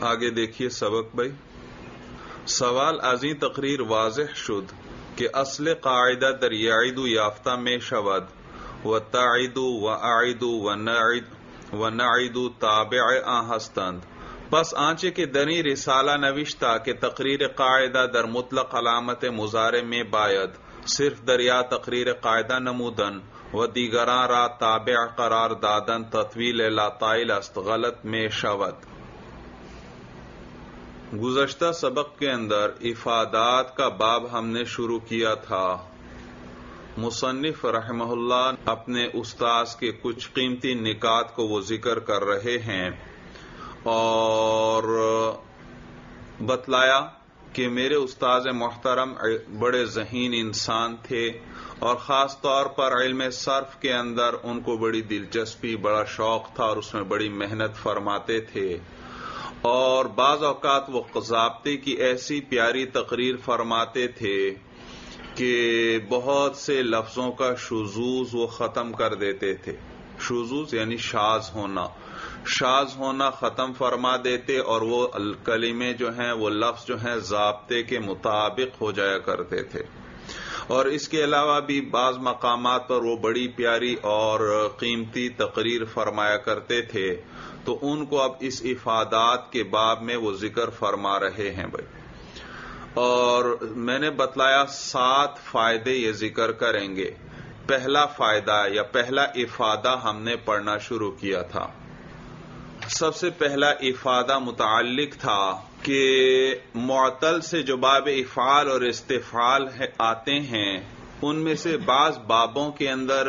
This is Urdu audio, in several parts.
آگے دیکھیے سبق بھائی۔ سوال ازیں تقریر واضح شد کہ اصل قاعدہ در یعید یافتہ میں شود و تعید و عید و نعید و نعید تابع آن ہستند پس آنچے کے دنی رسالہ نوشتہ کہ تقریر قاعدہ در مطلق علامت مزارے میں باید صرف دریا تقریر قاعدہ نمودن و دیگراں را تابع قرار دادن تطویل لاتائل است، غلط میں شود۔ گزشتہ سبق کے اندر افادات کا باب ہم نے شروع کیا تھا۔ مصنف رحمہ اللہ اپنے استاذ کے کچھ قیمتی نکات کو وہ ذکر کر رہے ہیں اور بتلایا کہ میرے استاذ محترم بڑے ذہین انسان تھے اور خاص طور پر علم صرف کے اندر ان کو بڑی دلچسپی، بڑا شوق تھا اور اس میں بڑی محنت فرماتے تھے۔ اور بعض اوقات وہ ضابطے کی ایسی پیاری تقریر فرماتے تھے کہ بہت سے لفظوں کا شزوز وہ ختم کر دیتے تھے۔ شزوز یعنی شاز ہونا۔ شاز ہونا ختم فرما دیتے اور وہ کلمے جو ہیں، وہ لفظ جو ہیں، ضابطے کے مطابق ہو جایا کرتے تھے۔ اور اس کے علاوہ بھی بعض مقامات پر وہ بڑی پیاری اور قیمتی تقریر فرمایا کرتے تھے۔ تو ان کو اب اس افادات کے باب میں وہ ذکر فرما رہے ہیں بھائی۔ اور میں نے بتلایا سات فائدے یہ ذکر کریں گے۔ پہلا فائدہ یا پہلا افادہ ہم نے پڑھنا شروع کیا تھا۔ سب سے پہلا افادہ متعلق تھا کہ معطل سے جو باب افعال اور استفعال آتے ہیں، ان میں سے بعض بابوں کے اندر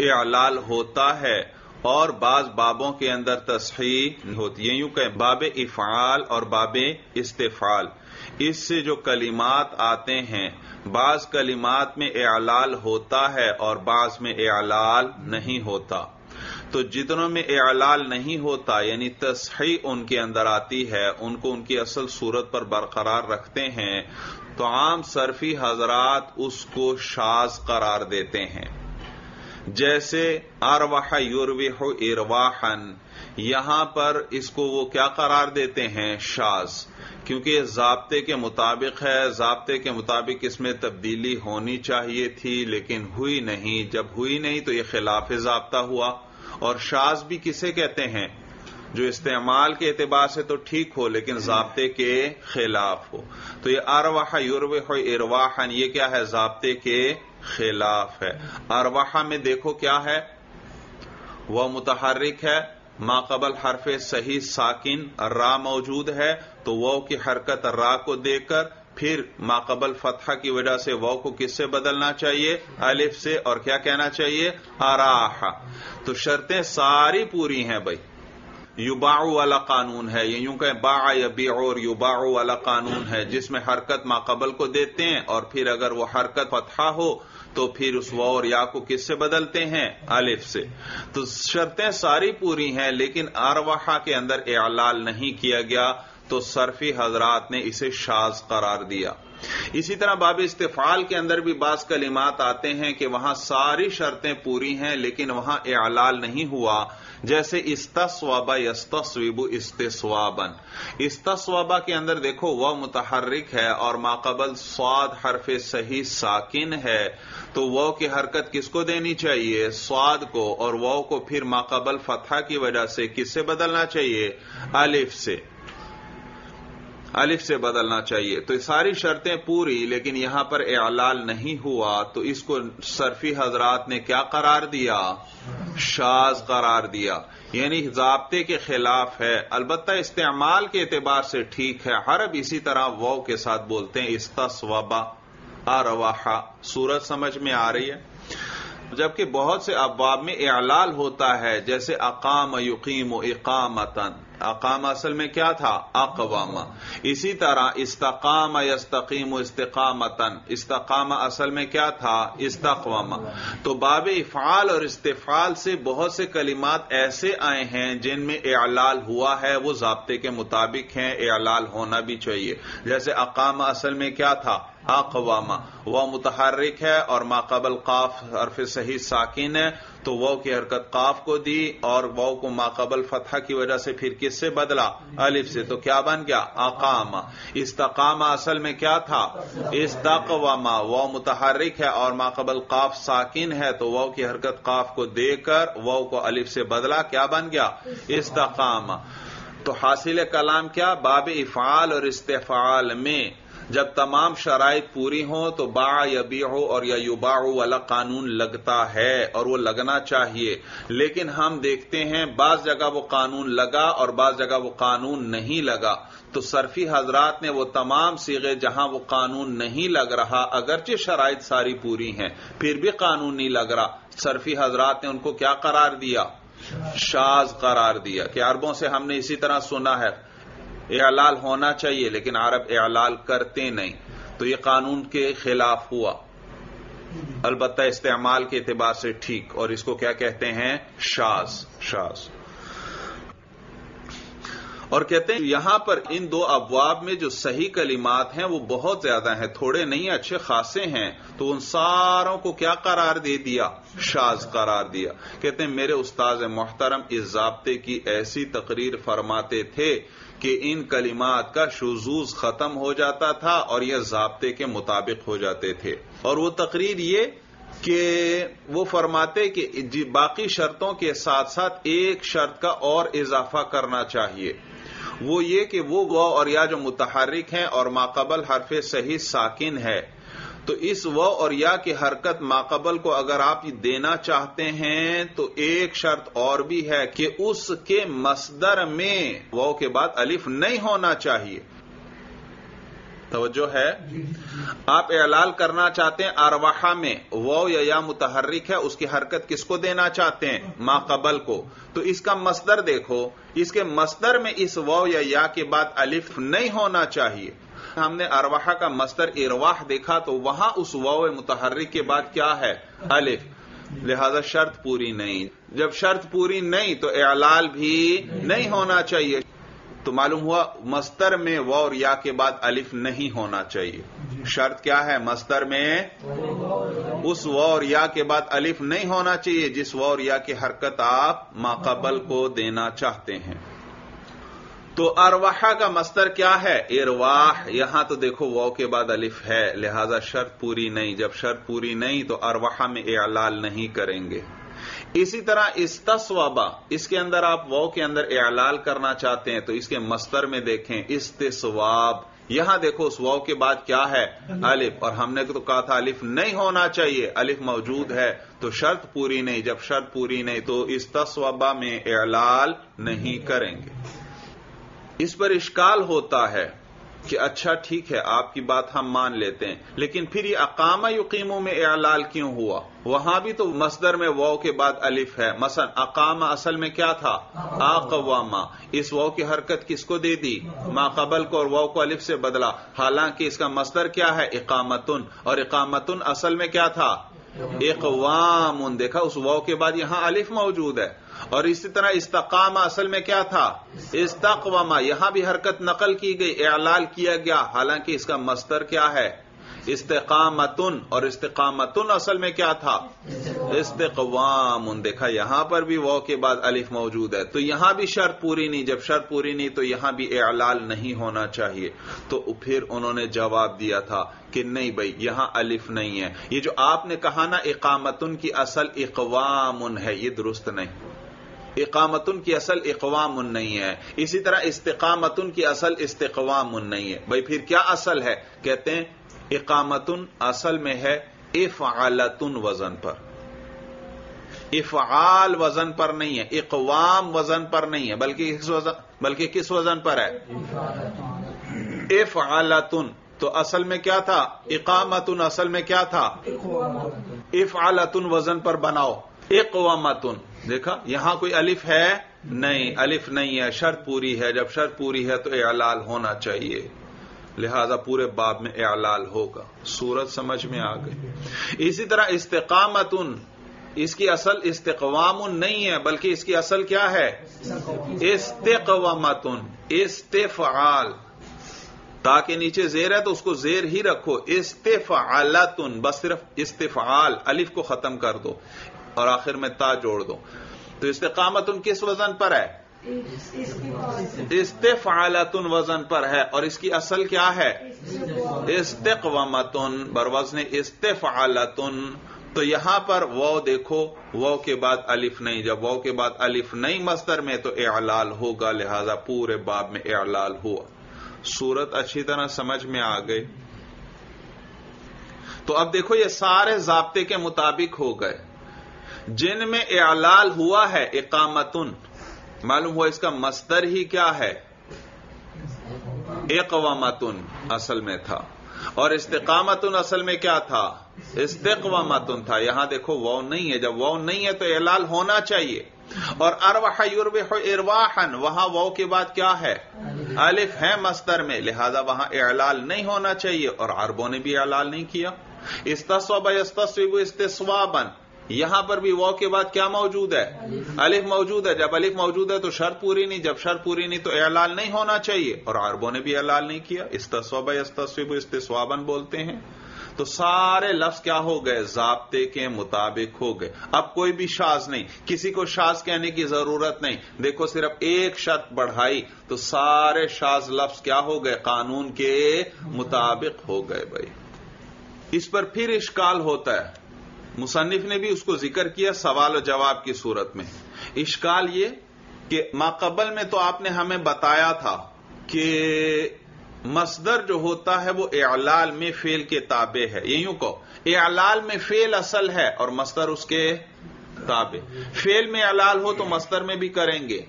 اعلال ہوتا ہے۔ اور بعض بابوں کے اندر تصحیح ہوتی ہے یوں کہ باب افعال اور باب استفعال۔ اس سے جو کلمات آتے ہیں، بعض کلمات میں اعلال ہوتا ہے اور بعض میں اعلال نہیں ہوتا۔ تو جتنوں میں اعلال نہیں ہوتا یعنی تصحیح ان کے اندر آتی ہے، ان کو ان کی اصل صورت پر برقرار رکھتے ہیں، تو عام صرفی حضرات اس کو شاز قرار دیتے ہیں۔ جیسے ارواح یوروح ارواحن یہاں پر اس کو وہ کیا قرار دیتے ہیں؟ شاز۔ کیونکہ یہ ضابطے کے مطابق ہے، ضابطے کے مطابق اس میں تبدیلی ہونی چاہیے تھی، لیکن ہوئی نہیں۔ جب ہوئی نہیں تو یہ خلاف ضابطہ ہوا۔ اور شاز بھی کسے کہتے ہیں؟ جو استعمال کے اعتبار سے تو ٹھیک ہو، لیکن ضابطے کے خلاف ہو۔ تو یہ ارواح یوروح ارواحن یہ کیا ہے؟ ضابطے کے خلاف ہے۔ ارواح میں دیکھو کیا ہے۔ وہ متحرک ہے۔ ما قبل حرف صحیح ساکن، را موجود ہے۔ تو وہ کی حرکت را کو دے کر، پھر ما قبل فتح کی وجہ سے وہ کو کس سے بدلنا چاہیے؟ الف سے۔ اور کیا کہنا چاہیے؟ اراح تو شرطیں ساری پوری ہیں بھائی۔ یوباع والا قانون ہے۔ یہ یوں کہ با یا اور یوباع والا قانون ہے، جس میں حرکت ما قبل کو دیتے ہیں اور پھر اگر وہ حرکت فتح ہو تو پھر اس وا اور یا کو کس سے بدلتے ہیں؟ الف سے۔ تو شرطیں ساری پوری ہیں، لیکن ارواحا کے اندر اعلال نہیں کیا گیا، تو صرفی حضرات نے اسے شاز قرار دیا۔ اسی طرح باب استفال کے اندر بھی بعض کلمات آتے ہیں کہ وہاں ساری شرطیں پوری ہیں لیکن وہاں اعلال نہیں ہوا۔ جیسے استصوابا یستصویب استصوابن استصوابا کے اندر دیکھو وہ متحرک ہے اور ماقبل سواد حرف صحیح ساکن ہے۔ تو وہ کی حرکت کس کو دینی چاہیے؟ سواد کو۔ اور وہ کو پھر ماقبل فتح کی وجہ سے کس سے بدلنا چاہیے؟ الف سے۔ الف سے بدلنا چاہیے۔ تو یہ ساری شرطیں پوری، لیکن یہاں پر اعلال نہیں ہوا، تو اس کو صرفی حضرات نے کیا قرار دیا؟ شاز قرار دیا۔ یعنی ضابطے کے خلاف ہے۔ البتہ استعمال کے اعتبار سے ٹھیک ہے۔ حرب اسی طرح وہ کے ساتھ بولتے ہیں استص وبا ارواحا سورج سمجھ میں آ رہی ہے؟ جبکہ بہت سے ابواب میں اعلال ہوتا ہے، جیسے اقام یقیم و اقامتن اقام اصل میں کیا تھا؟ اقوام۔ اسی طرح استقام یستقیم استقامتن استقام اصل میں کیا تھا؟ استقوام۔ تو باب افعال اور استفعال سے بہت سے کلمات ایسے آئے ہیں جن میں اعلال ہوا ہے، وہ ضابطے کے مطابق ہیں، اعلال ہونا بھی چاہیے۔ جیسے اقام اصل میں کیا تھا؟ اقواما وہ متحرک ہے اور ماقبل قاف حرف صحیح ساکن ہے، تو وہ کی حرکت قاف کو دی اور وہ کو ماقبل فتح کی وجہ سے پھر کس سے بدلا؟ الف سے۔ تو کیا بن گیا؟ اقاما استقامہ اصل میں کیا تھا؟ استقواما وہ متحرک ہے اور ماقبل قاف ساکن ہے، تو وہ کی حرکت قاف کو دے کر وہ کو الف سے بدلا، کیا بن گیا؟ استقامہ۔ تو حاصل کلام کیا؟ باب افعال اور استفعال میں۔ جب تمام شرائط پوری ہوں تو با یا ہو اور یا یوبا والا قانون لگتا ہے اور وہ لگنا چاہیے۔ لیکن ہم دیکھتے ہیں بعض جگہ وہ قانون لگا اور بعض جگہ وہ قانون نہیں لگا۔ تو صرفی حضرات نے وہ تمام سیغے جہاں وہ قانون نہیں لگ رہا، اگرچہ شرائط ساری پوری ہیں، پھر بھی قانون نہیں لگ رہا۔ صرفی حضرات نے ان کو کیا قرار دیا؟ شاز قرار دیا۔ کہ عربوں سے ہم نے اسی طرح سنا ہے۔ اعلال ہونا چاہیے، لیکن عرب اعلال کرتے نہیں۔ تو یہ قانون کے خلاف ہوا۔ البتہ استعمال کے اعتبار سے ٹھیک۔ اور اس کو کیا کہتے ہیں؟ شاز شاز۔ اور کہتے ہیں، یہاں پر ان دو ابواب میں جو صحیح کلمات ہیں، وہ بہت زیادہ ہیں۔ تھوڑے نہیں، اچھے، خاصے ہیں۔ تو ان ساروں کو کیا قرار دے دیا؟ شاز قرار دیا۔ کہتے ہیں، میرے استاذ محترم، اس ضابطے کی ایسی تقریر فرماتے تھے کہ ان کلمات کا شزوز ختم ہو جاتا تھا اور یہ ضابطے کے مطابق ہو جاتے تھے۔ اور وہ تقریر یہ کہ وہ فرماتے کہ جی، باقی شرطوں کے ساتھ ساتھ ایک شرط کا اور اضافہ کرنا چاہیے۔ وہ یہ کہ وہ اور یا جو متحرک ہیں اور ماقبل حرف صحیح ساکن ہے۔ تو اس و اور یا کی حرکت ماقبل کو اگر آپ دینا چاہتے ہیں تو ایک شرط اور بھی ہے کہ اس کے مصدر میں و کے بعد الف نہیں ہونا چاہیے۔ توجہ ہے؟ آپ اعلال کرنا چاہتے ہیں ارواحا میں وہ یا یا متحرک ہے، اس کی حرکت کس کو دینا چاہتے ہیں؟ ما قبل کو۔ تو اس کا مصدر دیکھو، اس کے مصدر میں اس و یا یا کے بعد الف نہیں ہونا چاہیے۔ ہم نے ارواحا کا مصدر ارواح دیکھا تو وہاں اس و متحرک کے بعد کیا ہے؟ الف. لہذا شرط پوری نہیں. جب شرط پوری نہیں تو اعلال بھی نہیں ہونا چاہیے۔ تو معلوم ہوا مستر میں و اور یا کے بعد الف نہیں ہونا چاہیے۔ شرط کیا ہے؟ مستر میں اس و اور یا کے بعد الف نہیں ہونا چاہیے، جس و اور یا کی حرکت آپ ماقبل کو دینا چاہتے ہیں۔ تو ارواحا کا مستر کیا ہے؟ ارواح. یہاں تو دیکھو و کے بعد الف ہے، لہذا شرط پوری نہیں، جب شرط پوری نہیں تو ارواحا میں اعلال نہیں کریں گے۔ اسی طرح استصوابا اس کے اندر آپ وہ کے اندر اعلال کرنا چاہتے ہیں تو اس کے مستر میں دیکھیں استصواب یہاں دیکھو اس واؤ کے بعد کیا ہے؟ الف۔ اور ہم نے تو کہا تھا الف نہیں ہونا چاہیے، الف موجود ہے تو شرط پوری نہیں، جب شرط پوری نہیں تو استصوابا میں اعلال نہیں کریں گے۔ اس پر اشکال ہوتا ہے کہ اچھا ٹھیک ہے، آپ کی بات ہم مان لیتے ہیں، لیکن پھر یہ اقامہ یقیموں میں اعلال کیوں ہوا؟ وہاں بھی تو مصدر میں وو کے بعد الف ہے۔ مثلا اقامہ اصل میں کیا تھا؟ آقواما اس وو کی حرکت کس کو دے دی؟ ما قبل کو اور وو کو الف سے بدلا۔ حالانکہ اس کا مصدر کیا ہے؟ اقامتن۔ اور اقامتن اصل میں کیا تھا؟ اقوام، دیکھا، اس واؤ کے بعد یہاں الف موجود ہے۔ اور اسی طرح استقامہ اصل میں کیا تھا؟ استقوامہ یہاں بھی حرکت نقل کی گئی، اعلال کیا گیا۔ حالانکہ اس کا مستر کیا ہے؟ استقامتن، اور استقامتن اصل میں کیا تھا؟ استقوام دیکھا یہاں پر بھی وہ کے بعد الف موجود ہے۔ تو یہاں بھی شرط پوری نہیں، جب شرط پوری نہیں تو یہاں بھی اعلال نہیں ہونا چاہیے۔ تو پھر انہوں نے جواب دیا تھا کہ نہیں بھائی، یہاں الف نہیں ہے۔ یہ جو آپ نے کہا نا، اقامتن کی اصل اقوام ہے، یہ درست نہیں۔ اقامتن کی اصل اقوام نہیں ہے۔ اسی طرح استقامتن کی اصل استقوام نہیں ہے۔ بھائی پھر کیا اصل ہے؟ کہتے ہیں اقامتن اصل میں ہے افعالتن وزن پر۔ افعال وزن پر نہیں ہے، اقوام وزن پر نہیں ہے، بلکہ کس وزن، بلکہ کس وزن پر ہے؟ افعالتن تو اصل میں کیا تھا؟ اقامتن اصل میں کیا تھا؟ افعالتن وزن پر بناؤ۔ اقوامتن۔ دیکھا، یہاں کوئی الف ہے؟ نہیں، الف نہیں ہے، شرط پوری ہے۔ جب شرط پوری ہے تو اعلال ہونا چاہیے۔ لہذا پورے باب میں اعلال ہوگا۔ سورت سمجھ میں آ گئی۔ اسی طرح استقامت اس کی اصل استقوام نہیں ہے، بلکہ اس کی اصل کیا ہے؟ استقوامت استفعال۔ تاکہ نیچے زیر ہے تو اس کو زیر ہی رکھو۔ استفعالتن، بس صرف استفعال، الف کو ختم کر دو اور آخر میں تا جوڑ دو۔ تو استقامتن کس وزن پر ہے؟ استفعالتن وزن پر ہے اور اس کی اصل کیا ہے؟ استقوامتن بروزن استفعالتن۔ تو یہاں پر وہ دیکھو وہ کے بعد الف نہیں، جب وہ کے بعد الف نہیں مستر میں تو اعلال ہوگا، لہذا پورے باب میں اعلال ہوا۔ صورت اچھی طرح سمجھ میں آ گئی۔ تو اب دیکھو، یہ سارے ضابطے کے مطابق ہو گئے۔ جن میں اعلال ہوا ہے، اقامتن۔ معلوم ہوا اس کا مستر ہی کیا ہے؟ اقوامتن اصل میں تھا۔ اور استقامتن اصل میں کیا تھا؟ استقوامتن تھا۔ یہاں دیکھو وہ نہیں ہے۔ جب وہ نہیں ہے تو اعلال ہونا چاہیے۔ اور ارواح یوربح ارواحن وہاں وہ کے بعد کیا ہے؟ الف ہے مستر میں۔ لہذا وہاں اعلال نہیں ہونا چاہیے۔ اور عربوں نے بھی اعلال نہیں کیا۔ استصوب استصوب استصوابن یہاں پر بھی وہ کے بعد کیا موجود ہے؟ الف. موجود ہے. جب الف موجود ہے تو شرط پوری نہیں جب شرط پوری نہیں تو اعلال نہیں ہونا چاہیے۔ اور عربوں نے بھی اعلال نہیں کیا۔ استصوب استصوب استصوابن بولتے ہیں۔ تو سارے لفظ کیا ہو گئے؟ ضابطے کے مطابق ہو گئے۔ اب کوئی بھی شاز نہیں کسی کو شاز کہنے کی ضرورت نہیں۔ دیکھو صرف ایک شرط بڑھائی تو سارے شاز لفظ کیا ہو گئے؟ قانون کے مطابق ہو گئے بھائی۔ اس پر پھر اشکال ہوتا ہے۔ مصنف نے بھی اس کو ذکر کیا سوال و جواب کی صورت میں۔ اشکال یہ کہ ماقبل میں تو آپ نے ہمیں بتایا تھا کہ مصدر جو ہوتا ہے وہ اعلال میں فیل کے تابع ہے۔ یہ یوں کہو، اعلال میں فیل اصل ہے اور مصدر اس کے تابع۔ فیل میں اعلال ہو تو مصدر میں بھی کریں گے۔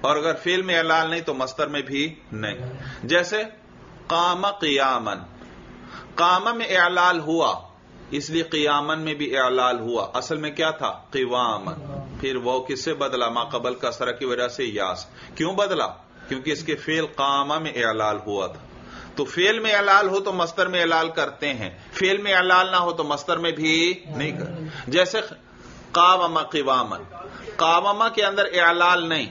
اور اگر فیل میں اعلال نہیں تو مصدر میں بھی نہیں۔ جیسے قام قیامن قام میں اعلال ہوا۔ اس لیے قیامن میں بھی اعلال ہوا۔ اصل میں کیا تھا؟ قیوامن پھر وہ کس سے بدلا؟ ما قبل کا سرا کی وجہ سے یاس۔ کیوں بدلا؟ کیونکہ اس کے فیل قامہ میں اعلال ہوا تھا۔ تو فیل میں اعلال ہو تو مستر میں اعلال کرتے ہیں۔ فیل میں اعلال نہ ہو تو مستر میں بھی نہیں کر۔ جیسے قاوما قوامن قاوما کے اندر اعلال نہیں۔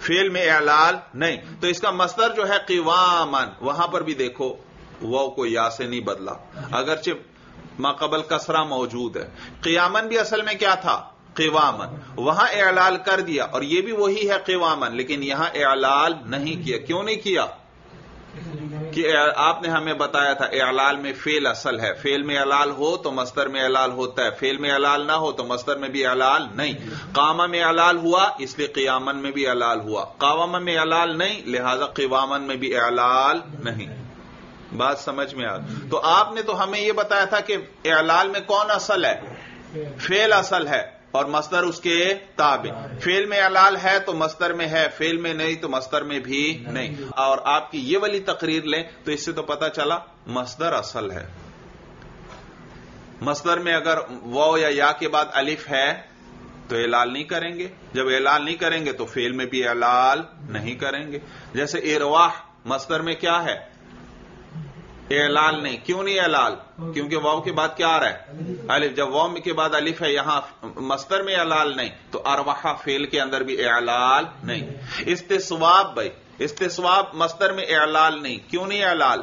فیل میں اعلال نہیں۔ تو اس کا مستر جو ہے قوامن وہاں پر بھی دیکھو۔ وہ کو یا سے نہیں بدلا۔ اگرچہ ماقبل کسرا موجود ہے۔ قیامن بھی اصل میں کیا تھا؟ قوامن وہاں اعلال کر دیا اور یہ بھی وہی ہے قوامن لیکن یہاں اعلال نہیں کیا۔ کیوں نہیں کیا؟ کہ آپ نے ہمیں بتایا تھا، اعلال میں فیل اصل ہے۔ فیل میں اعلال ہو تو مستر میں اعلال ہوتا ہے۔ فیل میں اعلال نہ ہو تو مستر میں بھی اعلال نہیں۔ قامہ میں اعلال ہوا، اس لیے قیامن میں بھی اعلال ہوا۔ قوام میں اعلال نہیں، لہذا قوامن میں بھی اعلال نہیں۔ بات سمجھ میں آ تو آپ نے تو ہمیں یہ بتایا تھا کہ اعلال میں کون اصل ہے؟ فیل اصل ہے اور مستر اس کے تابع۔ فیل میں علال ہے تو مستر میں ہے فیل میں نہیں تو مستر میں بھی نہیں۔ اور آپ کی یہ والی تقریر لیں تو اس سے تو پتا چلا مستر اصل ہے۔ مستر میں اگر وہ یا یا کے بعد الف ہے تو اعلال نہیں کریں گے۔ جب اعلال نہیں کریں گے تو فیل میں بھی اعلال نہیں کریں گے۔ جیسے ارواح مستر میں کیا ہے؟ اعلال نہیں، کیوں نہیں اعلال کیونکہ واؤ کے بعد کیا آ رہا ہے؟ الف، جب واؤ کے بعد الف ہے، یہاں مستر میں اعلال نہیں، تو ارواہ فیل کے اندر بھی اعلال نہیں۔ استصواب بھائی استصواب مستر میں اعلال نہیں، کیوں نہیں اعلال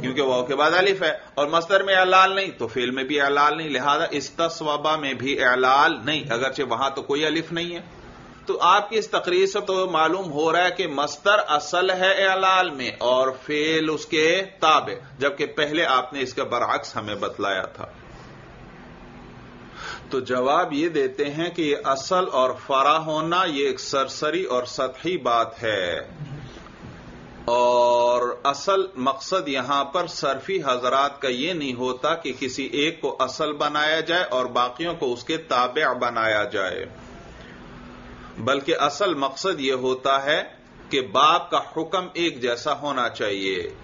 کیونکہ واؤ کے بعد الف ہے، اور مستر میں اعلال نہیں، تو فیل میں بھی اعلال نہیں، لہذا استصوابہ میں بھی اعلال نہیں، اگرچہ وہاں تو کوئی الف نہیں ہے۔ تو آپ کی اس تقریر سے تو معلوم ہو رہا ہے کہ مستر اصل ہے اعلال میں اور فیل اس کے تابع، جبکہ پہلے آپ نے اس کا برعکس ہمیں بتلایا تھا۔ تو جواب یہ دیتے ہیں کہ یہ اصل اور فرا ہونا یہ ایک سرسری اور سطحی بات ہے۔ اور اصل مقصد یہاں پر صرفی حضرات کا یہ نہیں ہوتا کہ کسی ایک کو اصل بنایا جائے اور باقیوں کو اس کے تابع بنایا جائے۔ بلکہ اصل مقصد یہ ہوتا ہے کہ باپ کا حکم ایک جیسا ہونا چاہیے۔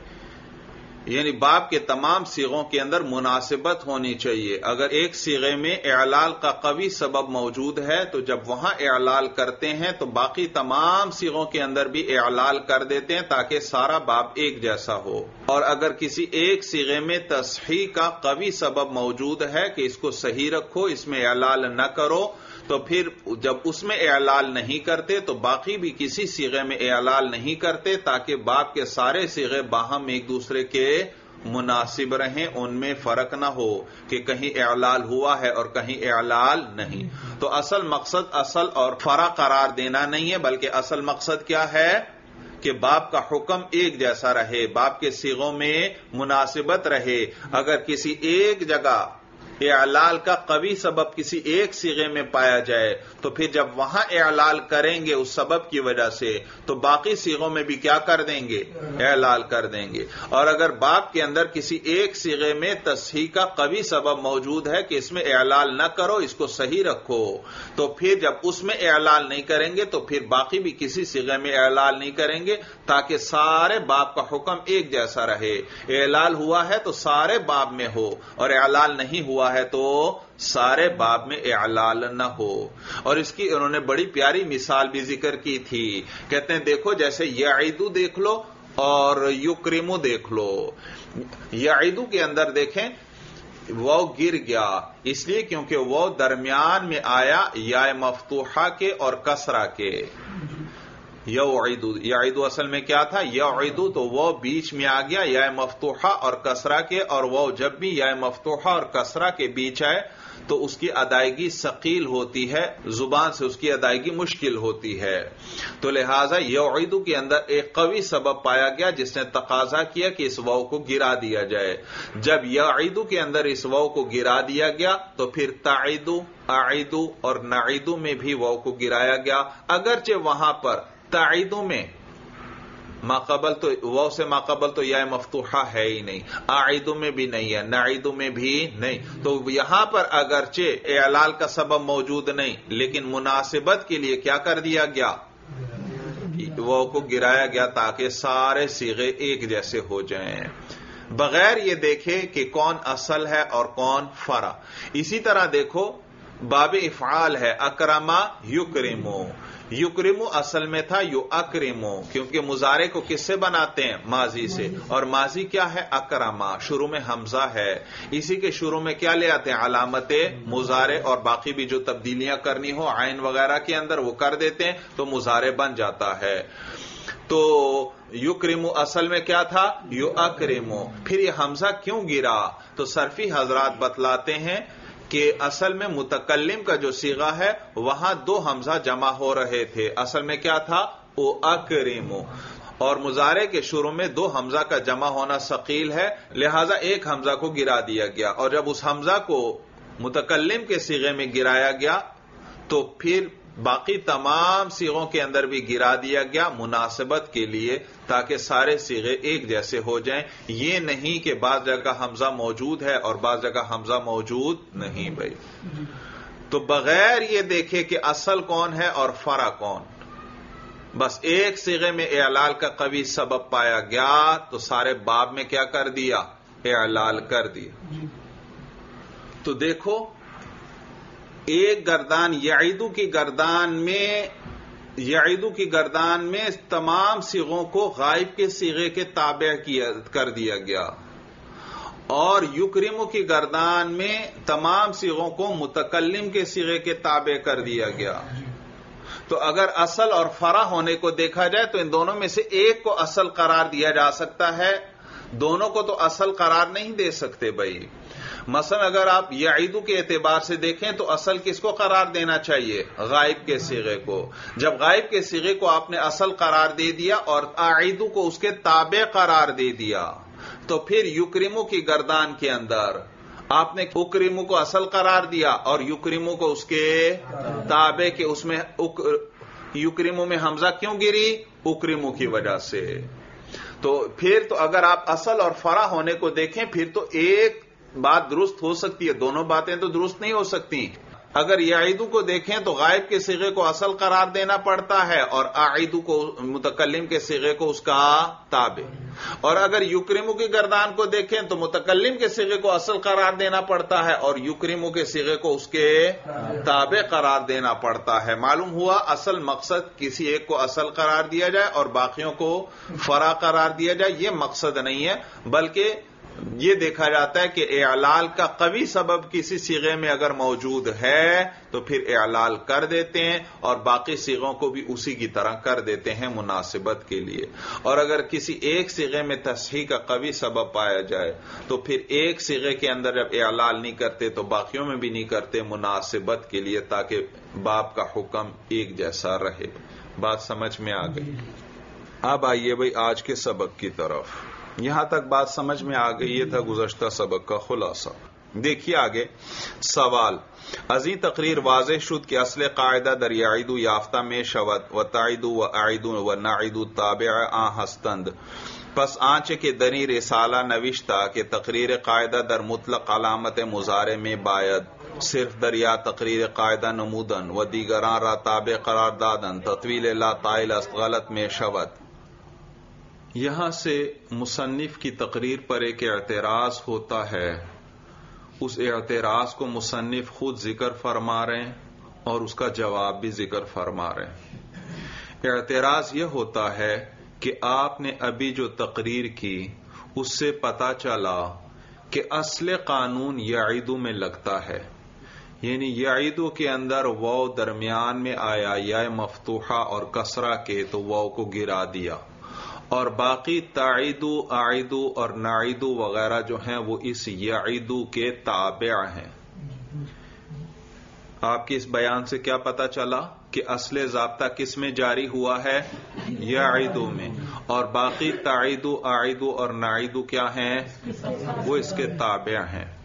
یعنی باپ کے تمام سیغوں کے اندر مناسبت ہونی چاہیے۔ اگر ایک سیغے میں اعلال کا قوی سبب موجود ہے، تو جب وہاں اعلال کرتے ہیں، تو باقی تمام سیغوں کے اندر بھی اعلال کر دیتے ہیں تاکہ سارا باپ ایک جیسا ہو۔ اور اگر کسی ایک سیغے میں تصحیح کا قوی سبب موجود ہے کہ اس کو صحیح رکھو، اس میں اعلال نہ کرو تو پھر جب اس میں اعلال نہیں کرتے تو باقی بھی کسی سیغے میں اعلال نہیں کرتے تاکہ باپ کے سارے سیغے باہم ایک دوسرے کے مناسب رہیں، ان میں فرق نہ ہو کہ کہیں اعلال ہوا ہے اور کہیں اعلال نہیں۔ تو اصل مقصد اصل اور فرا قرار دینا نہیں ہے، بلکہ اصل مقصد کیا ہے؟ کہ باپ کا حکم ایک جیسا رہے، باپ کے سیغوں میں مناسبت رہے۔ اگر کسی ایک جگہ اعلال کا قوی سبب کسی ایک سیغے میں پایا جائے، تو پھر جب وہاں اعلال کریں گے اس سبب کی وجہ سے، تو باقی سیغوں میں بھی کیا کر دیں گے؟ اعلال کر دیں گے۔ اور اگر باپ کے اندر کسی ایک سیغے میں تصحیح کا قوی سبب موجود ہے کہ اس میں اعلال نہ کرو، اس کو صحیح رکھو، تو پھر جب اس میں اعلال نہیں کریں گے، تو پھر باقی بھی کسی سیغے میں اعلال نہیں کریں گے، تاکہ سارے باپ کا حکم ایک جیسا رہے۔ اعلال ہوا ہے تو سارے باب میں ہو، اور اعلال نہیں ہوا ہے تو سارے باب میں اعلال نہ ہو۔ اور اس کی انہوں نے بڑی پیاری مثال بھی ذکر کی تھی۔ کہتے ہیں، دیکھو، جیسے یہ دیکھ لو اور یو دیکھ لو۔ یہ کے اندر دیکھیں وہ گر گیا۔ اس لیے کیونکہ وہ درمیان میں آیا یا مفتوحہ کے اور کسرا کے۔ یو عیدو اصل میں کیا تھا؟ عیدو تو وہ بیچ میں آ گیا یا مفتوحہ اور کسرا کے، اور وہ جب بھی یا مفتوحہ اور کسرا کے بیچ آئے تو اس کی ادائیگی ثقیل ہوتی ہے، زبان سے اس کی ادائیگی مشکل ہوتی ہے۔ تو لہٰذا یعیدو کے اندر ایک قوی سبب پایا گیا، جس نے تقاضا کیا کہ اس وو کو گرا دیا جائے۔ جب یعیدو کے اندر اس وو کو گرا دیا گیا تو پھر تعیدو آئیدو اور نعیدو میں بھی وو کو گرایا گیا۔ اگرچہ وہاں پر تعیدوں میں ماقبل تو وہ سے ماقبل تو یا مفتوحہ ہے ہی نہیں۔ آئیدوں میں بھی نہیں ہے، نعیدوں میں بھی نہیں۔ تو یہاں پر اگرچہ اعلال کا سبب موجود نہیں، لیکن مناسبت کے لیے کیا کر دیا گیا؟ وہ کو گرایا گیا تاکہ سارے سیغے ایک جیسے ہو جائیں۔ بغیر یہ دیکھے کہ کون اصل ہے اور کون فرا اسی طرح دیکھو، باب افعال ہے اکرما یکرمو۔ یکرمو اصل میں تھا یو اکرمو کیونکہ مزارے کو کس سے بناتے ہیں؟ ماضی سے۔ اور ماضی کیا ہے؟ اکرما شروع میں حمزہ ہے۔ اسی کے شروع میں کیا لے آتے ہیں؟ علامت مزارے اور باقی بھی جو تبدیلیاں کرنی ہو آئین وغیرہ کے اندر وہ کر دیتے ہیں تو مزارے بن جاتا ہے۔ تو یو کرمو اصل میں کیا تھا؟ یو اکرمو پھر یہ حمزہ کیوں گرا؟ تو سرفی حضرات بتلاتے ہیں کہ اصل میں متکلم کا جو سیگا ہے، وہاں دو حمزہ جمع ہو رہے تھے۔ اصل میں کیا تھا؟ او اکریمو اور مظاہرے کے شروع میں دو حمزہ کا جمع ہونا ثقیل ہے، لہذا ایک حمزہ کو گرا دیا گیا۔ اور جب اس حمزہ کو متکلم کے سیغے میں گرایا گیا، تو پھر باقی تمام سیغوں کے اندر بھی گرا دیا گیا مناسبت کے لیے تاکہ سارے سیغے ایک جیسے ہو جائیں۔ یہ نہیں کہ بعض جگہ حمزہ موجود ہے اور بعض جگہ حمزہ موجود نہیں بھائی۔ تو بغیر یہ دیکھے کہ اصل کون ہے اور فرا کون۔ بس ایک سیغے میں اعلال کا قوی سبب پایا گیا تو سارے باب میں کیا کر دیا؟ اعلال کر دیا۔ تو دیکھو ایک گردان یعیدو کی گردان میں یعیدو کی گردان میں تمام سیغوں کو غائب کے سیغے کے تابع کر دیا گیا۔ اور یکرمو کی گردان میں تمام سیغوں کو متکلم کے سیغے کے تابع کر دیا گیا۔ تو اگر اصل اور فرا ہونے کو دیکھا جائے تو ان دونوں میں سے ایک کو اصل قرار دیا جا سکتا ہے۔ دونوں کو تو اصل قرار نہیں دے سکتے بھائی۔ مثلا اگر آپ یعیدو کے اعتبار سے دیکھیں تو اصل کس کو قرار دینا چاہیے؟ غائب کے سیغے کو۔ جب غائب کے سیغے کو آپ نے اصل قرار دے دیا اور آئیدو کو اس کے تابع قرار دے دیا، تو پھر یکریمو کی گردان کے اندر آپ نے اکریمو کو اصل قرار دیا اور یکریمو کو اس کے تابع کے اس میں یکریمو میں حمزہ کیوں گری؟ اکریمو کی وجہ سے۔ تو پھر تو اگر آپ اصل اور فرا ہونے کو دیکھیں، پھر تو ایک بات درست ہو سکتی ہے، دونوں باتیں تو درست نہیں ہو سکتی۔ اگر یعیدو کو دیکھیں تو غائب کے سیغے کو اصل قرار دینا پڑتا ہے اور آئیدو کو متکلم کے سیغے کو اس کا تابع۔ اور اگر یوکریمو کی گردان کو دیکھیں تو متکلم کے سیغے کو اصل قرار دینا پڑتا ہے اور یوکریمو کے سیغے کو اس کے تابع قرار دینا پڑتا ہے۔ معلوم ہوا اصل مقصد کسی ایک کو اصل قرار دیا جائے اور باقیوں کو فرا قرار دیا جائے، یہ مقصد نہیں ہے، بلکہ یہ دیکھا جاتا ہے کہ اعلال کا قوی سبب کسی سیغے میں اگر موجود ہے تو پھر اعلال کر دیتے ہیں اور باقی سیغوں کو بھی اسی کی طرح کر دیتے ہیں مناسبت کے لیے۔ اور اگر کسی ایک سیغے میں تصحیح کا قوی سبب پایا جائے تو پھر ایک سیغے کے اندر جب اعلال نہیں کرتے تو باقیوں میں بھی نہیں کرتے مناسبت کے لیے تاکہ باپ کا حکم ایک جیسا رہے۔ بات سمجھ میں آ گئی۔ اب آئیے بھائی آج کے سبق کی طرف۔ یہاں تک بات سمجھ میں آ گئی، یہ تھا گزشتہ سبق کا خلاصہ۔ دیکھیے آگے۔ سوال ازی تقریر واضح شد کہ اصل قاعدہ دریائیدو یافتہ میں شوت و تائیدو و آئیدو و نائیدو تابع آ ہستند۔ پس آنچ کے دنی رسالہ نوشتہ کہ تقریر قاعدہ در مطلق علامت مظاہرے میں باید صرف دریا تقریر قاعدہ نمودن و دیگران را تابع قرار دادن۔ تطویل لا تائل است، غلط میں شوت یہاں سے مصنف کی تقریر پر ایک اعتراض ہوتا ہے۔ اس اعتراض کو مصنف خود ذکر فرما رہے ہیں اور اس کا جواب بھی ذکر فرما رہے ہیں۔ اعتراض یہ ہوتا ہے کہ آپ نے ابھی جو تقریر کی، اس سے پتا چلا کہ اصل قانون یعیدو میں لگتا ہے۔ یعنی یعیدو کے اندر وہ درمیان میں آیا یا مفتوحہ اور کسرا کے تو وہ کو گرا دیا۔ اور باقی تعیدو آئیدو اور نائدو وغیرہ جو ہیں وہ اس یعیدو کے تابع ہیں۔ آپ کے اس بیان سے کیا پتا چلا کہ اصل ضابطہ کس میں جاری ہوا ہے؟ یعیدو میں۔ اور باقی تعیدو آئیدو اور نائدو کیا ہیں؟ وہ اس کے تابع ہیں۔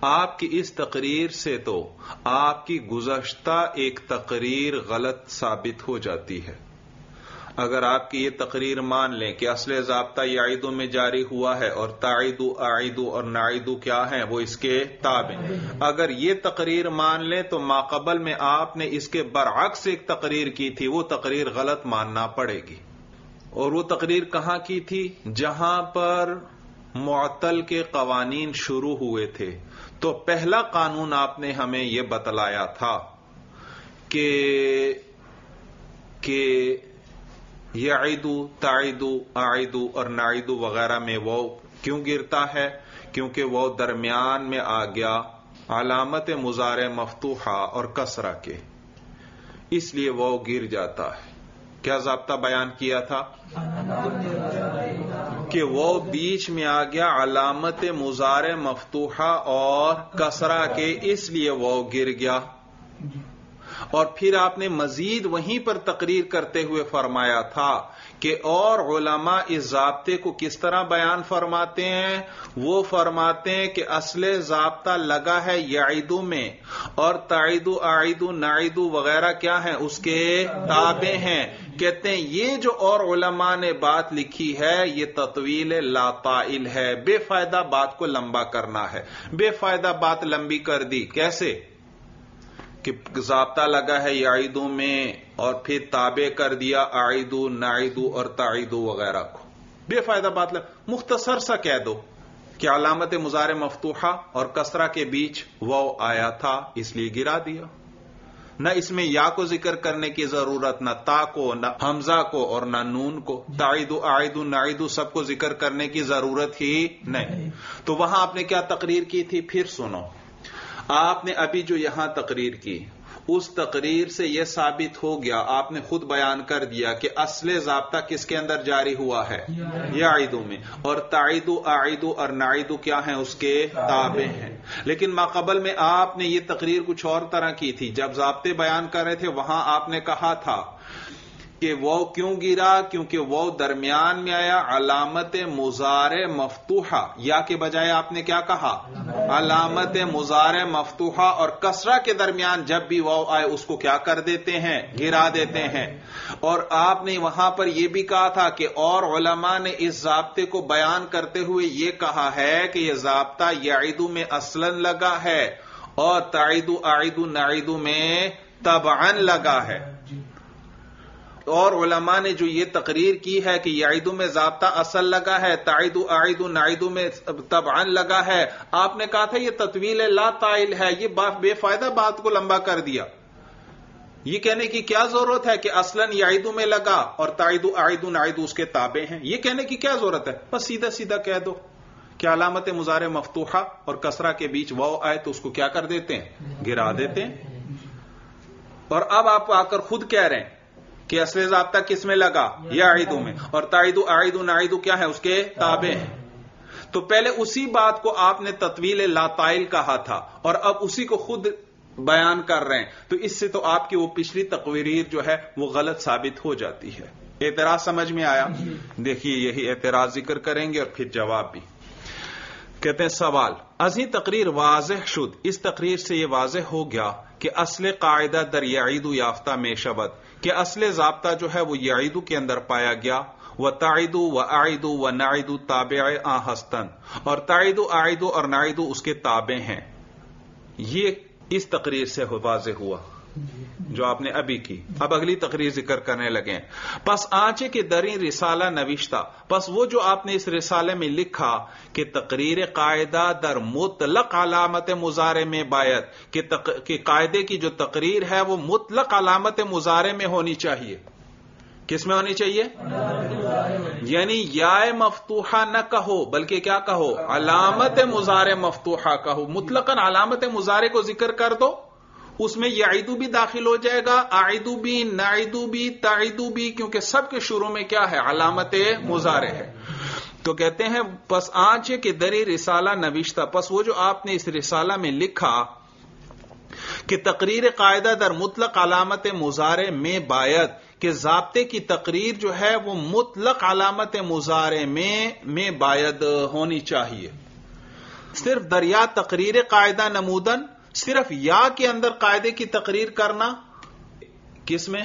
آپ کی اس تقریر سے تو آپ کی گزشتہ ایک تقریر غلط ثابت ہو جاتی ہے۔ اگر آپ کی یہ تقریر مان لیں کہ اصل ضابطہ عیدوں میں جاری ہوا ہے اور تعیدو آئیدو اور نائدو کیا ہیں، وہ اس کے تابع اگر یہ تقریر مان لیں تو ماقبل میں آپ نے اس کے برعکس ایک تقریر کی تھی، وہ تقریر غلط ماننا پڑے گی۔ اور وہ تقریر کہاں کی تھی؟ جہاں پر معطل کے قوانین شروع ہوئے تھے۔ تو پہلا قانون آپ نے ہمیں یہ بتلایا تھا کہ کہ یعیدو، تعیدو آئیدو اور نائدو وغیرہ میں وہ کیوں گرتا ہے؟ کیونکہ وہ درمیان میں آ گیا علامت مزار مفتوحہ اور کسرا کے۔ اس لیے وہ گر جاتا ہے۔ کیا ضابطہ بیان کیا تھا؟ کہ وہ بیچ میں آ گیا علامت مزار مفتوحہ اور کسرا کے، اس لیے وہ گر گیا۔ اور پھر آپ نے مزید وہیں پر تقریر کرتے ہوئے فرمایا تھا کہ اور علماء اس ضابطے کو کس طرح بیان فرماتے ہیں؟ وہ فرماتے ہیں کہ اصل ضابطہ لگا ہے یعیدو میں اور تعیدو آئیدو نائدو وغیرہ کیا ہیں؟ اس کے تابع ہیں۔ کہتے ہیں یہ جو اور علماء نے بات لکھی ہے، یہ تطویل لاتائل ہے۔ بے فائدہ بات کو لمبا کرنا ہے۔ بے فائدہ بات لمبی کر دی۔ کیسے؟ کہ ضابطہ لگا ہے یعیدوں میں اور پھر تابع کر دیا آئیدو نائدو اور تعیدو وغیرہ کو۔ بے فائدہ بات لگ مختصر سا کہہ دو کہ علامت مزار مفتوحہ اور کسرا کے بیچ وہ آیا تھا، اس لیے گرا دیا۔ نہ اس میں یا کو ذکر کرنے کی ضرورت، نہ تا کو، نہ حمزہ کو اور نہ نون کو۔ تعیدو آئیدو نائدو سب کو ذکر کرنے کی ضرورت ہی نہیں۔ تو وہاں آپ نے کیا تقریر کی تھی؟ پھر سنو۔ آپ نے ابھی جو یہاں تقریر کی، اس تقریر سے یہ ثابت ہو گیا، آپ نے خود بیان کر دیا کہ اصل ضابطہ کس کے اندر جاری ہوا ہے؟ یہ آئیدو میں۔ اور تعیدو آئیدو اور نائدو کیا ہیں؟ اس کے تابع ہیں۔ لیکن ماقبل میں آپ نے یہ تقریر کچھ اور طرح کی تھی۔ جب ضابطے بیان کر رہے تھے، وہاں آپ نے کہا تھا کہ وہ کیوں گرا؟ کیونکہ وہ درمیان میں آیا، علامت مزار مفتوحہ۔ یا کے بجائے آپ نے کیا کہا؟ علامت مزار مفتوحہ۔ اور کسرا کے درمیان جب بھی وہ آئے، اس کو کیا کر دیتے ہیں؟ گرا دیتے ہیں۔ اور آپ نے وہاں پر یہ بھی کہا تھا کہ اور علماء نے اس ضابطے کو بیان کرتے ہوئے یہ کہا ہے کہ یہ ضابطہ یعیدو میں اصلاً لگا ہے اور تعیدو آئیدو نعیدو میں تبعن لگا ہے۔ اور علماء نے جو یہ تقریر کی ہے کہ یعیدو میں ضابطہ اصل لگا ہے، تعیدو آئیدو نائدو میں طبعن لگا ہے۔ آپ نے کہا تھا یہ تطویل لا تائل ہے، یہ بے فائدہ بات کو لمبا کر دیا۔ یہ کہنے کی کیا ضرورت ہے کہ اصلاً یعیدو میں لگا اور تعیدو آئیدو نائدو اس کے تابع ہیں؟ یہ کہنے کی کیا ضرورت ہے؟ بس سیدھا سیدھا کہہ دو۔ کیا علامت مزار مفتوحہ اور کسرا کے بیچ وہ آئے تو اس کو کیا کر دیتے ہیں؟ گرا دیتے ہیں۔ اور اب آپ آ کر خود کہہ رہے ہیں۔ کہ اصل ضابطہ کس میں لگا؟ یا عیدو میں۔ اور تائیدو آئیدو نائیدو کیا ہے؟ اس کے تابع ہیں۔ تو پہلے اسی بات کو آپ نے تطویل لاتائل کہا تھا اور اب اسی کو خود بیان کر رہے ہیں۔ تو اس سے تو آپ کی وہ پچھلی تقویر جو ہے وہ غلط ثابت ہو جاتی ہے۔ اعتراض سمجھ میں آیا؟ دیکھیے یہی اعتراض ذکر کریں گے اور پھر جواب بھی۔ کہتے ہیں سوال ازی تقریر واضح شد اس تقریر سے یہ واضح ہو گیا کہ اصل قاعدہ در یعید یافتہ میں شبد کہ اصل ضابطہ جو ہے وہ یعیدو کے اندر پایا گیا وہ تائیدو و آئیدو و نائدو تابع آ ہستن اور تائیدو آئیدو اور نائدو اس کے تابع ہیں۔ یہ اس تقریر سے واضح ہوا۔ جو آپ نے ابھی کی۔ اب اگلی تقریر ذکر کرنے لگے۔ پس آنچے کے درین رسالہ نوشتہ۔ پس وہ جو آپ نے اس رسالے میں لکھا کہ تقریر قاعدہ در مطلق علامت مظاہرے میں باید، کہ قاعدے کی جو تقریر ہے وہ مطلق علامت مظاہرے میں ہونی چاہیے۔ کس میں ہونی چاہیے؟ یعنی یا مفتوحہ نہ کہو، بلکہ کیا کہو؟ علامت مظاہرے مفتوحہ کہو۔ مطلق علامت مظاہرے کو ذکر کر دو۔ اس میں یہ بھی داخل ہو جائے گا آئیدو بھی نائدو بھی تائیدو بھی، کیونکہ سب کے شروع میں کیا ہے؟ علامت مظاہرے ہے۔ تو کہتے ہیں، پس آنچ کے دری رسالہ نوشتہ، پس وہ جو آپ نے اس رسالہ میں لکھا کہ تقریر قاعدہ در مطلق علامت مظاہرے میں باید، کہ ضابطے کی تقریر جو ہے وہ مطلق علامت مظاہرے میں میں باید ہونی چاہیے۔ صرف دریا تقریر قاعدہ نمودن صرف یا کے اندر قاعدے کی تقریر کرنا کس میں؟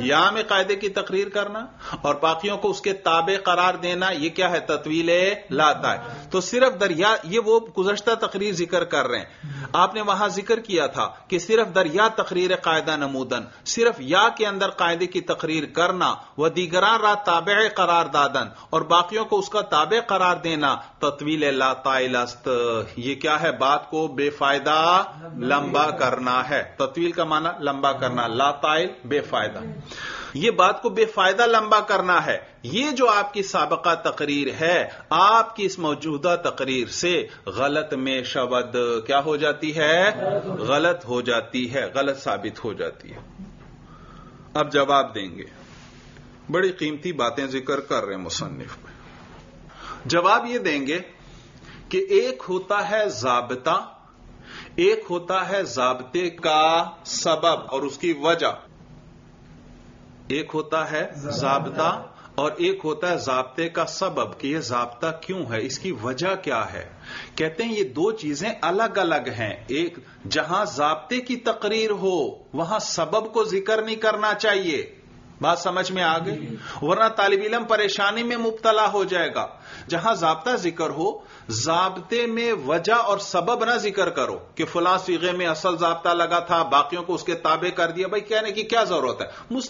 یا میں قاعدے کی تقریر کرنا اور باقیوں کو اس کے تابع قرار دینا، یہ کیا ہے؟ تطویل لاتا ہے تو صرف دریا، یہ وہ گزشتہ تقریر ذکر کر رہے ہیں۔ آپ نے وہاں ذکر کیا تھا کہ صرف دریا تقریر قاعدہ نمودن، صرف یا کے اندر قاعدے کی تقریر کرنا، وہ دیگران رات تابع قرار دادن اور باقیوں کو اس کا تابع قرار دینا، تطویل لا تائلست یہ کیا ہے؟ بات کو بے فائدہ لمبا کرنا ہے۔ تطویل کا معنی لمبا کرنا، لا تائل بے فائدہ۔ یہ بات کو بے فائدہ لمبا کرنا ہے۔ یہ جو آپ کی سابقہ تقریر ہے، آپ کی اس موجودہ تقریر سے غلط میں شبد کیا ہو جاتی ہے؟ غلط ہو جاتی ہے، غلط ثابت ہو جاتی ہے۔ اب جواب دیں گے۔ بڑی قیمتی باتیں ذکر کر رہے ہیں مصنف۔ میں جواب یہ دیں گے کہ ایک ہوتا ہے ضابطہ، ایک ہوتا ہے ضابطے کا سبب اور اس کی وجہ۔ ایک ہوتا ہے ضابطہ اور ایک ہوتا ہے ضابطے کا سبب کہ یہ ضابطہ کیوں ہے؟ اس کی وجہ کیا ہے؟ کہتے ہیں یہ دو چیزیں الگ الگ ہیں۔ ایک، جہاں ضابطے کی تقریر ہو، وہاں سبب کو ذکر نہیں کرنا چاہیے۔ بات سمجھ میں آ گئی؟ ورنہ طالب علم پریشانی میں مبتلا ہو جائے گا۔ جہاں ضابطہ ذکر ہو، ضابطے میں وجہ اور سبب نہ ذکر کرو کہ فلاں سیغے میں اصل ضابطہ لگا تھا، باقیوں کو اس کے تابع کر دیا۔ بھائی، کہنے کی کیا ضرورت ہے؟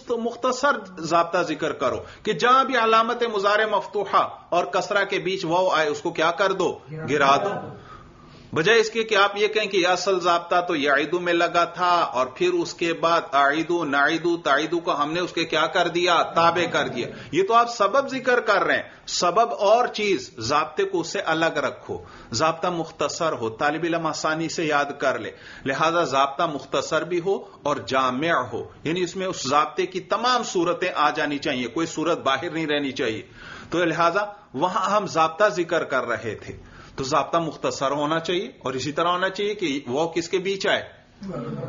مختصر ضابطہ ذکر کرو کہ جہاں بھی علامت مزار مفتوحہ اور کسرا کے بیچ وہ آئے، اس کو کیا کر دو؟ گرا دو۔ بجائے اس کے کہ آپ یہ کہیں کہ یہ اصل ضابطہ تو یعیدو میں لگا تھا اور پھر اس کے بعد آئیدو نائیدو تائیدو کو ہم نے اس کے کیا کر دیا؟ تابع کر دیا۔ یہ تو آپ سبب ذکر کر رہے ہیں۔ سبب اور چیز، ضابطے کو اس سے الگ رکھو۔ ضابطہ مختصر ہو، طالب علم آسانی سے یاد کر لے۔ لہذا ضابطہ مختصر بھی ہو اور جامع ہو۔ یعنی اس میں اس ضابطے کی تمام صورتیں آ جانی چاہیے۔ کوئی صورت باہر نہیں رہنی چاہیے۔ تو لہذا وہاں ہم ضابطہ ذکر کر رہے تھے۔ تو ضابطہ مختصر ہونا چاہیے اور اسی طرح ہونا چاہیے کہ وہ کس کے بیچ آئے؟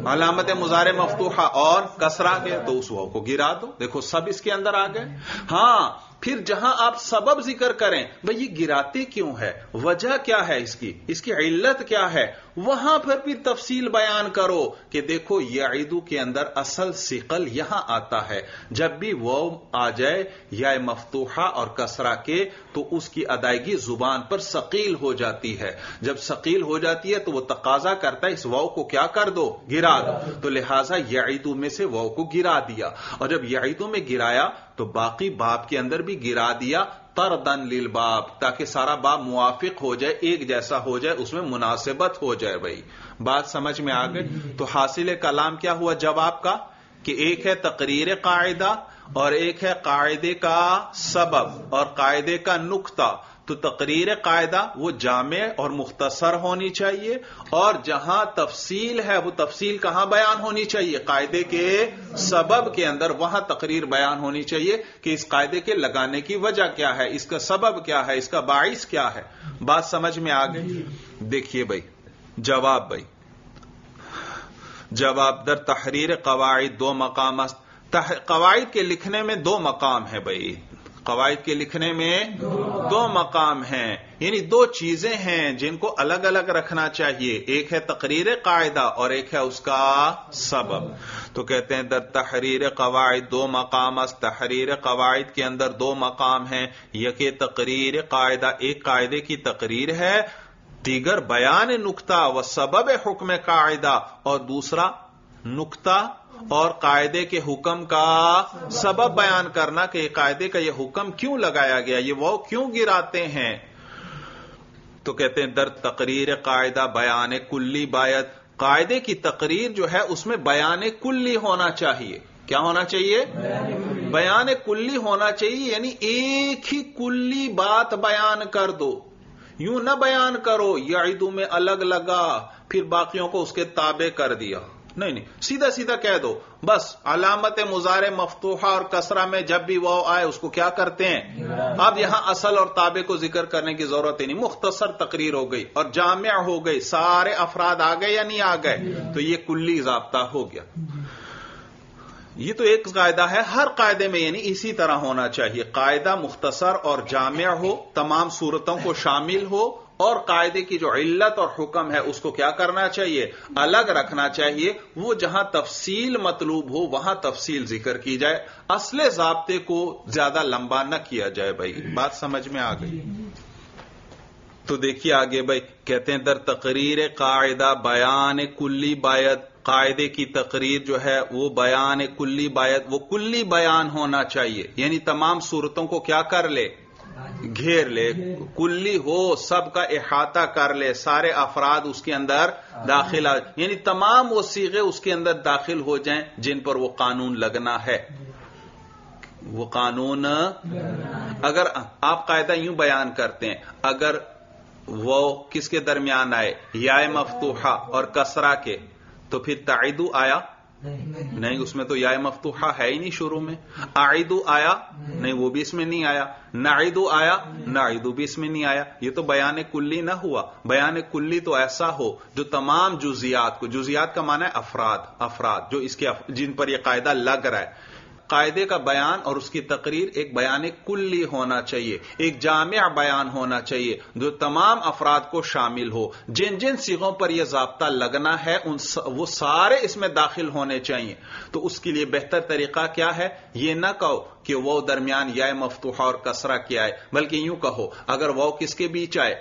علامت مزار مفتوحہ اور کسرا کے، تو اس واؤ کو گرا دو۔ دیکھو، سب اس کے اندر آ گئے۔ ہاں پھر جہاں آپ سبب ذکر کریں، بھائی، یہ گراتے کیوں ہے؟ وجہ کیا ہے اس کی؟ اس کی علت کیا ہے؟ وہاں پر بھی تفصیل بیان کرو کہ دیکھو یہ کے اندر اصل سقل یہاں آتا ہے۔ جب بھی وہ آ جائے یا مفتوحہ اور کسرا کے، تو اس کی ادائیگی زبان پر ثقیل ہو جاتی ہے۔ جب ثقیل ہو جاتی ہے تو وہ تقاضا کرتا ہے، اس واؤ کو کیا کر دو؟ گرا دو۔ تو لہذا یعیدو میں سے واؤ کو گرا دیا۔ اور جب یعیدو میں گرایا تو باقی باپ کے اندر بھی گرا دیا۔ تر للباب، تاکہ سارا باپ موافق ہو جائے، ایک جیسا ہو جائے، اس میں مناسبت ہو جائے بھائی۔ بات سمجھ میں آ گئی؟ تو حاصل کلام کیا ہوا جواب کا؟ کہ ایک ہے تقریر قاعدہ اور ایک ہے قاعدے کا سبب اور قاعدے کا نقطہ۔ تو تقریر قاعدہ وہ جامع اور مختصر ہونی چاہیے اور جہاں تفصیل ہے وہ تفصیل کہاں بیان ہونی چاہیے؟ قاعدے کے سبب کے اندر وہاں تقریر بیان ہونی چاہیے کہ اس قاعدے کے لگانے کی وجہ کیا ہے، اس کا سبب کیا ہے، اس کا باعث کیا ہے۔ بات سمجھ میں آ گئی؟ دیکھیے بھائی، جواب بھائی۔ جواب در تحریر قواعد دو مقام قواعد کے لکھنے میں دو مقام ہے بھائی۔ قواعد کے لکھنے میں دو مقام ہیں یعنی دو چیزیں ہیں جن کو الگ الگ رکھنا چاہیے۔ ایک ہے تقریر قاعدہ اور ایک ہے اس کا سبب۔ تو کہتے ہیں در تحریر قواعد دو مقام تحریر قواعد کے اندر دو مقام ہیں۔ یک تقریر قاعدہ، ایک قاعدے کی تقریر ہے۔ دیگر بیان نکتہ و سبب حکم قاعدہ اور دوسرا نکتہ اور قاعدے کے حکم کا سبب بیان کرنا کہ یہ قاعدے کا یہ حکم کیوں لگایا گیا؟ یہ وہ کیوں گراتے ہیں؟ تو کہتے ہیں، در تقریر قاعدہ بیان کلی باید۔ قاعدے کی تقریر جو ہے، اس میں بیان کلی ہونا چاہیے۔ کیا ہونا چاہیے؟ بیان کلی ہونا چاہیے یعنی ایک ہی کلی بات بیان کر دو۔ یوں نہ بیان کرو یا میں الگ لگا، پھر باقیوں کو اس کے تابع کر دیا۔ نہیں نہیں، سیدھا سیدھا کہہ دو۔ بس، علامت مزار مفتوحہ اور کسرہ میں جب بھی وہ آئے، اس کو کیا کرتے ہیں؟ اب یہاں اصل اور تابع کو ذکر کرنے کی ضرورت ہی نہیں۔ مختصر تقریر ہو گئی اور جامع ہو گئی۔ سارے افراد آ گئے یا نہیں آ گئے؟ تو یہ کلی ضابطہ ہو گیا۔ یہ تو ایک قاعدہ ہے۔ ہر قاعدے میں یعنی اسی طرح ہونا چاہیے۔ قاعدہ مختصر اور جامع ہو، تمام صورتوں کو شامل ہو اور قاعدے کی جو علت اور حکم ہے، اس کو کیا کرنا چاہیے؟ الگ رکھنا چاہیے۔ وہ جہاں تفصیل مطلوب ہو، وہاں تفصیل ذکر کی جائے۔ اصل ضابطے کو زیادہ لمبا نہ کیا جائے بھائی۔ بات سمجھ میں آ گئی؟ تو دیکھیے آگے بھائی، کہتے ہیں، در تقریر قاعدہ بیان کلی باید۔ قاعدے کی تقریر جو ہے، وہ بیان کلی باید، وہ کلی بیان ہونا چاہیے۔ یعنی تمام صورتوں کو کیا کر لے؟ گھیر لے، کلی ہو، سب کا احاطہ کر لے، سارے افراد اس کے اندر داخل یعنی تمام وہ سیغے اس کے اندر داخل ہو جائیں جن پر وہ قانون لگنا ہے۔ وہ قانون اگر آپ قاعدہ یوں بیان کرتے ہیں، اگر وہ کس کے درمیان آئے؟ یا مفتوحہ اور کسرا کے، تو پھر تعیدو آیا؟ نہیں اس میں تو یا مفتوحہ ہے ہی نہیں شروع میں۔ آئیدو آیا نہیں. وہ بھی اس میں نہیں آیا۔ نعیدو آیا نعیدو بھی اس میں نہیں آیا۔ یہ تو بیان کلی نہ ہوا۔ بیان کلی تو ایسا ہو جو تمام جزیات کو جزیات کا معنی ہے افراد افراد جو اس کے جن پر یہ قاعدہ لگ رہا ہے۔ قاعدے کا بیان اور اس کی تقریر ایک بیان کلی ہونا چاہیے، ایک جامع بیان ہونا چاہیے جو تمام افراد کو شامل ہو۔ جن جن سیغوں پر یہ ضابطہ لگنا ہے، ان وہ سارے اس میں داخل ہونے چاہیے۔ تو اس کے لیے بہتر طریقہ کیا ہے؟ یہ نہ کہو کہ وہ درمیان یا مفتوحہ اور کسرہ کیا ہے بلکہ یوں کہو اگر وہ کس کے بیچ آئے؟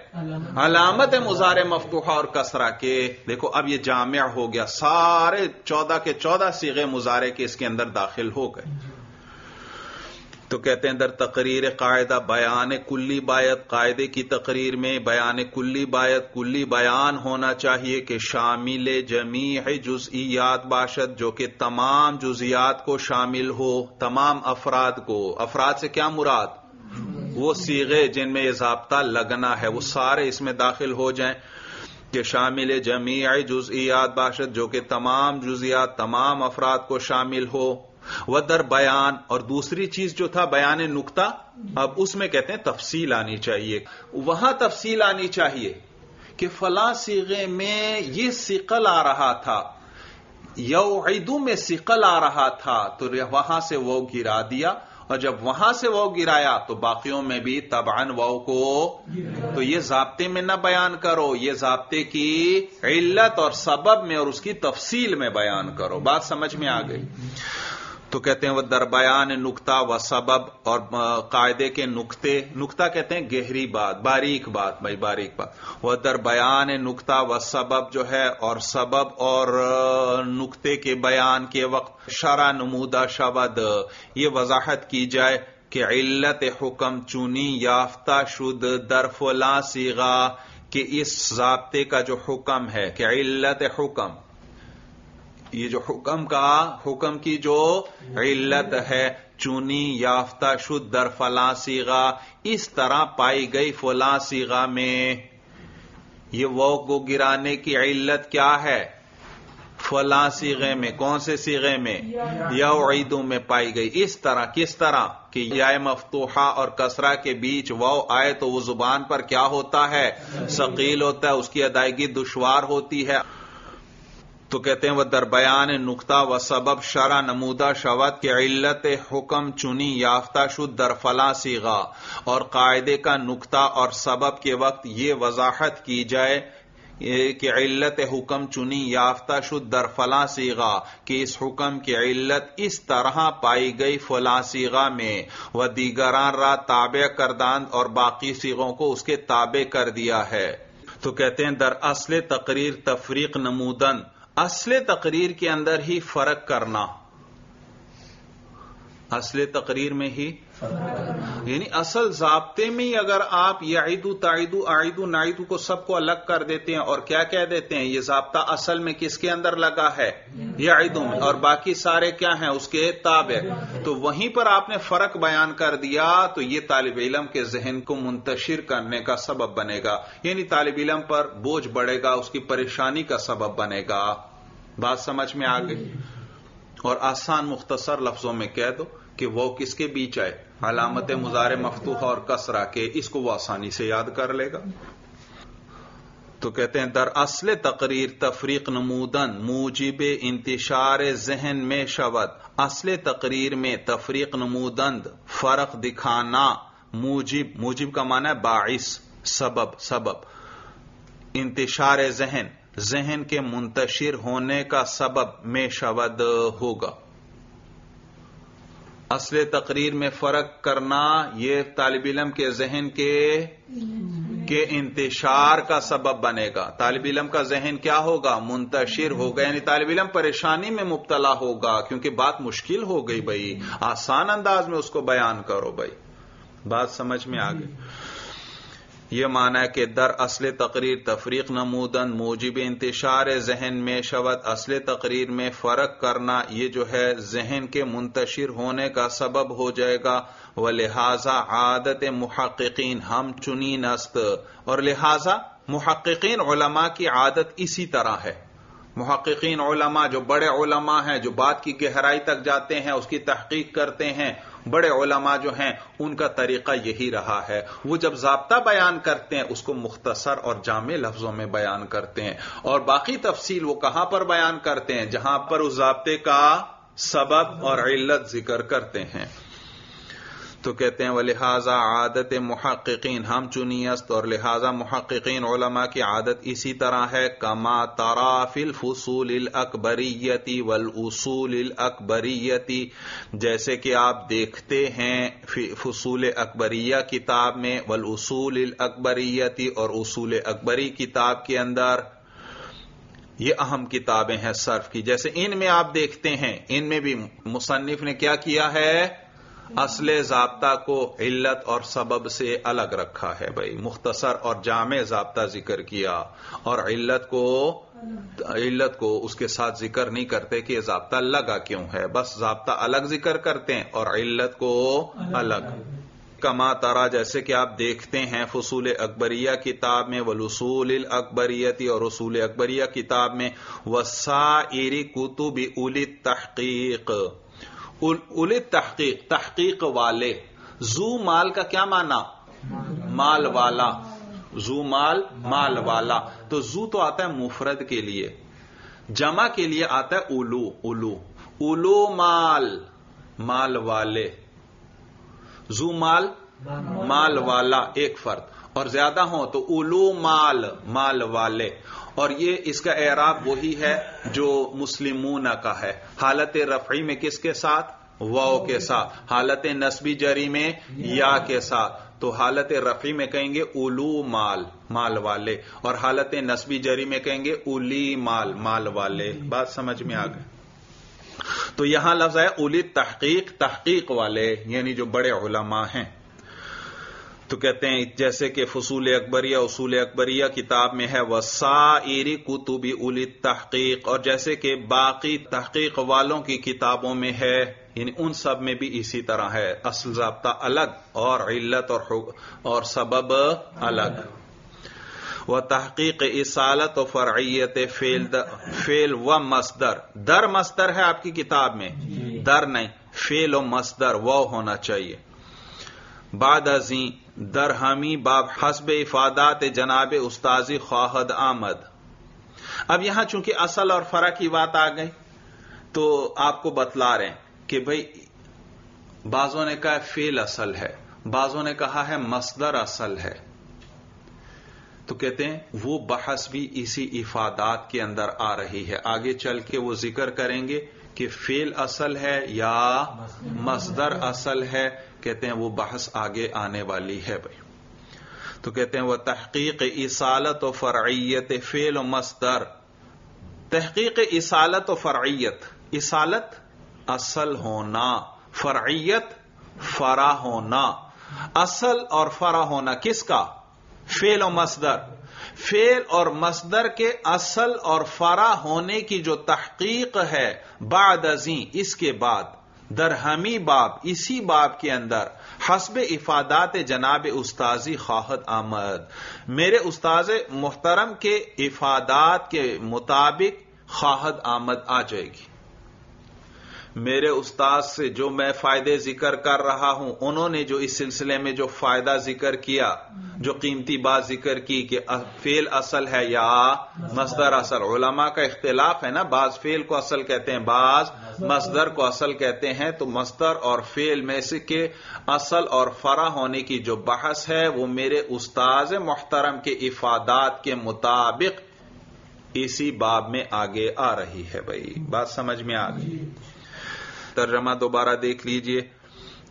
علامت. مزار مفتوحہ اور کسرہ کے۔ دیکھو اب یہ جامع ہو گیا سارے چودہ کے چودہ سیغے مظاہرے کے اس کے اندر داخل ہو گئے۔ تو کہتے ہیں در تقریر قاعدہ بیان کلی باید قاعدے کی تقریر میں بیان کلی باید کلی بیان ہونا چاہیے کہ شامل جمیع جزئیات باشد، جو کہ تمام جزیات کو شامل ہو، تمام افراد کو۔ افراد سے کیا مراد؟ وہ سیغے جن میں یہ ضابطہ لگنا ہے، وہ سارے اس میں داخل ہو جائیں۔ کہ شامل جمیع جزئیات باشد، جو کہ تمام جزیات تمام افراد کو شامل ہو۔ وہ در بیان اور دوسری چیز جو تھا بیان نکتا اب اس میں کہتے ہیں تفصیل آنی چاہیے۔ وہاں تفصیل آنی چاہیے کہ فلاں سیغے میں یہ سقل آ رہا تھا یو میں سقل آ رہا تھا، تو وہاں سے وہ گرا دیا۔ اور جب وہاں سے وہ گرایا تو باقیوں میں بھی تبان وہ کو تو یہ ضابطے میں نہ بیان کرو، یہ ضابطے کی علت اور سبب میں اور اس کی تفصیل میں بیان کرو۔ بات سمجھ میں آ گئی۔ تو کہتے ہیں وہ دربیان نکتا و سبب اور قاعدے کے نقطے نکتا کہتے ہیں گہری بات، باریک بات، بھائی باریک بات۔ وہ دربیان نکتا و سبب جو ہے اور سبب اور نقطے کے بیان کے وقت شرع نمودہ شبد، یہ وضاحت کی جائے کہ علت حکم چونی یافتہ شد در فلا سیگا کہ اس ضابطے کا جو حکم ہے کہ علت حکم یہ جو حکم کا حکم کی جو علت ہے، چونی، یافتہ شد در فلاں سیگا اس طرح پائی گئی فلاں سیگا میں۔ یہ وہ کو گرانے کی علت کیا ہے؟ فلاں سیغے میں۔ کون سے سیغے میں؟ یا عیدوں میں پائی گئی۔ اس طرح، کس طرح؟ کہ یا مفتوحہ اور کسرا کے بیچ وہ آئے تو وہ زبان پر کیا ہوتا ہے؟ ثقیل ہوتا ہے، اس کی ادائیگی دشوار ہوتی ہے۔ تو کہتے ہیں وہ دربیان نقطہ و سبب شرع نمودہ شوت کے علت حکم چنی یافتہ شد در فلا اور قاعدے کا نقطہ اور سبب کے وقت یہ وضاحت کی جائے کہ علت حکم چنی یافتہ شد در فلاں سیگا کہ اس حکم کی علت اس طرح پائی گئی فلاں سیگا میں وہ دیگران را تابع کرداند اور باقی سیغوں کو اس کے تابع کر دیا ہے۔ تو کہتے ہیں در اصل تقریر تفریق نمودن اصل تقریر کے اندر ہی فرق کرنا۔ اصل تقریر میں ہی یعنی اصل ضابطے میں ہی اگر آپ یعیدو، تعیدو آئیدو نائدو کو سب کو الگ کر دیتے ہیں اور کیا کہہ دیتے ہیں؟ یہ ضابطہ اصل میں کس کے اندر لگا ہے؟ یعیدو میں۔ اور باقی سارے کیا ہیں؟ اس کے تابع۔ تو وہیں پر آپ نے فرق بیان کر دیا، تو یہ طالب علم کے ذہن کو منتشر کرنے کا سبب بنے گا۔ یعنی طالب علم پر بوجھ بڑھے گا، اس کی پریشانی کا سبب بنے گا۔ بات سمجھ میں آ گئی؟ اور آسان مختصر لفظوں میں کہہ دو۔ کہ وہ کس کے بیچ آئے۔ علامت مزار مفتوح اور کسرا کے اس کو وہ آسانی سے یاد کر لے گا۔ تو کہتے ہیں، در اصل تقریر تفریق نمودن، موجب انتشار ذہن میں شود۔ اصل تقریر میں تفریق نمودند فرق دکھانا، موجب موجب کا معنی ہے باعث، سبب سبب۔ انتشار ذہن ذہن کے منتشر ہونے کا سبب میں شود ہوگا۔ اصل تقریر میں فرق کرنا یہ طالب علم کے ذہن کے کے انتشار کا سبب بنے گا۔ طالب علم کا ذہن کیا ہوگا؟ منتشر ہوگا یعنی طالب علم پریشانی میں مبتلا ہوگا، کیونکہ بات مشکل ہو گئی بھائی۔ آسان انداز میں اس کو بیان کرو بھائی۔ بات سمجھ میں آ گئی۔ یہ مانا ہے کہ در اصل تقریر تفریق نمودن، موجب انتشار ذہن میں شوت اصل تقریر میں فرق کرنا، یہ جو ہے ذہن کے منتشر ہونے کا سبب ہو جائے گا۔ وہ لہذا عادت محققین ہم چنی نست اور لہذا محققین علماء کی عادت اسی طرح ہے۔ محققین علماء جو بڑے علماء ہیں، جو بات کی گہرائی تک جاتے ہیں، اس کی تحقیق کرتے ہیں بڑے علماء جو ہیں، ان کا طریقہ یہی رہا ہے۔ وہ جب ضابطہ بیان کرتے ہیں، اس کو مختصر اور جامع لفظوں میں بیان کرتے ہیں۔ اور باقی تفصیل وہ کہاں پر بیان کرتے ہیں؟ جہاں پر اس ضابطے کا سبب اور علت ذکر کرتے ہیں۔ تو کہتے ہیں وہ لہٰذا عادت محققین، ہم چنیست اور لہذا محققین علماء کی عادت اسی طرح ہے، کما تراف الفصول الاکبریتی والاصول الاکبریتی، جیسے کہ آپ دیکھتے ہیں فصول اکبریہ کتاب میں والاصول الاکبریتی اور اصول اکبری کتاب کے اندر، یہ اہم کتابیں ہیں صرف کی، جیسے ان میں آپ دیکھتے ہیں، ان میں بھی مصنف نے کیا کیا ہے اصل ضابطہ کو علت اور سبب سے الگ رکھا ہے بھائی۔ مختصر اور جامع ضابطہ ذکر کیا اور علت کو علت کو اس کے ساتھ ذکر نہیں کرتے کہ یہ ضابطہ لگا کیوں ہے۔ بس ضابطہ الگ ذکر کرتے ہیں اور علت کو الگ۔ کما تارا جیسے کہ آپ دیکھتے ہیں فصول اکبریہ کتاب میں ولوسول اکبریتی اور رسول اکبریہ کتاب میں وسائری کتب اولی تحقیق۔ اول تحقیق تحقیق والے۔ زو مال کا کیا مانا مال والا۔ زو مال مال والا۔ تو زو تو آتا ہے مفرد کے لیے۔ جمع کے لیے آتا ہے اولو اولو۔ اولو مال مال والے۔ زو مال مال والا، ایک فرد۔ اور زیادہ ہوں تو اولو مال مال والے۔ اور یہ اس کا اعراب وہی ہے جو مسلمون کا ہے۔ حالت رفعی میں کس کے ساتھ؟ واؤ کے ساتھ۔ حالت نسبی جری میں یا کے ساتھ۔ تو حالت رفعی میں کہیں گے اولو مال مال والے۔ اور حالت نسبی جری میں کہیں گے اولی مال مال والے۔ بات سمجھ میں آ گئے تو یہاں لفظ ہے اولی تحقیق تحقیق والے یعنی جو بڑے علماء ہیں۔ تو کہتے ہیں جیسے کہ فصول اکبریہ اصول اکبریہ کتاب میں ہے وسائری کتبی الی تحقیق اور جیسے کہ باقی تحقیق والوں کی کتابوں میں ہے یعنی ان سب میں بھی اسی طرح ہے۔ اصل ضابطہ الگ اور علت اور اور سبب الگ۔ وہ تحقیق اصالت و فرعیت فیل فیل و مصدر۔ در مصدر ہے آپ کی کتاب میں۔ در نہیں فیل و مصدر وہ ہونا چاہیے۔ بعد ازیں درہمی باب حسب افادات جناب استاذی خواہد آمد۔ اب یہاں چونکہ اصل اور فرا کی بات آ گئی، تو آپ کو بتلا رہے ہیں کہ بھائی بعضوں نے کہا فیل اصل ہے، بعضوں نے کہا ہے مصدر اصل ہے۔ تو کہتے ہیں وہ بحث بھی اسی افادات کے اندر آ رہی ہے۔ آگے چل کے وہ ذکر کریں گے کہ فیل اصل ہے یا مصدر اصل ہے۔ کہتے ہیں وہ بحث آگے آنے والی ہے بھائی۔ تو کہتے ہیں وہ تحقیق اصالت و فرعیت فیل و مصدر۔ تحقیق اصالت و فرعیت۔ اصالت اصل ہونا۔ فرعیت فرا ہونا۔ اصل اور فرا ہونا کس کا؟ فیل و مصدر۔ فیل اور مصدر کے اصل اور فرا ہونے کی جو تحقیق ہے بعد ازیں اس کے بعد۔ درہمی باب اسی باب کے اندر حسب افادات جناب استاذی خواہد آمد میرے استاذ محترم کے افادات کے مطابق خواہد آمد آ جائے گی۔ میرے استاد سے جو میں فائدے ذکر کر رہا ہوں، انہوں نے جو اس سلسلے میں جو فائدہ ذکر کیا، جو قیمتی بات ذکر کی کہ فیل اصل ہے یا مصدر اصل، علماء کا اختلاف ہے نا، بعض فیل کو اصل کہتے ہیں، بعض مصدر کو اصل کہتے ہیں، تو مصدر اور فیل میں سے کے اصل اور فرا ہونے کی جو بحث ہے، وہ میرے استاذ محترم کے افادات کے مطابق اسی باب میں آگے آ رہی ہے بھائی۔ بات سمجھ میں آ گئی۔ جی۔ ترجمہ دوبارہ دیکھ لیجیے۔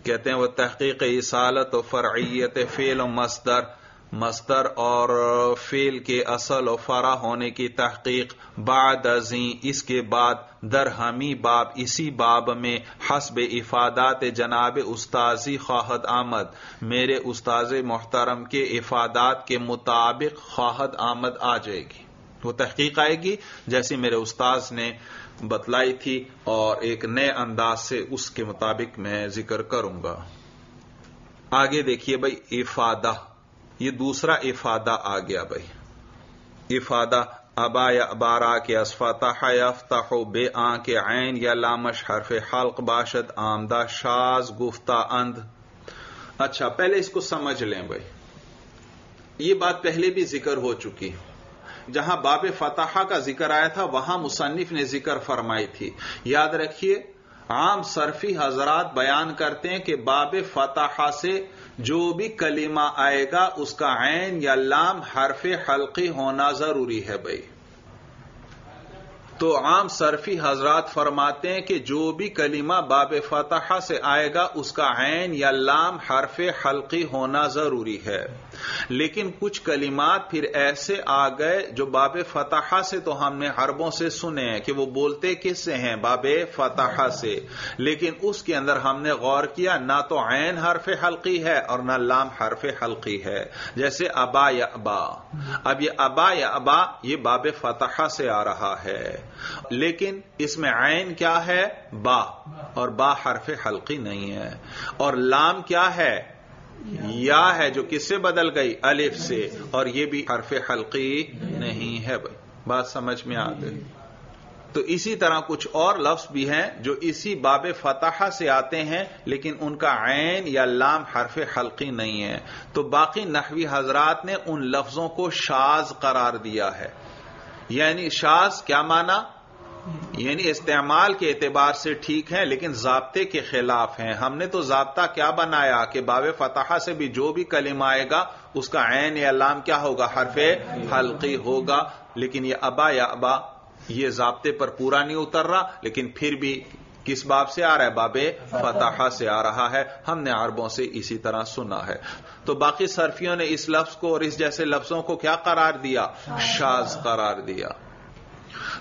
کہتے ہیں وہ تحقیق اصالت و فرعیت فیل و مصدر مصدر اور فیل کے اصل و فرا ہونے کی تحقیق۔ بعد ازیں اس کے بعد درہمی باب، اسی باب میں حسب افادات جناب استاذی خواہد آمد میرے استاذ محترم کے افادات کے مطابق خواہد آمد آ جائے گی۔ وہ تحقیق آئے گی۔ جیسے میرے استاذ نے بتلائی تھی اور ایک نئے انداز سے اس کے مطابق میں ذکر کروں گا۔ آگے دیکھیے بھائی، افادہ۔ یہ دوسرا افادہ آ گیا بھائی۔ افادہ، ابا یا ابارا کے اسفتہ یفتح بے آ کے عین یا لامش، حرف حلق، باشد، آمدہ، شاز، گفتہ، اند۔ اچھا پہلے اس کو سمجھ لیں بھائی۔ یہ بات پہلے بھی ذکر ہو چکی۔ جہاں باب فتح کا ذکر آیا تھا، وہاں مصنف نے ذکر فرمائی تھی۔ یاد رکھیے، عام صرفی حضرات بیان کرتے ہیں کہ باب فتح سے جو بھی کلمہ آئے گا، اس کا عین یا لام حرف حلقی ہونا ضروری ہے بھائی۔ تو عام صرفی حضرات فرماتے ہیں کہ جو بھی کلمہ باب فتح سے آئے گا، اس کا عین یا لام حرف حلقی ہونا ضروری ہے۔ لیکن کچھ کلمات پھر ایسے آ گئے جو باب فتح سے تو ہم نے حربوں سے سنے ہیں کہ وہ بولتے کس سے ہیں باب فتح سے۔ لیکن اس کے اندر ہم نے غور کیا، نہ تو عین حرف حلقی ہے اور نہ لام حرف حلقی ہے۔ جیسے ابا یا ابا۔ اب یہ ابا یا ابا، یہ باب فتح سے آ رہا ہے۔ لیکن اس میں عین کیا ہے؟ با۔ اور با حرف حلقی نہیں ہے۔ اور لام کیا ہے؟ یا ہے جو کس سے بدل گئی؟ الف سے۔ اور یہ بھی حرف حلقی نہیں ہے۔ بھائی بات سمجھ میں آ گئی۔ تو اسی طرح کچھ اور لفظ بھی ہیں جو اسی باب فتح سے آتے ہیں، لیکن ان کا عین یا لام حرف حلقی نہیں ہے۔ تو باقی نحوی حضرات نے ان لفظوں کو شاز قرار دیا ہے۔ یعنی شاز کیا مانا یعنی استعمال کے اعتبار سے ٹھیک ہیں لیکن ضابطے کے خلاف ہیں۔ ہم نے تو ضابطہ کیا بنایا کہ باب فتح سے بھی جو بھی کلم آئے گا، اس کا عین یا علام کیا ہوگا؟ حرف حلقی ہوگا۔ لیکن یہ ابا یا ابا، یہ ضابطے پر پورا نہیں اتر رہا، لیکن پھر بھی کس باب سے آ رہا ہے؟ باب فتح سے آ رہا ہے۔ ہم نے عربوں سے اسی طرح سنا ہے۔ تو باقی صرفیوں نے اس لفظ کو اور اس جیسے لفظوں کو کیا قرار دیا؟ شاز قرار دیا۔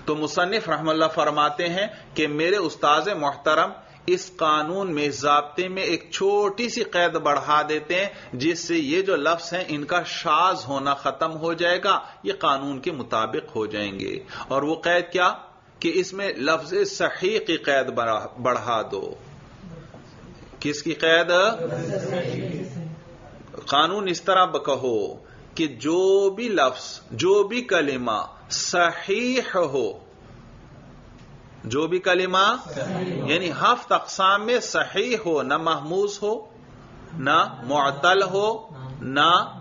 تو مصنف رحم اللہ فرماتے ہیں کہ میرے استاذ محترم، اس قانون میں ضابطے میں ایک چھوٹی سی قید بڑھا دیتے ہیں، جس سے یہ جو لفظ ہیں، ان کا شاز ہونا ختم ہو جائے گا، یہ قانون کے مطابق ہو جائیں گے۔ اور وہ قید کیا؟ کہ اس میں لفظ صحیح کی قید بڑھا دو۔ کس کی قید؟ قانون اس طرح کہو کہ جو بھی لفظ، جو بھی کلمہ صحیح ہو جو بھی کلمہ یعنی ہفت اقسام میں صحیح ہو نہ محموز ہو نہ معطل ہو نہ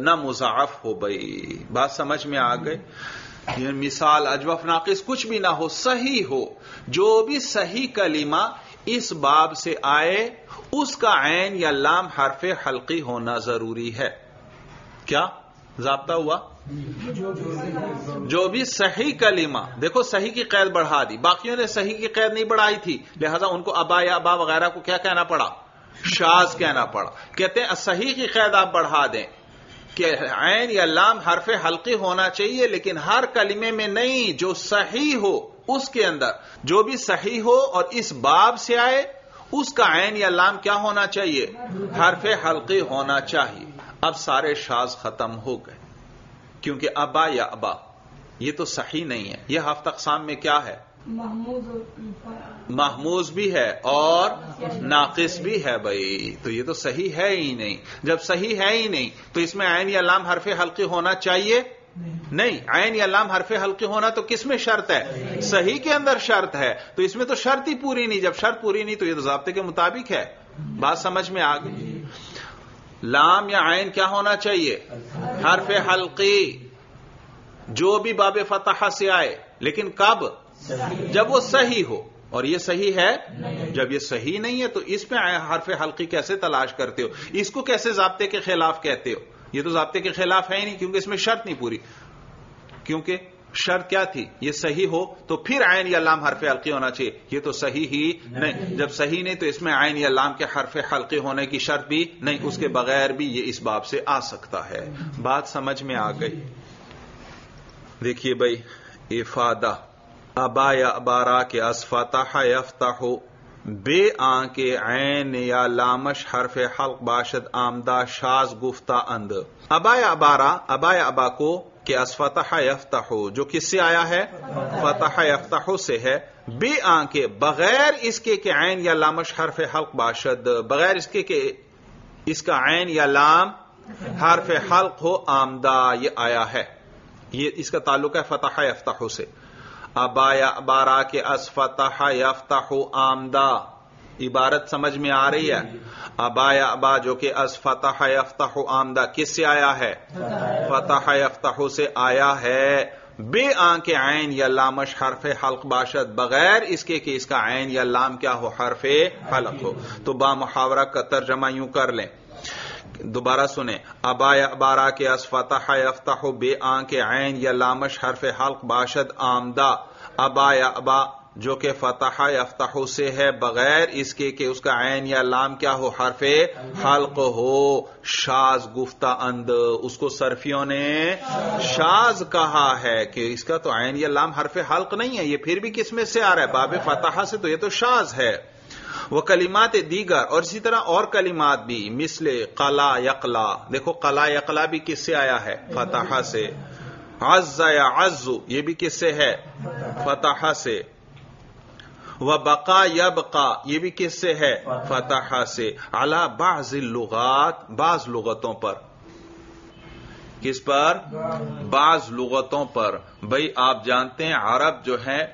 نہ مضاف ہو بھائی بات سمجھ میں آ گئی؟ یعنی مثال اجوف ناقص کچھ بھی نہ ہو صحیح ہو جو بھی صحیح کلمہ اس باب سے آئے اس کا عین یا لام حرف حلقی ہونا ضروری ہے۔ کیا؟ ضابطہ ہوا؟ جو بھی صحیح کلمہ، دیکھو صحیح کی قید بڑھا دی، باقیوں نے صحیح کی قید نہیں بڑھائی تھی، لہذا ان کو ابا یا ابا وغیرہ کو کیا کہنا پڑا؟ شاز کہنا پڑا۔ کہتے ہیں، صحیح کی قید آپ بڑھا دیں۔ کہ عین یا لام حرف حلقی ہونا چاہیے، لیکن ہر کلمے میں نہیں، جو صحیح ہو، اس کے اندر۔ جو بھی صحیح ہو اور اس باب سے آئے، اس کا عین یا لام کیا ہونا چاہیے؟ حرف حلقی ہونا چاہیے۔ اب سارے شاز ختم ہو گئے۔ کیونکہ ابا یا ابا یہ تو صحیح نہیں ہے۔ یہ ہفت اقسام میں کیا ہے؟ محموز بھی ہے اور ناقص بھی ہے بھائی۔ تو یہ تو صحیح ہے ہی نہیں۔ جب صحیح ہے ہی نہیں تو اس میں عین یا لام حرف حلقی ہونا چاہیے؟ نہیں۔ عین یا لام حرف حلقی ہونا تو کس میں شرط ہے؟ صحیح کے اندر شرط ہے۔ تو اس میں تو شرط ہی پوری نہیں۔ جب شرط پوری نہیں تو یہ تو ضابطے کے مطابق ہے۔ بات سمجھ میں آ گئی۔ لام یا عین کیا ہونا چاہیے؟ حرف حلقی۔ جو بھی باب فتح سے آئے، لیکن کب؟ جب وہ صحیح ہو۔ اور یہ صحیح ہے؟ جب یہ صحیح نہیں ہے، تو اس میں حرف حلقی کیسے تلاش کرتے ہو؟ اس کو کیسے ضابطے کے خلاف کہتے ہو؟ یہ تو ضابطے کے خلاف ہے ہی نہیں، کیونکہ اس میں شرط نہیں پوری۔ کیونکہ شرط کیا تھی؟ یہ صحیح ہو تو پھر عین یا لام حرف حلقی ہونا چاہیے۔ یہ تو صحیح ہی نہیں۔ جب صحیح نہیں تو اس میں عین یا لام کے حرف حلقی ہونے کی شرط بھی نہیں۔ اس کے بغیر بھی یہ اس باب سے آ سکتا ہے۔ بات سمجھ میں آ گئی۔ دیکھیے بھائی، افادہ۔ ابا یا ابارا کے اسفتح یفتح۔ بے آ کے عین یا لامش حرف حلق باشد آمدہ شاز گفتہ اند۔ ابا یا ابارا، ابا یا ابا کو کہ اسفتح یفتح جو کس سے آیا ہے؟ فتح یفتح سے ہے۔ بے آ کے بغیر اس کے کہ عین یا لامش حرف حلق باشد۔ بغیر اس کے کہ اس کا عین یا لام حرف حلق ہو، آمدہ یہ آیا ہے۔ یہ اس کا تعلق ہے فتح یفتح سے۔ ابا یا ابارا کے اسفتح یفتح آمدہ۔ عبارت سمجھ میں آ رہی ہے۔ ابا یا ابا جو کہ اسفتح یفتح آمدہ کس سے آیا ہے؟ فتح یفتح سے آیا ہے۔ بے آن کے عین یا لامش حرف حلق باشد بغیر اس کے کہ اس کا عین یا لام کیا ہو، حرف حلق ہو۔ تو با محاورہ کا ترجمہ یوں کر لیں۔ دوبارہ سنیں۔ ابا یا ابارا کے اسفتح یفتح بے آن کے عین یا لامش حرف حلق باشد آمدہ۔ ابا یا ابا جو کہ فتح یفتح سے ہے، بغیر اس کے کہ اس کا عین یا لام کیا ہو، حرف حلق ہو، شاز گفتہ اند، اس کو صرفیوں نے شاز کہا ہے کہ اس کا تو عین یا لام حرف حلق نہیں ہے، یہ پھر بھی کس میں سے آ رہا ہے؟ باب فتح سے تو یہ تو شاز ہے۔ وہ کلمات دیگر اور اسی طرح اور کلمات بھی، مثل قلا یقلا۔ دیکھو قلا یقلا بھی کس سے آیا ہے؟ فتح سے۔ عز یا عز، یہ بھی کس سے ہے؟ فتح سے۔ وہ بقا یا بقا یہ بھی کس سے ہے؟ فتح سے۔ اعلی بعض اللغات، بعض لغتوں پر۔ کس پر؟ بعض لغتوں پر۔ بھائی آپ جانتے ہیں، عرب جو ہے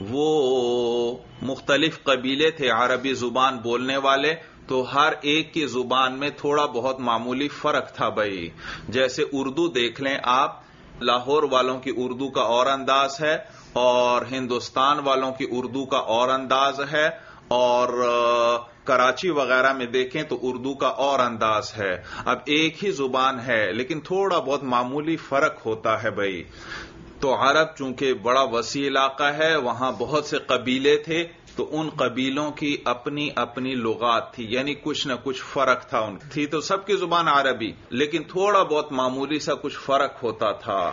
وہ مختلف قبیلے تھے، عربی زبان بولنے والے۔ تو ہر ایک کی زبان میں تھوڑا بہت معمولی فرق تھا بھائی جیسے اردو دیکھ لیں آپ، لاہور والوں کی اردو کا اور انداز ہے۔ اور ہندوستان والوں کی اردو کا اور انداز ہے اور کراچی وغیرہ میں دیکھیں تو اردو کا اور انداز ہے۔ اب ایک ہی زبان ہے، لیکن تھوڑا بہت معمولی فرق ہوتا ہے بھائی۔ تو عرب چونکہ بڑا وسیع علاقہ ہے، وہاں بہت سے قبیلے تھے، تو ان قبیلوں کی اپنی اپنی لغات تھی یعنی کچھ نہ کچھ فرق تھا ان تھی تو سب کی زبان عربی، لیکن تھوڑا بہت معمولی سا کچھ فرق ہوتا تھا۔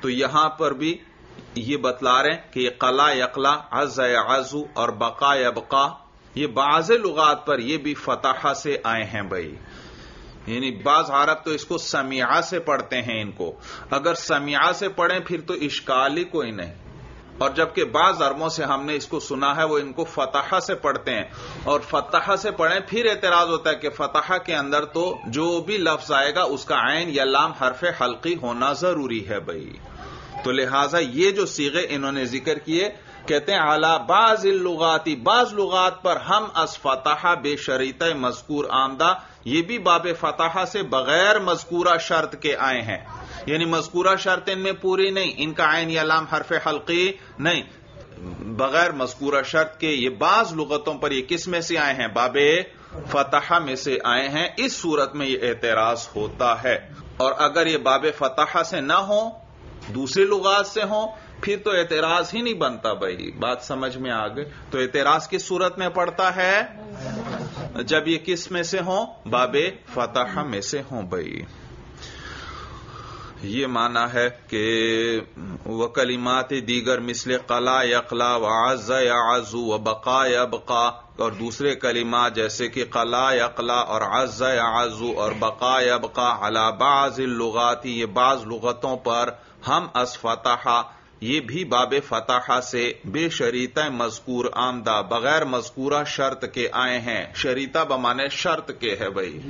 تو یہاں پر بھی یہ بتلا رہے ہیں کہ یہ قلا یقلا، عز عزو اور بقا یبقا یہ بعض لغات پر یہ بھی فتح سے آئے ہیں بھائی۔ یعنی بعض عرب تو اس کو سمیعہ سے پڑھتے ہیں ان کو۔ اگر سمیعہ سے پڑھیں پھر تو اشکال ہی کوئی نہیں۔ اور جبکہ بعض ارموں سے ہم نے اس کو سنا ہے وہ ان کو فتح سے پڑھتے ہیں۔ اور فتح سے پڑھیں پھر اعتراض ہوتا ہے کہ فتح کے اندر تو جو بھی لفظ آئے گا اس کا عین یا لام حرف حلقی ہونا ضروری ہے بھائی۔ تو لہٰذا یہ جو سیغے انہوں نے ذکر کیے، کہتے ہیں اعلی بعض اللغاتی بعض لغات پر ہم از فتح بے شریط مذکور آمدہ، یہ بھی باب فتح سے بغیر مذکورہ شرط کے آئے ہیں۔ یعنی مذکورہ شرط ان میں پوری نہیں، ان کا عین یا لام حرف حلقی نہیں۔ بغیر مذکورہ شرط کے یہ بعض لغتوں پر یہ کس میں سے آئے ہیں؟ باب فتح میں سے آئے ہیں۔ اس صورت میں یہ اعتراض ہوتا ہے۔ اور اگر یہ باب فتح سے نہ ہو دوسری لغات سے ہوں، پھر تو اعتراض ہی نہیں بنتا بھائی۔ بات سمجھ میں آ گئی۔ تو اعتراض کس صورت میں پڑتا ہے؟ جب یہ کس میں سے ہوں؟ باب فتح میں سے ہوں بھائی۔ یہ مانا ہے کہ وہ کلیمات دیگر مثل قلا، یقلا، وعز یعزو و بقا یبقا اور دوسرے کلمات جیسے کہ قلا، یقلا اور عز یعزو اور بقا، یبقا علی بعض اللغاتی یہ بعض لغتوں پر ہم از فتح یہ بھی باب فتح سے بے شریطہ مذکور آمدہ، بغیر مذکورہ شرط کے آئے ہیں۔ شریطہ بمانے شرط کے ہے بھائی۔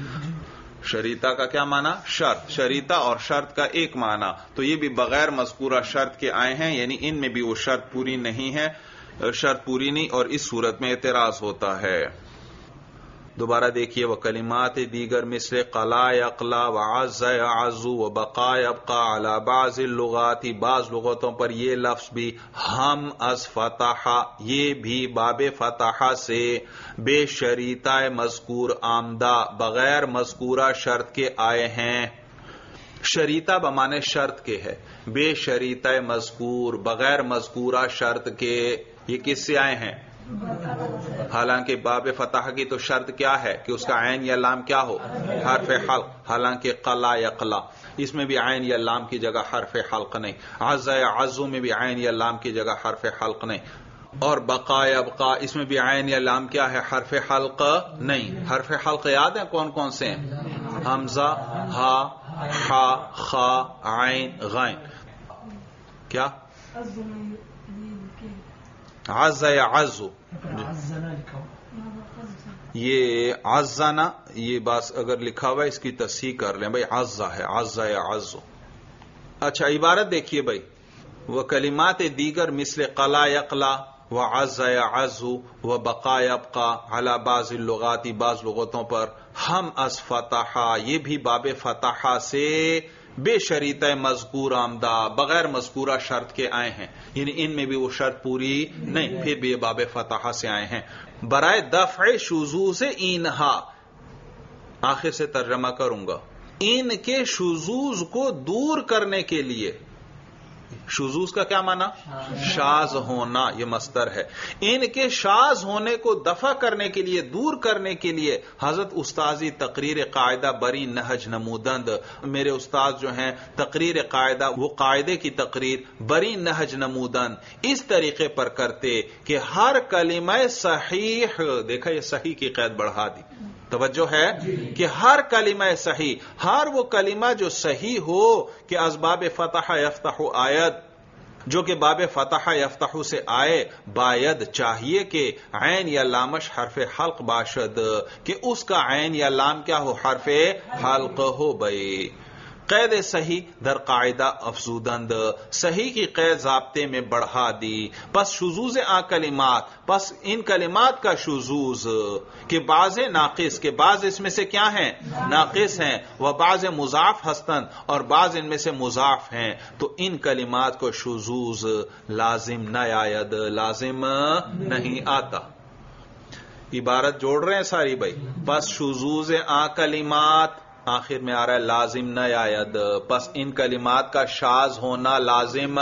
شریتا کا کیا مانا شرط۔ شریتا اور شرط کا ایک معنی۔ تو یہ بھی بغیر مذکورہ شرط کے آئے ہیں یعنی ان میں بھی وہ شرط پوری نہیں ہے، شرط پوری نہیں اور اس صورت میں اعتراض ہوتا ہے۔ دوبارہ دیکھیے وہ کلمات دیگر مثل قلا اقلا و عز عزو و بقا ابقا علی بعض اللغاتی بعض لغتوں پر یہ لفظ بھی ہم از فتح یہ بھی باب فتح سے بے شریطہ مذکور آمدہ بغیر مذکورہ شرط کے آئے ہیں۔ شریطہ بمانے شرط کے ہے۔ بے شریطہ مذکور، بغیر مذکورہ شرط کے یہ کس سے آئے ہیں؟ حالانکہ باب فتح کی تو شرط کیا ہے کہ اس کا عین یا لام کیا ہو؟ حرف حلق. حالانکہ قلا یا قلا. اس میں بھی عین یا لام کی جگہ حرف حلق نہیں. عز یا عزو میں بھی عین یا لام کی جگہ حرف حلق نہیں. اور بقا یا بقا. اس میں بھی عین یا لام کیا ہے؟ حرف حلق نہیں. حرف حلق یاد ہیں کون کون سے ہیں؟ حمزہ، ہا ہا خا، عین، غین. کیا؟ عز یا عزو. یہ آزانا یہ بات اگر لکھا ہوا ہے اس کی تصحیح کر لیں بھائی آزا ہے آزا یا آزو اچھا عبارت دیکھیے بھائی. وہ کلمات دیگر مثل قلا یقلا و آزا یا آزو و بقا ابقا علا بعض اللغاتی بعض لغتوں پر. ہم از فتح یہ بھی باب فتح سے بے شریط مذکور آمدہ، بغیر مذکورہ شرط کے آئے ہیں۔ یعنی ان میں بھی وہ شرط پوری نہیں، پھر بھی باب فتح سے آئے ہیں۔ برائے دفع شوزو سے اینہا۔ آخر سے ترجمہ کروں گا۔ ان کے شوزوز کو دور کرنے کے لیے شوزوز کا کیا مانا شاز ہونا، یہ مستر ہے۔ ان کے شاز ہونے کو دفع کرنے کے لیے، دور کرنے کے لیے حضرت استاذی تقریر قاعدہ بری نہج نمودند۔ میرے استاد جو ہیں، تقریر قاعدہ، وہ قاعدے کی تقریر بری نہج نمودند۔ اس طریقے پر کرتے کہ ہر کلمہ صحیح، دیکھا یہ صحیح کی قید بڑھا دی۔ توجہ ہے کہ ہر کلمہ صحیح ہر وہ کلمہ جو صحیح ہو کہ اسباب فتح یفتح آیت جو کہ باب فتح یفتح سے آئے باید چاہیے کہ عین یا لامش حرف حلق باشد کہ اس کا عین یا لام کیا ہو؟ حرف حلق ہو بھائی۔ قید صحیح در قاعدہ افزودند. صحیح کی قید ضابطے میں بڑھا دی. پس شزوز آ کلمات، پس ان کلمات کا شزوز کہ بعض ناقص کے بعض اس میں سے کیا ہیں؟ ناقص ہیں. وہ بعض مضاف ہستن اور بعض ان میں سے مضاف ہیں. تو ان کلمات کو شزوز لازم نہ آید، لازم نہیں آتا. عبارت جوڑ رہے ہیں ساری بھائی. بس شزوز آ کلمات آخر میں آ رہا ہے، لازم نہ آید. پس ان کلمات کا شاز ہونا لازم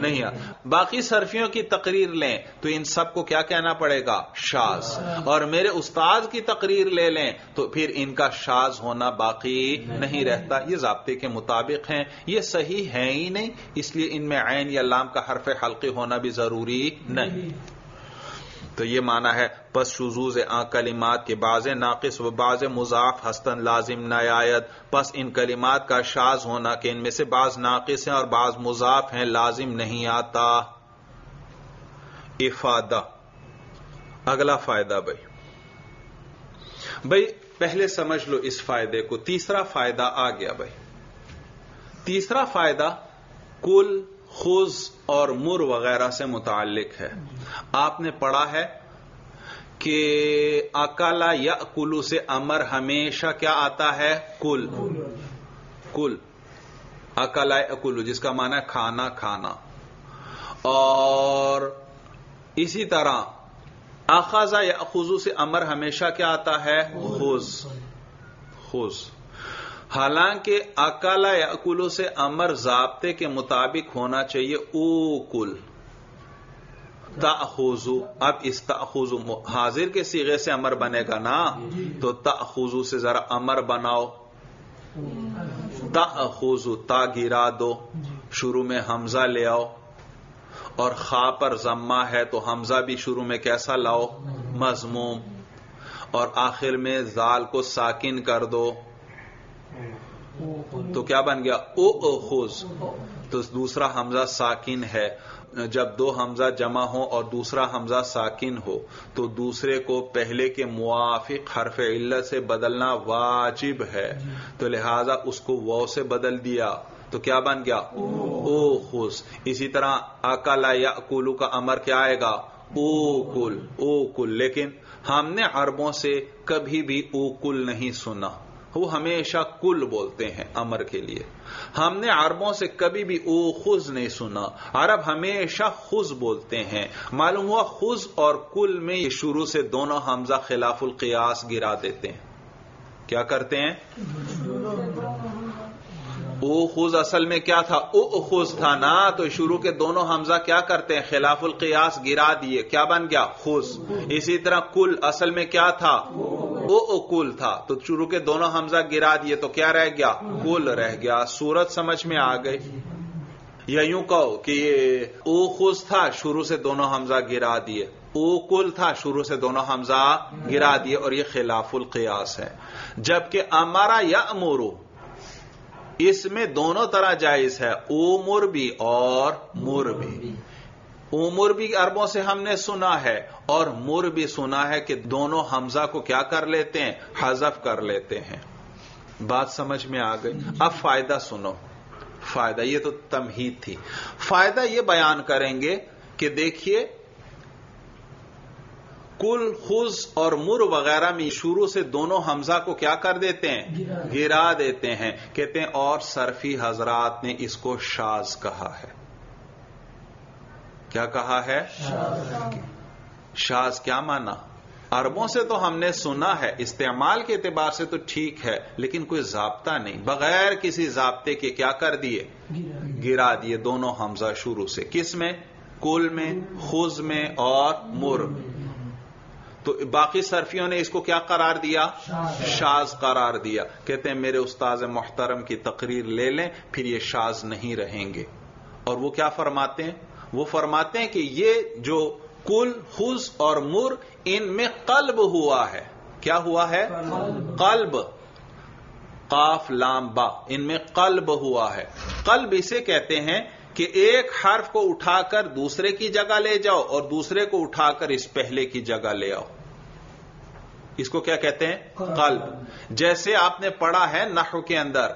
نہیں ہے. باقی صرفیوں کی تقریر لیں تو ان سب کو کیا کہنا پڑے گا؟ شاز. اور میرے استاد کی تقریر لے لیں تو پھر ان کا شاز ہونا باقی نہیں رہتا. یہ ضابطے کے مطابق ہیں. یہ صحیح ہے ہی نہیں. اس لیے ان میں عین یا لام کا حرف حلقی ہونا بھی ضروری نہیں. تو یہ مانا ہے، پس شزوز آ کلمات کے باز ناقص و باز مضاف ہستن لازم نیات پس ان کلمات کا شاز ہونا کہ ان میں سے بعض ناقص ہیں اور بعض مضاف ہیں، لازم نہیں آتا۔ افادہ۔ اگلا فائدہ بھائی۔ بھائی، پہلے سمجھ لو اس فائدے کو۔ تیسرا فائدہ آ گیا بھائی۔ تیسرا فائدہ، کل خز اور مر وغیرہ سے متعلق ہے۔ آپ نے پڑھا ہے کہ اکالا یا کلو سے امر ہمیشہ کیا آتا ہے؟ کل۔ کل۔ اکالا اکلو جس کا معنی ہے کھانا کھانا۔ اور اسی طرح اخذا یا خزو سے امر ہمیشہ کیا آتا ہے؟ خز خز حالانکہ اکالا یا اکلو سے امر ضابطے کے مطابق ہونا چاہیے او کل تاخوزو اب اس تاخوزو حاضر کے سیغے سے امر بنے گا نا؟ تو تاخوزو سے ذرا امر بناؤ۔ تاخوزو تا گرا دو۔ شروع میں حمزہ لے آؤ۔ اور خا پر ضمہ ہے تو حمزہ بھی شروع میں کیسا لاؤ؟ مضموم۔ اور آخر میں زال کو ساکن کر دو۔ تو کیا بن گیا؟ او او خوز. تو دوسرا حمزہ ساکن ہے. جب دو حمزہ جمع ہو اور دوسرا حمزہ ساکن ہو، تو دوسرے کو پہلے کے موافق حرف علت سے بدلنا واجب ہے۔ تو لہذا اس کو وہ سے بدل دیا۔ تو کیا بن گیا؟ او خوش اسی طرح اکالا یا کولو کا امر کیا آئے گا؟ او کل او کل. لیکن ہم نے عربوں سے کبھی بھی او کل نہیں سنا۔ وہ ہمیشہ کل بولتے ہیں امر کے لیے۔ ہم نے عربوں سے کبھی بھی او خز نہیں سنا۔ عرب ہمیشہ خز بولتے ہیں۔ معلوم ہوا خز اور کل میں یہ شروع سے دونوں حمزہ خلاف القیاس گرا دیتے ہیں۔ کیا کرتے ہیں؟ او خز اصل میں کیا تھا؟ او خز تھا نا؟ تو شروع کے دونوں حمزہ کیا کرتے ہیں؟ خلاف القیاس گرا دیے۔ کیا بن گیا؟ خز اسی طرح کل اصل میں کیا تھا؟ او او کل تھا۔ تو شروع کے دونوں حمزہ گرا دیے تو کیا رہ گیا؟ کل رہ گیا۔ سورت سمجھ میں آ گئی۔ یا یوں کہو کہ یہ او خز تھا، شروع سے دونوں حمزہ گرا دیے۔ او کل تھا، شروع سے دونوں حمزہ گرا دیے اور یہ خلاف القیاس ہے۔ جبکہ امارا یا امورو اس میں دونوں طرح جائز ہے اومر بھی اور مر بھی۔ عمر بھی اربوں سے ہم نے سنا ہے اور مر بھی سنا ہے کہ دونوں حمزہ کو کیا کر لیتے ہیں؟ حذف کر لیتے ہیں۔ بات سمجھ میں آ گئی۔ اب فائدہ سنو۔ فائدہ یہ تو تمہید تھی۔ فائدہ یہ بیان کریں گے کہ دیکھیے کل خز اور مر وغیرہ میں شروع سے دونوں حمزہ کو کیا کر دیتے ہیں؟ گرا دیتے ہیں۔ کہتے ہیں اور سرفی حضرات نے اس کو شاز کہا ہے۔ کیا کہا ہے؟ شاز کیا مانا؟ اربوں سے تو ہم نے سنا ہے استعمال کے اعتبار سے تو ٹھیک ہے لیکن کوئی ضابطہ نہیں۔ بغیر کسی ضابطے کے کیا کر دیے؟ گرا دیے دونوں حمزہ شروع سے۔ کس میں؟ کل میں خز میں اور مر تو باقی صرفیوں نے اس کو کیا قرار دیا؟ شاز. قرار دیا۔ کہتے ہیں میرے استاذ محترم کی تقریر لے لیں پھر یہ شاز نہیں رہیں گے۔ اور وہ کیا فرماتے ہیں؟ وہ فرماتے ہیں کہ یہ جو کل خز اور مر ان میں قلب ہوا ہے۔ کیا ہوا ہے؟ قلب۔ قاف لام با ان میں قلب ہوا ہے۔ قلب اسے کہتے ہیں کہ ایک حرف کو اٹھا کر دوسرے کی جگہ لے جاؤ اور دوسرے کو اٹھا کر اس پہلے کی جگہ لے آؤ۔ اس کو کیا کہتے ہیں؟ قلب۔ جیسے آپ نے پڑھا ہے نحو کے اندر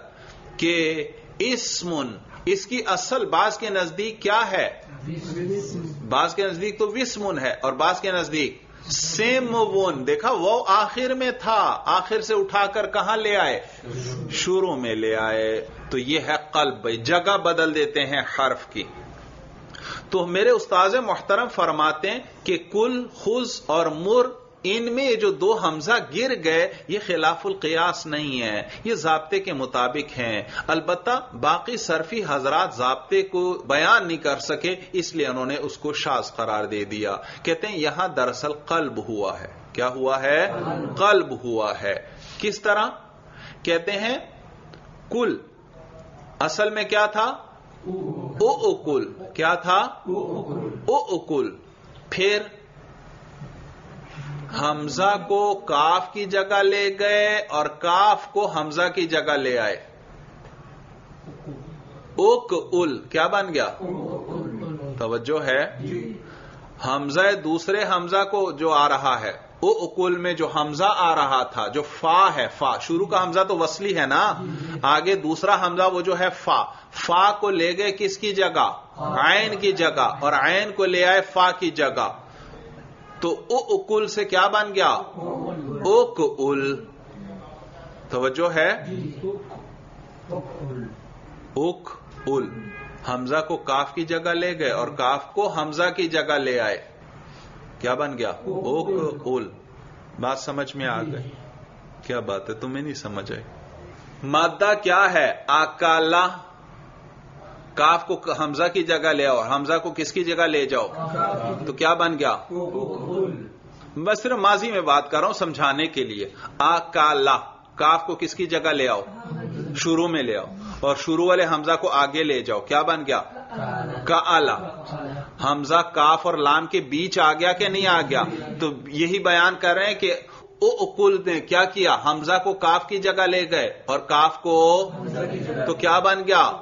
کہ اسمن اس کی اصل بعض کے نزدیک کیا ہے؟ بعض کے نزدیک تو وسمن ہے اور بعض کے نزدیک سیم ون دیکھا وہ آخر میں تھا۔ آخر سے اٹھا کر کہاں لے آئے؟ شروع میں لے آئے۔ تو یہ ہے قلب۔ جگہ بدل دیتے ہیں حرف کی۔ تو میرے استاذ محترم فرماتے ہیں کہ کل خز اور مر ان میں جو دو حمزہ گر گئے، یہ خلاف القیاس نہیں ہے، یہ ضابطے کے مطابق ہیں۔ البتہ باقی صرفی حضرات ضابطے کو بیان نہیں کر سکے، اس لیے انہوں نے اس کو شاز قرار دے دیا۔ کہتے ہیں یہاں دراصل قلب ہوا ہے۔ کیا ہوا ہے؟ قلب ہوا ہے۔ کس طرح؟ کہتے ہیں کل۔ اصل میں کیا تھا؟ او اکل کیا تھا؟ او اکل پھر حمزہ کو کاف کی جگہ لے گئے اور کاف کو حمزہ کی جگہ لے آئے۔ اوک ال کیا بن گیا؟ توجہ ہے۔ حمزہ دوسرے حمزہ کو جو آ رہا ہے او اکل میں جو حمزہ آ رہا تھا جو فا ہے فا۔ شروع کا حمزہ تو وصلی ہے نا؟ آگے دوسرا حمزہ وہ جو ہے فا۔ فا کو لے گئے کس کی جگہ؟ عین کی جگہ۔ اور عین کو لے آئے فا کی جگہ۔ تو او اکل سے کیا بن گیا؟ اوک ال توجہ ہے؟ اوک ال حمزہ کو کاف کی جگہ لے گئے اور کاف کو حمزہ کی جگہ لے آئے۔ کیا بن گیا؟ اوک اول بات سمجھ میں آ گئی۔ کیا بات ہے؟ تمہیں نہیں سمجھ آئی۔ مادہ کیا ہے؟ آکالا۔ کاف کو حمزہ کی جگہ لے آؤ، حمزہ کو کس کی جگہ لے جاؤ؟ تو کیا بن گیا؟ میں صرف ماضی میں بات کر رہا ہوں سمجھانے کے لیے۔ آ کالا کاف کو کس کی جگہ لے آؤ؟ شروع میں لے آؤ۔ اور شروع والے حمزہ کو آگے لے جاؤ۔ کیا بن گیا؟ کا آلہ حمزہ کاف اور لام کے بیچ آ گیا کہ نہیں آ گیا؟ تو یہی بیان کر رہے ہیں کہ او اکل نے کیا کیا؟ حمزہ کو کاف کی جگہ لے گئے اور کاف کو تو کیا بن گیا؟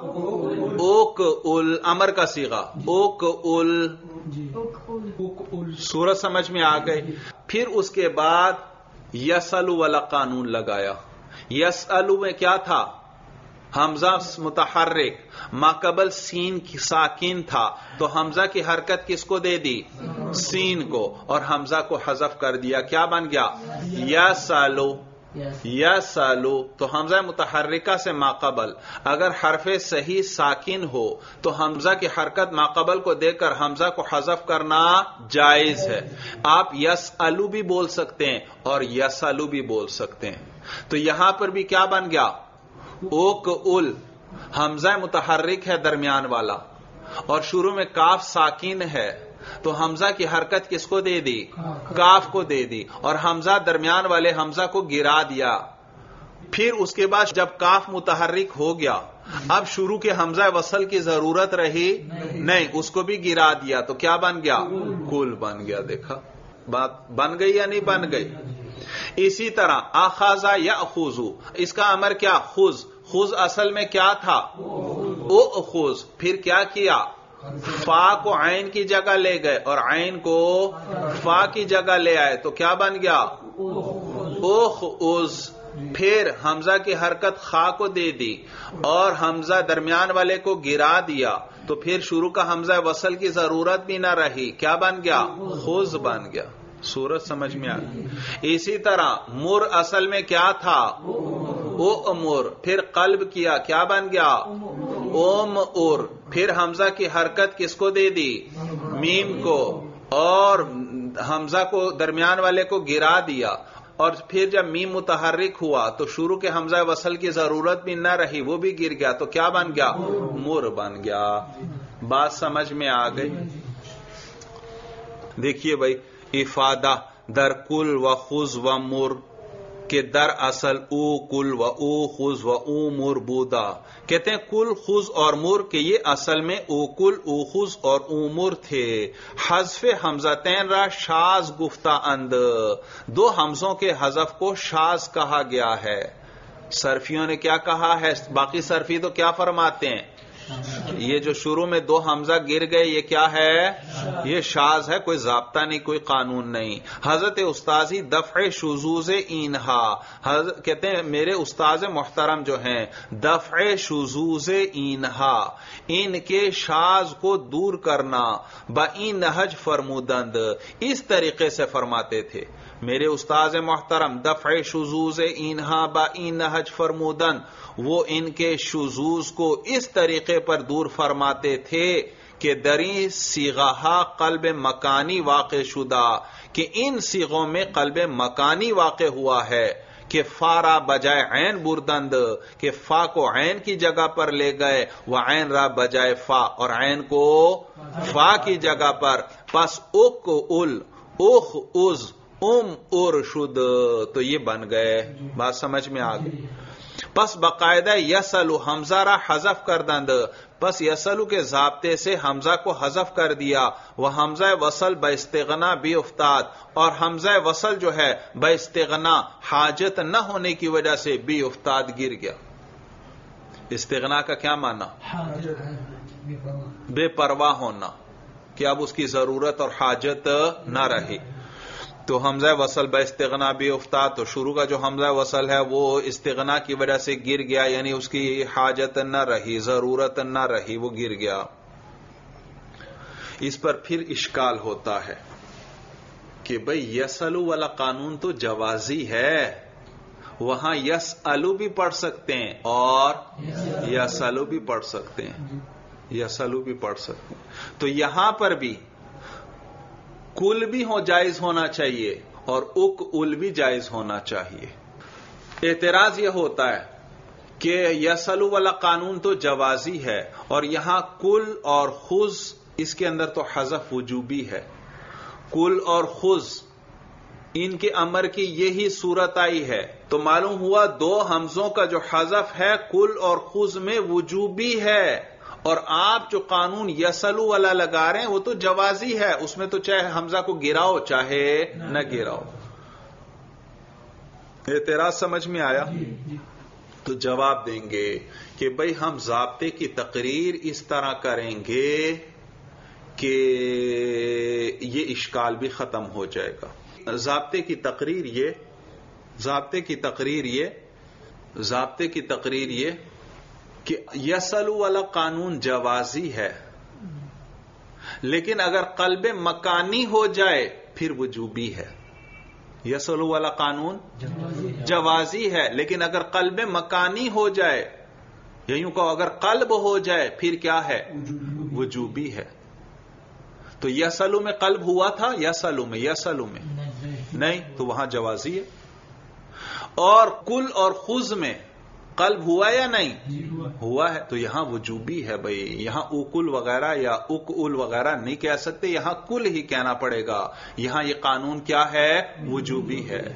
اوک ال امر کا سیگا اوک ال سورج سمجھ میں آ گئی۔ پھر اس کے بعد یس والا قانون لگایا۔ یس میں کیا تھا؟ حمزہ متحرک۔ ماقبل سین کی ساکین تھا۔ تو حمزہ کی حرکت کس کو دے دی؟ سین کو۔ اور حمزہ کو حذف کر دیا۔ کیا بن گیا؟ یا سالو یا سالو، تو حمزہ متحرکہ سے ماقبل اگر حرف صحیح ساکن ہو، تو حمزہ کی حرکت ماقبل کو دے کر حمزہ کو حذف کرنا جائز ہے۔ آپ یس الو بھی بول سکتے ہیں اور یس الو بھی بول سکتے ہیں۔ تو یہاں پر بھی کیا بن گیا؟ اوک ال۔ حمزہ متحرک ہے درمیان والا۔ اور شروع میں کاف ساکین ہے۔ تو حمزہ کی حرکت کس کو دے دی؟ کاف کو دے دی۔ اور حمزہ درمیان والے حمزہ کو گرا دیا۔ پھر اس کے بعد جب کاف متحرک ہو گیا اب شروع کے حمزہ وصل کی ضرورت رہی نہیں۔ اس کو بھی گرا دیا۔ تو کیا بن گیا؟ کل بن گیا۔ دیکھا بات بن گئی یا نہیں بن گئی؟ اسی طرح آخازا یا خوزو اس کا امر کیا؟ خوز خوز اصل میں کیا تھا؟ او خوز پھر کیا کیا؟ فا کو عین کی جگہ لے گئے اور عین کو فا کی جگہ لے آئے تو کیا بن گیا؟ اوخ اوز۔ پھر حمزہ کی حرکت خا کو دے دی اور حمزہ درمیان والے کو گرا دیا۔ تو پھر شروع کا حمزہ وصل کی ضرورت بھی نہ رہی۔ کیا بن گیا؟ خوز بن گیا۔ سورج سمجھ میں آ اسی طرح مر اصل میں کیا تھا؟ او امور پھر قلب کیا کیا بن گیا؟ اوم اور۔ پھر حمزہ کی حرکت کس کو دے دی؟ میم کو۔ اور حمزہ کو درمیان والے کو گرا دیا۔ اور پھر جب میم متحرک ہوا تو شروع کے حمزہ وصل کی ضرورت بھی نہ رہی، وہ بھی گر گیا۔ تو کیا بن گیا؟ مر بن گیا۔ بات سمجھ میں آ گئی۔ دیکھیے بھائی افادہ، در کل و خز و مر، کہ در اصل او کل و او خز و او مر بودا۔ کہتے ہیں کل خز اور مر، کہ یہ اصل میں او کل، او خز اور او مر تھے۔ حذف حمزہ تین را شاز گفتہ اند۔ دو حمزوں کے حذف کو شاز کہا گیا ہے۔ سرفیوں نے کیا کہا ہے؟ باقی سرفی تو کیا فرماتے ہیں؟ یہ جو شروع میں دو حمزہ گر گئے، یہ کیا ہے؟ یہ شاز ہے، کوئی ضابطہ نہیں، کوئی قانون نہیں۔ حضرت استاذی دفع شزوز اینہا۔ کہتے ہیں، میرے استاذ محترم جو ہیں، دفع شزوز اینہا۔ ان کے شاز کو دور کرنا، با این نہج فرمودند۔ اس طریقے سے فرماتے تھے۔ میرے استاذ محترم، دفع شزوز اینہا با این نہج فرمودند وہ ان کے شزوز کو اس طریقے پر دور فرماتے تھے کہ دری سیغہ قلب مکانی واقع شدہ، کہ ان سیغوں میں قلب مکانی واقع ہوا ہے، کہ فارا بجائے عین بردند، کہ فا کو عین کی جگہ پر لے گئے وہ عین را بجائے فا، اور عین کو فا کی جگہ پر، پس اک ال، اخ از ام ار شد، تو یہ بن گئے۔ بات سمجھ میں آ گئی۔ پس باقاعدہ یسلو حمزہ را حذف کر دند پس یسلو کے ضابطے سے حمزہ کو حذف کر دیا۔ وہ حمزہ وصل استغنا بھی افتاد۔ اور حمزہ وصل جو ہے استغنا حاجت نہ ہونے کی وجہ سے بھی افتاد گر گیا۔ استغنا کا کیا مانا بے پرواہ ہونا۔ کہ اب اس کی ضرورت اور حاجت نہ رہی تو حمزہ وصل ب استغنا بھی افتا تو شروع کا جو حمزہ وصل ہے وہ استغنا کی وجہ سے گر گیا یعنی اس کی حاجت نہ رہی، ضرورت نہ رہی، وہ گر گیا۔ اس پر پھر اشکال ہوتا ہے کہ بھئی یس والا قانون تو جوازی ہے، وہاں یس الو بھی پڑھ سکتے ہیں اور یس الو بھی پڑھ سکتے ہیں۔ یس الو بھی پڑھ سکتے ہیں۔ تو یہاں پر بھی کل بھی ہو جائز ہونا چاہیے اور اک ال بھی جائز ہونا چاہیے۔ اعتراض یہ ہوتا ہے کہ یسلو والا قانون تو جوازی ہے اور یہاں کل اور خز اس کے اندر تو حذف وجوبی ہے۔ کل اور خز ان کے امر کی یہی صورت آئی ہے۔ تو معلوم ہوا دو حمزوں کا جو حذف ہے، کل اور خز میں وجوبی ہے۔ اور آپ جو قانون یسلو والا لگا رہے ہیں وہ تو جوازی ہے۔ اس میں تو چاہے حمزہ کو گراؤ چاہے نہ گراؤ۔ اعتراض سمجھ میں آیا؟ جی، جی۔ تو جواب دیں گے کہ بھئی ہم ضابطے کی تقریر اس طرح کریں گے کہ یہ اشکال بھی ختم ہو جائے گا۔ ضابطے کی تقریر یہ ضابطے کی تقریر یہ ضابطے کی تقریر یہ کہ یسلو والا قانون جوازی ہے۔ لیکن اگر قلب مکانی ہو جائے پھر وجوبی ہے۔ یسلو والا قانون جوازی ہے لیکن اگر قلب مکانی ہو جائے یا یوں کہو اگر قلب ہو جائے پھر کیا ہے؟ وجوبی ہے۔ تو یسلو میں قلب ہوا تھا یسلو میں یسلو میں۔ نہیں تو وہاں جوازی ہے۔ اور کل اور خز میں قلب ہوا یا نہیں؟ جی، ہوا۔ ہے۔ تو یہاں وجوبی ہے بھائی۔ یہاں اکل وغیرہ یا اک ال وغیرہ نہیں کہہ سکتے۔ یہاں کل ہی کہنا پڑے گا۔ یہاں یہ قانون کیا ہے؟ وجوبی ہے۔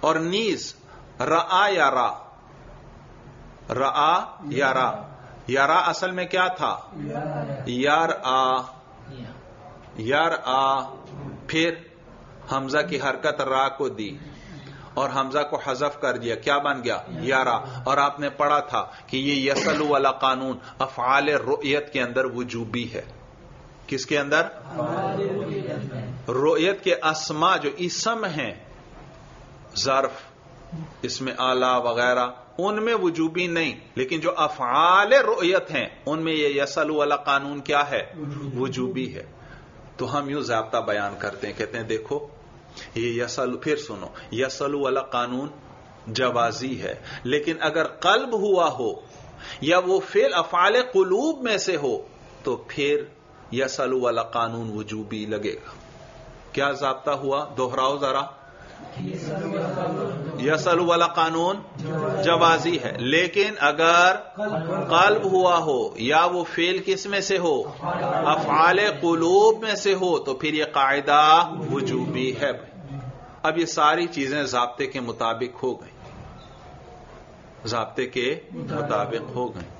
اور نیز را یا را۔ را یا را۔ یا را اصل میں کیا تھا؟ یار آ۔ یار آ۔ پھر حمزہ کی حرکت را کو دی۔ اور حمزہ کو حذف کر دیا۔ کیا بن گیا؟ یارہ اور آپ نے پڑھا تھا کہ یہ یسل والا قانون افعال رویت کے اندر وجوبی ہے۔ کس کے اندر؟ رویت کے اسما جو اسم ہیں ظرف اس میں آلہ وغیرہ ان میں وجوبی نہیں لیکن جو افعال رویت ہیں ان میں یہ یسل والا قانون کیا ہے۔ وجوبی ہے۔ تو ہم یوں ضابطہ بیان کرتے ہیں کہتے ہیں دیکھو یہ یسل پھر سنو، یسل والا قانون جوازی ہے، لیکن اگر قلب ہوا ہو یا وہ فیل افعال قلوب میں سے ہو، تو پھر یسل والا قانون وجوبی لگے گا۔ کیا ضابطہ ہوا؟ دوہراؤ ذرا۔ یسل والا قانون جوازی ہے۔ لیکن اگر قلب ہوا ہو یا وہ فیل کس میں سے ہو؟ افعال قلوب میں سے ہو، تو پھر یہ قاعدہ وجوبی ہے۔ اب یہ ساری چیزیں ضابطے کے مطابق ہو گئیں۔ ضابطے کے مطابق ہو گئیں۔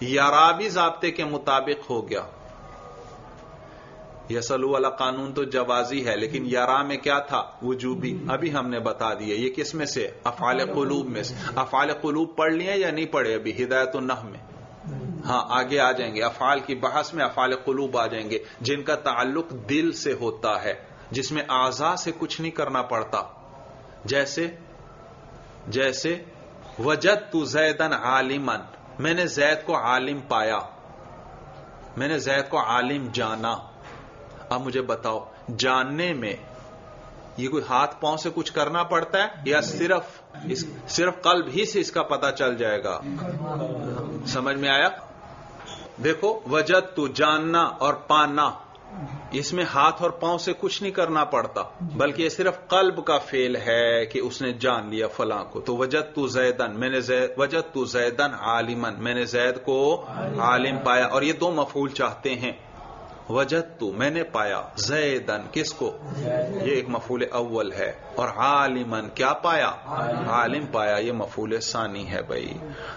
یارا بھی ضابطے کے مطابق ہو گیا۔ یسلو والا قانون تو جوازی ہے، لیکن یارا میں کیا تھا؟ وجوبی۔ ابھی ہم نے بتا دیا یہ کس میں سے؟ افعال قلوب میں سے۔ افعال قلوب پڑھ لیے یا نہیں پڑھے ابھی؟ ہدایت النح میں۔ ہاں آگے آ جائیں گے۔ افعال کی بحث میں افعال قلوب آ جائیں گے، جن کا تعلق دل سے ہوتا ہے، جس میں آزا سے کچھ نہیں کرنا پڑتا۔ جیسے جیسے وجد تو زیدن عالمن میں نے زید کو عالم پایا۔ میں نے زید کو عالم جانا۔ اب مجھے بتاؤ، جاننے میں یہ کوئی ہاتھ پاؤں سے کچھ کرنا پڑتا ہے یا صرف صرف قلب ہی سے اس کا پتا چل جائے گا؟ سمجھ میں آیا؟ دیکھو وجد تو جاننا اور پانا، اس میں ہاتھ اور پاؤں سے کچھ نہیں کرنا پڑتا، بلکہ یہ صرف قلب کا فیل ہے کہ اس نے جان لیا فلاں کو۔ تو وجد تو زیدن، میں نے وجد تو زیدن عالمن، میں نے زید کو عالم پایا۔ اور یہ دو مفعول چاہتے ہیں۔ وجد تو میں نے پایا زیدن کس کو؟ یہ ایک مفول اول ہے۔ اور عالمن کیا پایا؟ عالم پایا، یہ مفول ثانی ہے بھائی۔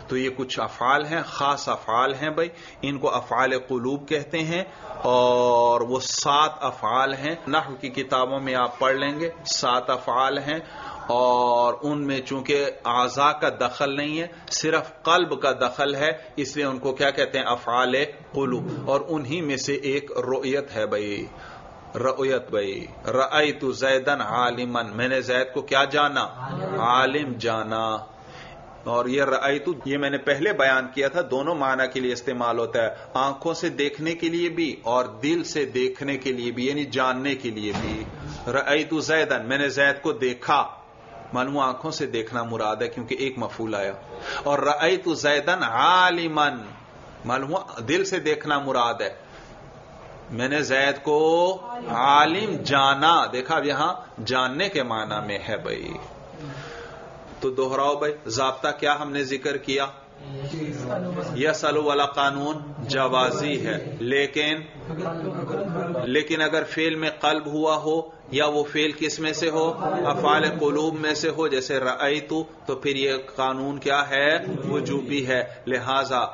تو یہ کچھ افعال ہیں، خاص افعال ہیں بھائی۔ ان کو افعال قلوب کہتے ہیں، اور وہ سات افعال ہیں۔ نحو کی کتابوں میں آپ پڑھ لیں گے، سات افعال ہیں۔ اور ان میں چونکہ اعضا کا دخل نہیں ہے، صرف قلب کا دخل ہے، اس لیے ان کو کیا کہتے ہیں؟ افعال قلوب۔ اور انہی میں سے ایک رویت ہے بھائی۔ رویت بھائی۔ رئی تو زیدن عالمن۔ میں نے زید کو کیا جانا؟ عالم جانا۔ اور یہ رئی تو یہ میں نے پہلے بیان کیا تھا، دونوں معنی کے لیے استعمال ہوتا ہے۔ آنکھوں سے دیکھنے کے لیے بھی اور دل سے دیکھنے کے لیے بھی یعنی جاننے کے لیے بھی۔ رئی تو زیدن۔ میں نے زید کو دیکھا۔ معلوم آنکھوں سے دیکھنا مراد ہے کیونکہ ایک مفول آیا۔ اور رئی تو زیدن عالمن معلوم دل سے دیکھنا مراد ہے۔ میں نے زید کو عالم جانا، دیکھا اب یہاں جاننے کے معنی میں ہے بھائی۔ تو دوہراؤ بھائی، ضابطہ کیا ہم نے ذکر کیا؟ یس والا قانون جوازی ہے۔ لیکن لیکن اگر فیل میں قلب ہوا ہو یا وہ فیل کس میں سے ہو؟ افعال قلوب میں سے ہو۔ جیسے رئی تو پھر یہ قانون کیا ہے؟ وجوبی ہے۔ لہذا،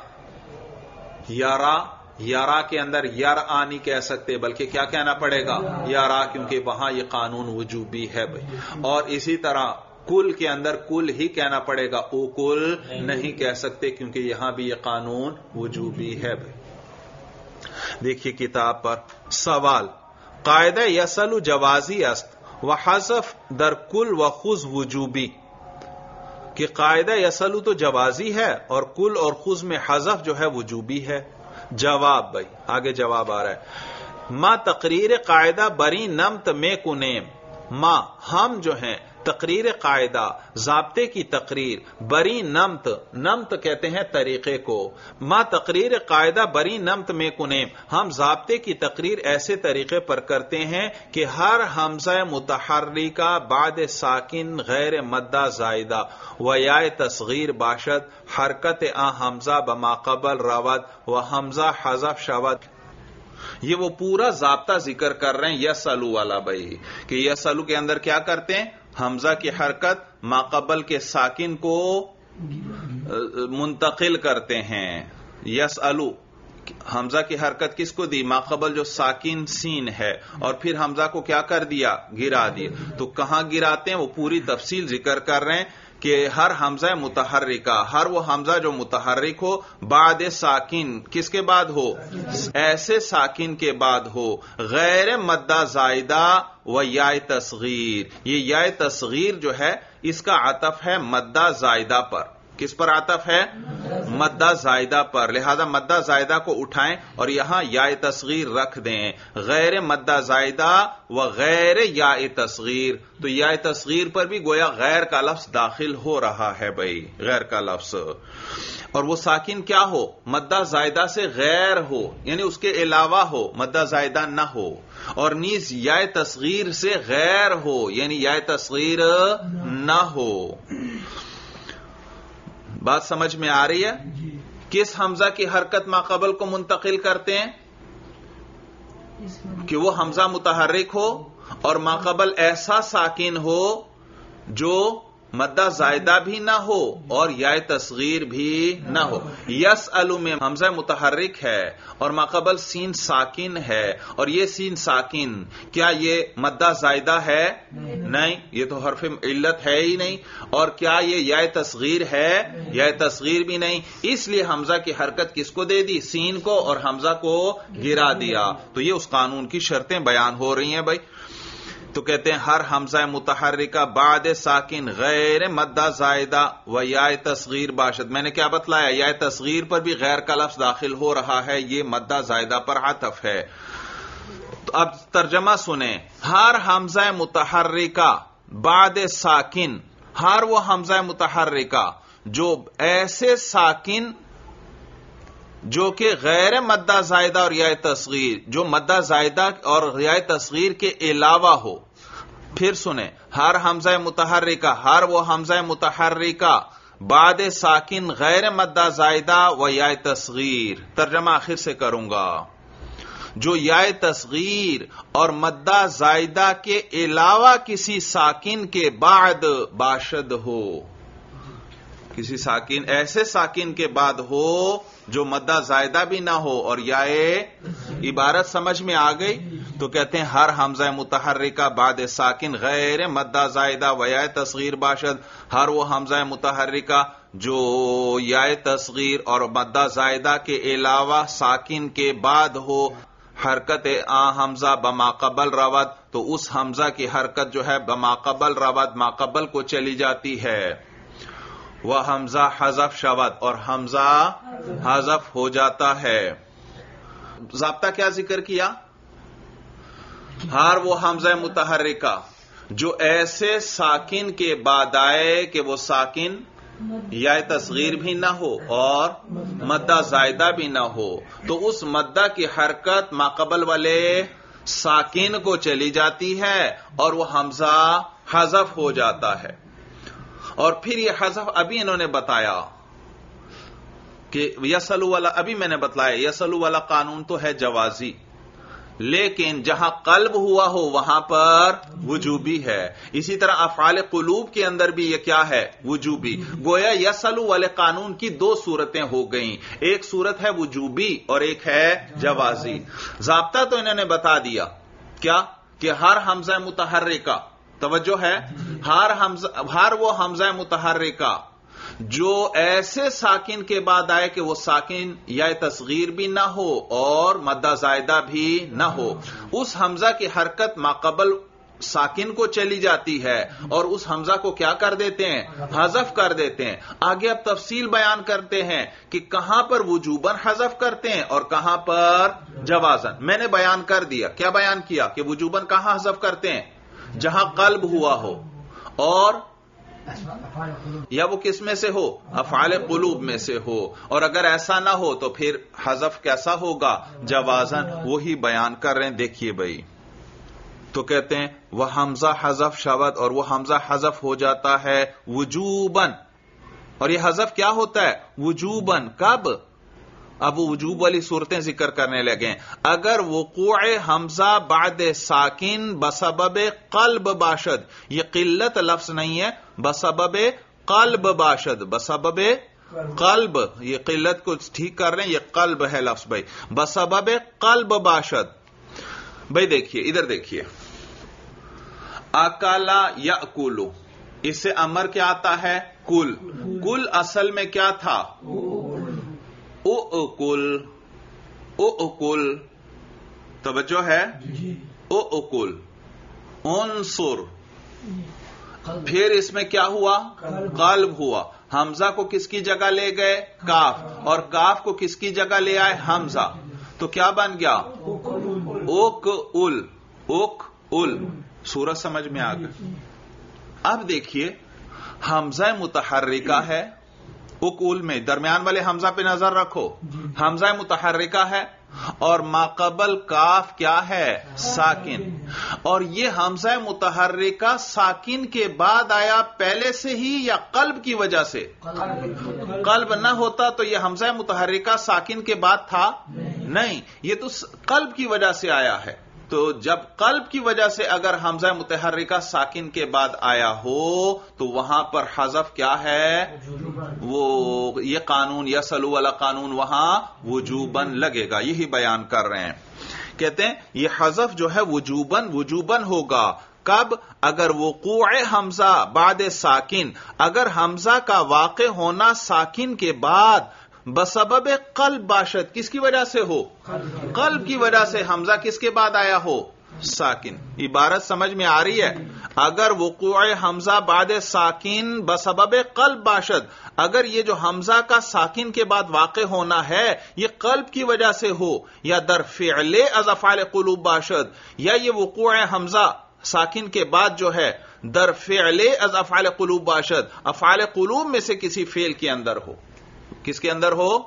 یارا یارا کے اندر یار آنی کہہ سکتے، بلکہ کیا کہنا پڑے گا؟ یارا، کیونکہ وہاں یہ قانون وجوبی ہے بھائی۔ اور اسی طرح کل کے اندر کل ہی کہنا پڑے گا او کل نہیں۔ کہہ سکتے کیونکہ یہاں بھی یہ قانون وجوبی ہے۔ بھائی دیکھیے کتاب پر سوال قاعدہ یسل جوازی است و حذف در کل و خز وجوبی۔ کہ قاعدہ یسلو تو جوازی ہے اور کل اور خز میں حذف جو ہے وجوبی ہے۔ جواب بھائی آگے جواب آ رہا ہے۔ ماں تقریر قاعدہ بری نمت میں کنیم ماں ہم جو ہیں تقریر قاعدہ، ضابطے کی تقریر، بری نمت نمت کہتے ہیں طریقے کو۔ ما تقریر قاعدہ، بری نمت میں کنیم۔ ہم ضابطے کی تقریر ایسے طریقے پر کرتے ہیں کہ ہر حمزہ متحری کا بعد ساکن غیر مدہ زائدہ۔ و یا تصغیر باشد، حرکت آ حمزہ بما قبل روت و حمزہ حذف شود۔ یہ وہ پورا ضابطہ ذکر کر رہے ہیں یسلو والا بھائی کہ یسلو کے اندر کیا کرتے ہیں؟ حمزہ کی حرکت ماقبل کے ساکن کو منتقل کرتے ہیں۔ یس الو حمزہ کی حرکت کس کو دی؟ ماقبل جو ساکن سین ہے۔ اور پھر حمزہ کو کیا کر دیا؟ گرا دیا۔ تو کہاں گراتے ہیں؟ وہ پوری تفصیل ذکر کر رہے ہیں۔ کہ ہر حمزہ متحرکہ، ہر وہ حمزہ جو متحرک ہو، بعد ساکن کس کے بعد ہو؟ ایسے ساکن کے بعد ہو۔ غیر مدہ زائدہ و یا تصغیر۔ یہ یا تصغیر جو ہے، اس کا عطف ہے مدہ زائدہ پر۔ کس پر عطف ہے؟ مدہ زائدہ پر۔ لہذا مدہ زائدہ کو اٹھائیں اور یہاں یا تصغیر رکھ دیں۔ غیر مدہ زائدہ و غیر یا تصغیر۔ تو یا تصغیر پر بھی گویا غیر کا لفظ داخل ہو رہا ہے بھائی، غیر کا لفظ۔ اور وہ ساکن کیا ہو؟ مدہ زائدہ سے غیر ہو یعنی اس کے علاوہ ہو، مدہ زائدہ نہ ہو۔ اور نیز یا تصغیر سے غیر ہو یعنی یا تصغیر نہ ہو۔ بات سمجھ میں آ رہی ہے؟ جی۔ کس حمزہ کی حرکت ماقبل کو منتقل کرتے ہیں؟ کہ وہ حمزہ متحرک ہو اور ماقبل ایسا ساکن ہو جو مدہ زائدہ بھی نہ ہو اور یا تصغیر بھی نہ ہو۔ یس میں حمزہ متحرک ہے اور ماقبل سین ساکن ہے اور یہ سین ساکن، کیا یہ مدہ زائدہ ہے؟ نہیں، یہ تو حرف علت ہے ہی نہیں۔ اور کیا یہ یا تصغیر ہے؟ یا تصغیر بھی نہیں۔ اس لیے حمزہ کی حرکت کس کو دے دی؟ سین کو اور حمزہ کو گرا دیا۔ تو یہ اس قانون کی شرطیں بیان ہو رہی ہیں بھائی۔ تو کہتے ہیں ہر حمزہ متحرکہ بعد ساکن غیر مدہ زائدہ و یا تصغیر باشد۔ میں نے کیا بتلایا؟ یا تصغیر پر بھی غیر کا لفظ داخل ہو رہا ہے، یہ مدہ زائدہ پر عطف ہے۔ تو اب ترجمہ سنیں۔ ہر حمزہ متحرکہ بعد ساکن، ہر وہ حمزہ متحرکہ جو ایسے ساکن جو کہ غیر مدہ زائدہ اور یا تصغیر، جو مدہ زائدہ اور یا تصغیر کے علاوہ ہو۔ پھر سنیں، ہر حمزہ متحرکہ، ہر وہ حمزہ متحرکہ، بعد ساکن غیر مدہ زائدہ و یا تصغیر۔ ترجمہ آخر سے کروں گا۔ جو یا تصغیر اور مدہ زائدہ کے علاوہ کسی ساکن کے بعد باشد ہو۔ کسی ساکن، ایسے ساکن کے بعد ہو جو مدہ زائدہ بھی نہ ہو اور یا عبارت سمجھ میں آ گئی تو کہتے ہیں ہر حمزہ متحرکہ بعد ساکن غیر مدہ زائدہ و یا تصغیر باشد، ہر وہ حمزہ متحرکہ جو یا تصغیر اور مدہ زائدہ کے علاوہ ساکن کے بعد ہو حرکت آ حمزہ بما قبل روت تو اس حمزہ کی حرکت جو ہے بما قبل روت ما قبل کو چلی جاتی ہے۔ وہ حمزہ حذف شوت اور حمزہ حذف ہو جاتا ہے۔ ضابطہ کیا ذکر کیا؟ ہر وہ حمزہ متحرکہ جو ایسے ساکن کے بعد آئے کہ وہ ساکن یا تصغیر بھی نہ ہو اور مدہ زائدہ بھی نہ ہو۔ تو اس مدہ کی حرکت ماقبل والے ساکن کو چلی جاتی ہے اور وہ حمزہ حذف ہو جاتا ہے۔ اور پھر یہ حذف ابھی انہوں نے بتایا کہ یسلو والا ابھی میں نے بتلایا، یسلو والا قانون تو ہے جوازی۔ لیکن جہاں قلب ہوا ہو، وہاں پر وجوبی ہے۔ اسی طرح افعال قلوب کے اندر بھی یہ کیا ہے؟ وجوبی۔ گویا یسلو والے قانون کی دو صورتیں ہو گئیں۔ ایک صورت ہے وجوبی اور ایک ہے جوازی۔ ضابطہ تو انہوں نے بتا دیا۔ کیا؟ کہ ہر حمزہ متحرکہ توجہ ہے، ہر وہ حمزہ متحرکہ جو ایسے ساکن کے بعد آئے کہ وہ ساکن یا تصغیر بھی نہ ہو اور مدہ زائدہ بھی نہ ہو۔ اس حمزہ کی حرکت ماقبل ساکن کو چلی جاتی ہے اور اس حمزہ کو کیا کر دیتے ہیں؟ حذف کر دیتے ہیں۔ آگے اب تفصیل بیان کرتے ہیں کہ کہاں پر وجوبن حذف کرتے ہیں اور کہاں پر جوازن میں نے بیان کر دیا۔ کیا بیان کیا کہ وجوبن کہاں حذف کرتے ہیں؟ جہاں قلب ہوا ہو اور یا وہ کس میں سے ہو؟ افعال قلوب میں سے ہو۔ اور اگر ایسا نہ ہو تو پھر حذف کیسا ہوگا؟ جوازن وہی بیان کر رہے ہیں۔ دیکھیے بھائی۔ تو کہتے ہیں، وہ حمزہ حذف شبد اور وہ حمزہ حذف ہو جاتا ہے وجوبن اور یہ حذف کیا ہوتا ہے؟ وجوبن کب؟ اب وجوب والی صورتیں ذکر کرنے لگے اگر وقوع حمزہ بعد ساکن بسبب قلب باشد، یہ قلت لفظ نہیں ہے، بسبب قلب باشد، بسبب قلب، یہ قلت کو ٹھیک کر رہے ہیں، یہ قلب ہے لفظ بھائی۔ بسبب قلب باشد۔ بھائی دیکھیے، ادھر دیکھیے۔ اکالا یا کولو اس سے امر کیا آتا ہے؟ کل۔ کل اصل میں کیا تھا؟ او کل او کل توجہ ہے؟ او کل انصر۔ پھر اس میں کیا ہوا؟ قلب۔ ہوا۔ حمزہ کو کس کی جگہ لے گئے؟ کاف۔ اور کاف کو کس کی جگہ لے آئے؟ حمزہ۔ تو کیا بن گیا؟ اوک ال اوک ال سورج سمجھ میں آ گئی اب دیکھیے حمزہ متحرکہ ہے۔ اکول میں، درمیان والے حمزہ پہ نظر رکھو۔ حمزہ متحرکہ ہے اور ماقبل کاف کیا ہے؟ ساکن۔ اور یہ حمزہ متحرکہ ساکن کے بعد آیا پہلے سے ہی یا قلب کی وجہ سے؟ قلب نہ ہوتا تو یہ حمزہ متحرکہ ساکن کے بعد تھا؟ نہیں۔ یہ تو قلب کی وجہ سے آیا ہے۔ تو جب قلب کی وجہ سے اگر حمزہ متحرکہ ساکن کے بعد آیا ہو، تو وہاں پر حذف کیا ہے؟ وہ یہ قانون یا سلو والا قانون وہاں وجوبن لگے گا، یہی بیان کر رہے ہیں۔ کہتے ہیں، یہ حذف جو ہے وجوبن وجوبن ہوگا۔ کب؟ اگر وقوع حمزہ بعد ساکن۔ اگر حمزہ کا واقع ہونا ساکن کے بعد بسبب قلب باشد، کس کی وجہ سے ہو؟ قلب کی وجہ سے، حمزہ کس کے بعد آیا ہو؟ ساکن۔ عبارت سمجھ میں آ رہی ہے، اگر وقوع حمزہ بعد ساکن بسبب قلب باشد، اگر یہ جو حمزہ کا ساکن کے بعد واقع ہونا ہے، یہ قلب کی وجہ سے ہو، یا در فعل از قلوب باشد، یا یہ وقوع حمزہ ساکن کے بعد جو ہے، در فعل از افعال قلوب باشد، افعال قلوب میں سے کسی فعل کے اندر ہو۔ کس کے اندر ہو؟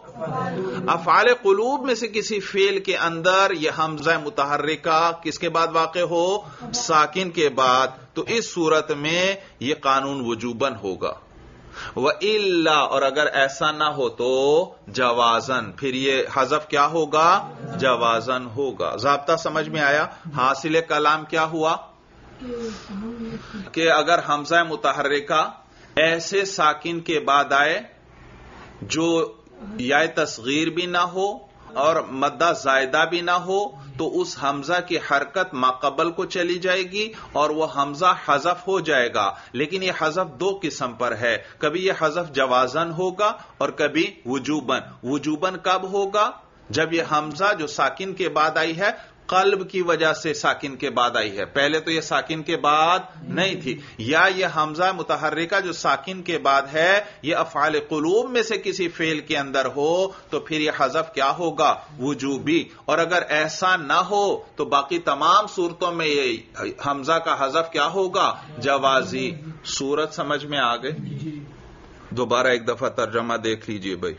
افعال قلوب میں سے کسی فیل کے اندر یہ حمزہ متحرکہ کس کے بعد واقع ہو؟ ساکن کے بعد۔ تو اس صورت میں یہ قانون وجوبن ہوگا۔ وہ اللہ اور اگر ایسا نہ ہو تو جوازن پھر یہ حذف کیا ہوگا؟ جوازن ہوگا۔ ضابطہ سمجھ میں آیا؟ حاصل کلام کیا ہوا؟ کہ اگر حمزہ متحرکہ ایسے ساکن کے بعد آئے جو یا تصغیر بھی نہ ہو اور مدہ زائدہ بھی نہ ہو، تو اس حمزہ کی حرکت ماقبل کو چلی جائے گی اور وہ حمزہ حذف ہو جائے گا۔ لیکن یہ حذف دو قسم پر ہے۔ کبھی یہ حذف جوازن ہوگا اور کبھی وجوبن وجوبن کب ہوگا؟ جب یہ حمزہ جو ساکن کے بعد آئی ہے قلب کی وجہ سے ساکن کے بعد آئی ہے۔ پہلے تو یہ ساکن کے بعد نہیں تھی۔ یا یہ حمزہ متحرکہ جو ساکن کے بعد ہے یہ افعال قلوب میں سے کسی فیل کے اندر ہو تو پھر یہ حذف کیا ہوگا؟ وجوبی۔ اور اگر ایسا نہ ہو تو باقی تمام صورتوں میں یہ حمزہ کا حذف کیا ہوگا؟ جوازی۔ صورت سمجھ میں آ گئے دوبارہ ایک دفعہ ترجمہ دیکھ لیجیے بھائی۔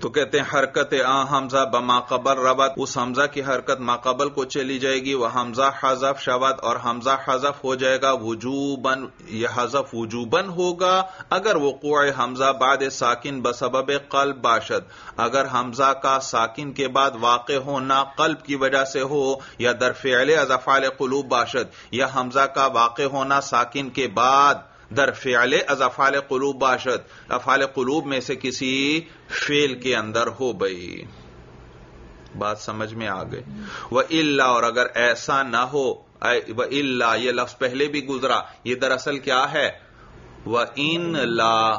تو کہتے ہیں، حرکت آ حمزہ بما قبل ربط اس حمزہ کی حرکت ماقبل کو چلی جائے گی۔ وہ حمزہ حذف شوت اور حمزہ حذف ہو جائے گا۔ وجوبن یہ حذف وجوبن ہوگا۔ اگر وقوع حمزہ بعد ساکن بسبب قلب باشد۔ اگر حمزہ کا ساکن کے بعد واقع ہونا قلب کی وجہ سے ہو یا در فعل قلوب باشد، یا حمزہ کا واقع ہونا ساکن کے بعد در فعل از افعال قلوب باشد، افعال قلوب میں سے کسی فیل کے اندر ہو بئی۔ بات سمجھ میں آ گئی۔ وہ اللہ اور اگر ایسا نہ ہو وہ اللہ یہ لفظ پہلے بھی گزرا، یہ دراصل کیا ہے؟ وہ ان لا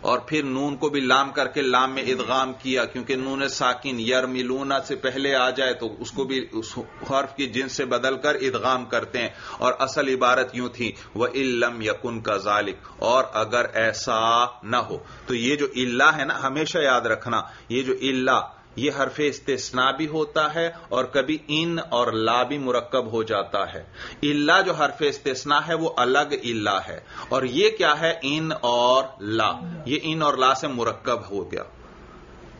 اور پھر نون کو بھی لام کر کے لام میں ادغام کیا، کیونکہ نون ساکن یر ملونا سے پہلے آ جائے تو اس کو بھی اس حرف کی جن سے بدل کر ادغام کرتے ہیں۔ اور اصل عبارت یوں تھی وہ علم یقن کا ذالک اور اگر ایسا نہ ہو، تو یہ جو اللہ ہے نا، ہمیشہ یاد رکھنا، یہ جو اللہ یہ حرف استثناء بھی ہوتا ہے اور کبھی ان اور لا بھی مرکب ہو جاتا ہے۔ اللہ جو حرف استثناء ہے وہ الگ اللہ ہے۔ اور یہ کیا ہے؟ ان اور لا۔ یہ ان اور لا سے مرکب ہو گیا۔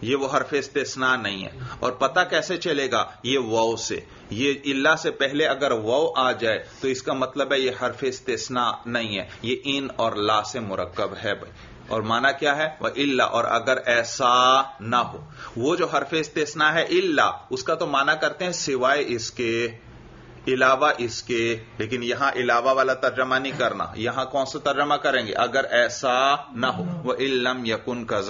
یہ وہ حرف استثناء نہیں ہے۔ اور پتہ کیسے چلے گا؟ یہ وو سے۔ یہ اللہ سے پہلے اگر وو آ جائے تو اس کا مطلب ہے یہ حرف استثناء نہیں ہے۔ یہ ان اور لا سے مرکب ہے۔ بھائی اور مانا کیا ہے؟ وہ اللہ اور اگر ایسا نہ ہو۔ وہ جو حرف استثنا ہے اللہ اس کا تو مانا کرتے ہیں سوائے اس کے، علاوہ اس کے۔ لیکن یہاں علاوہ والا ترجمہ نہیں کرنا۔ یہاں کون سا ترجمہ کریں گے؟ اگر ایسا نہ ہو۔ وہ علم یقن کا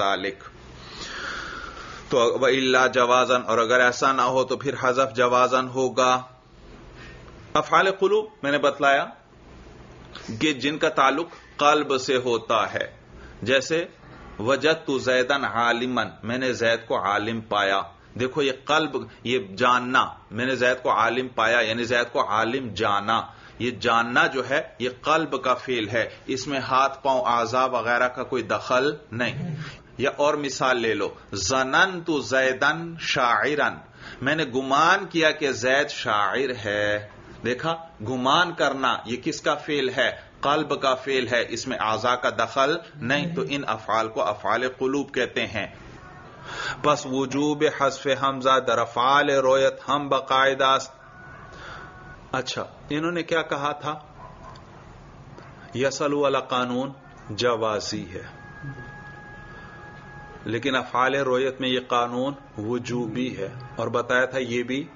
تو وہ اللہ جوازن اور اگر ایسا نہ ہو تو پھر حذف جوازن ہوگا۔ افعال قلوب، میں نے بتلایا کہ جن کا تعلق قلب سے ہوتا ہے۔ جیسے وجد تو زیدن عالمن میں نے زید کو عالم پایا۔ دیکھو یہ قلب، یہ جاننا، میں نے زید کو عالم پایا یعنی زید کو عالم جانا۔ یہ جاننا جو ہے، یہ قلب کا فیل ہے۔ اس میں ہاتھ پاؤں آزا وغیرہ کا کوئی دخل نہیں۔ یا اور مثال لے لو زنن تو زیدن شاعرن میں نے گمان کیا کہ زید شاعر ہے۔ دیکھا، گمان کرنا، یہ کس کا فیل ہے؟ قلب کا فیل ہے، اس میں آزا کا دخل نہیں، تو ان افعال کو افعال قلوب کہتے ہیں۔ بس وجوب حذف حمزہ در افعال رویت ہم باقاعدہ اچھا انہوں نے کیا کہا تھا؟ یسل والا قانون، جوازی ہے۔ لیکن افعال رویت میں یہ قانون وجوبی ہے، اور بتایا تھا یہ بھی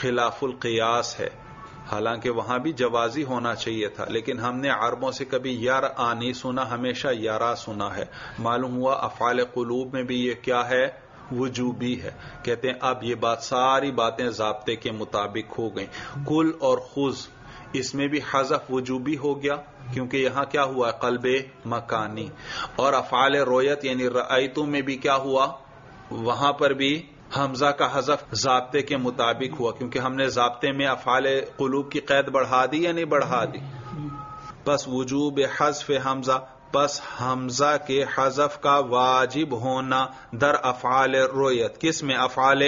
خلاف القیاس ہے۔ حالانکہ وہاں بھی جوازی ہونا چاہیے تھا، لیکن ہم نے عربوں سے کبھی یار آنی سنا، ہمیشہ یارا سنا ہے۔ معلوم ہوا افعال قلوب میں بھی یہ کیا ہے؟ وجوبی ہے۔ کہتے ہیں اب یہ بات ساری باتیں ضابطے کے مطابق ہو گئیں۔ کل اور خز اس میں بھی حذف وجوبی ہو گیا، کیونکہ یہاں کیا ہوا؟ قلب مکانی۔ اور افعال رویت یعنی رعیتوں میں بھی کیا ہوا؟ وہاں پر بھی حمزہ کا حذف ضابطے کے مطابق ہوا، کیونکہ ہم نے ضابطے میں افعال قلوب کی قید بڑھا دی یا نہیں بڑھا دی؟ بس وجوب حذف حمزہ، بس حمزہ کے حذف کا واجب ہونا در افعال رویت۔ کس میں؟ افعال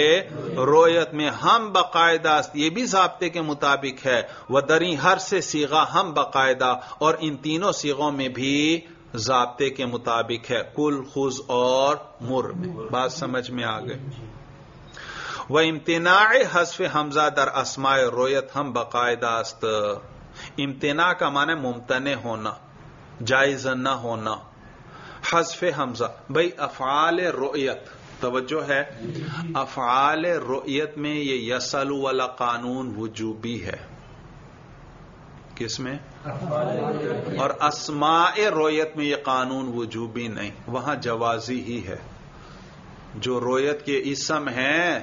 رویت میں ہم باقاعدہ یہ بھی ضابطے کے مطابق ہے۔ وہ دری ہر سے سیگا ہم باقاعدہ اور ان تینوں سیغوں میں بھی ضابطے کے مطابق ہے۔ کل، خز اور مر میں۔ بات سمجھ میں آ گئی۔ وہ امتناع حسف حمزہ در اسماء رویت ہم باقاعدہ است. امتناع کا معنی ممتنع ہونا، جائز نہ ہونا. حذف حمزہ بھائی افعال رویت، توجہ ہے؟ افعال رویت میں یہ یسل والا قانون وجوبی ہے. کس میں؟ اور اسماء رویت میں یہ قانون وجوبی نہیں، وہاں جوازی ہی ہے. جو رویت کے اسم ہیں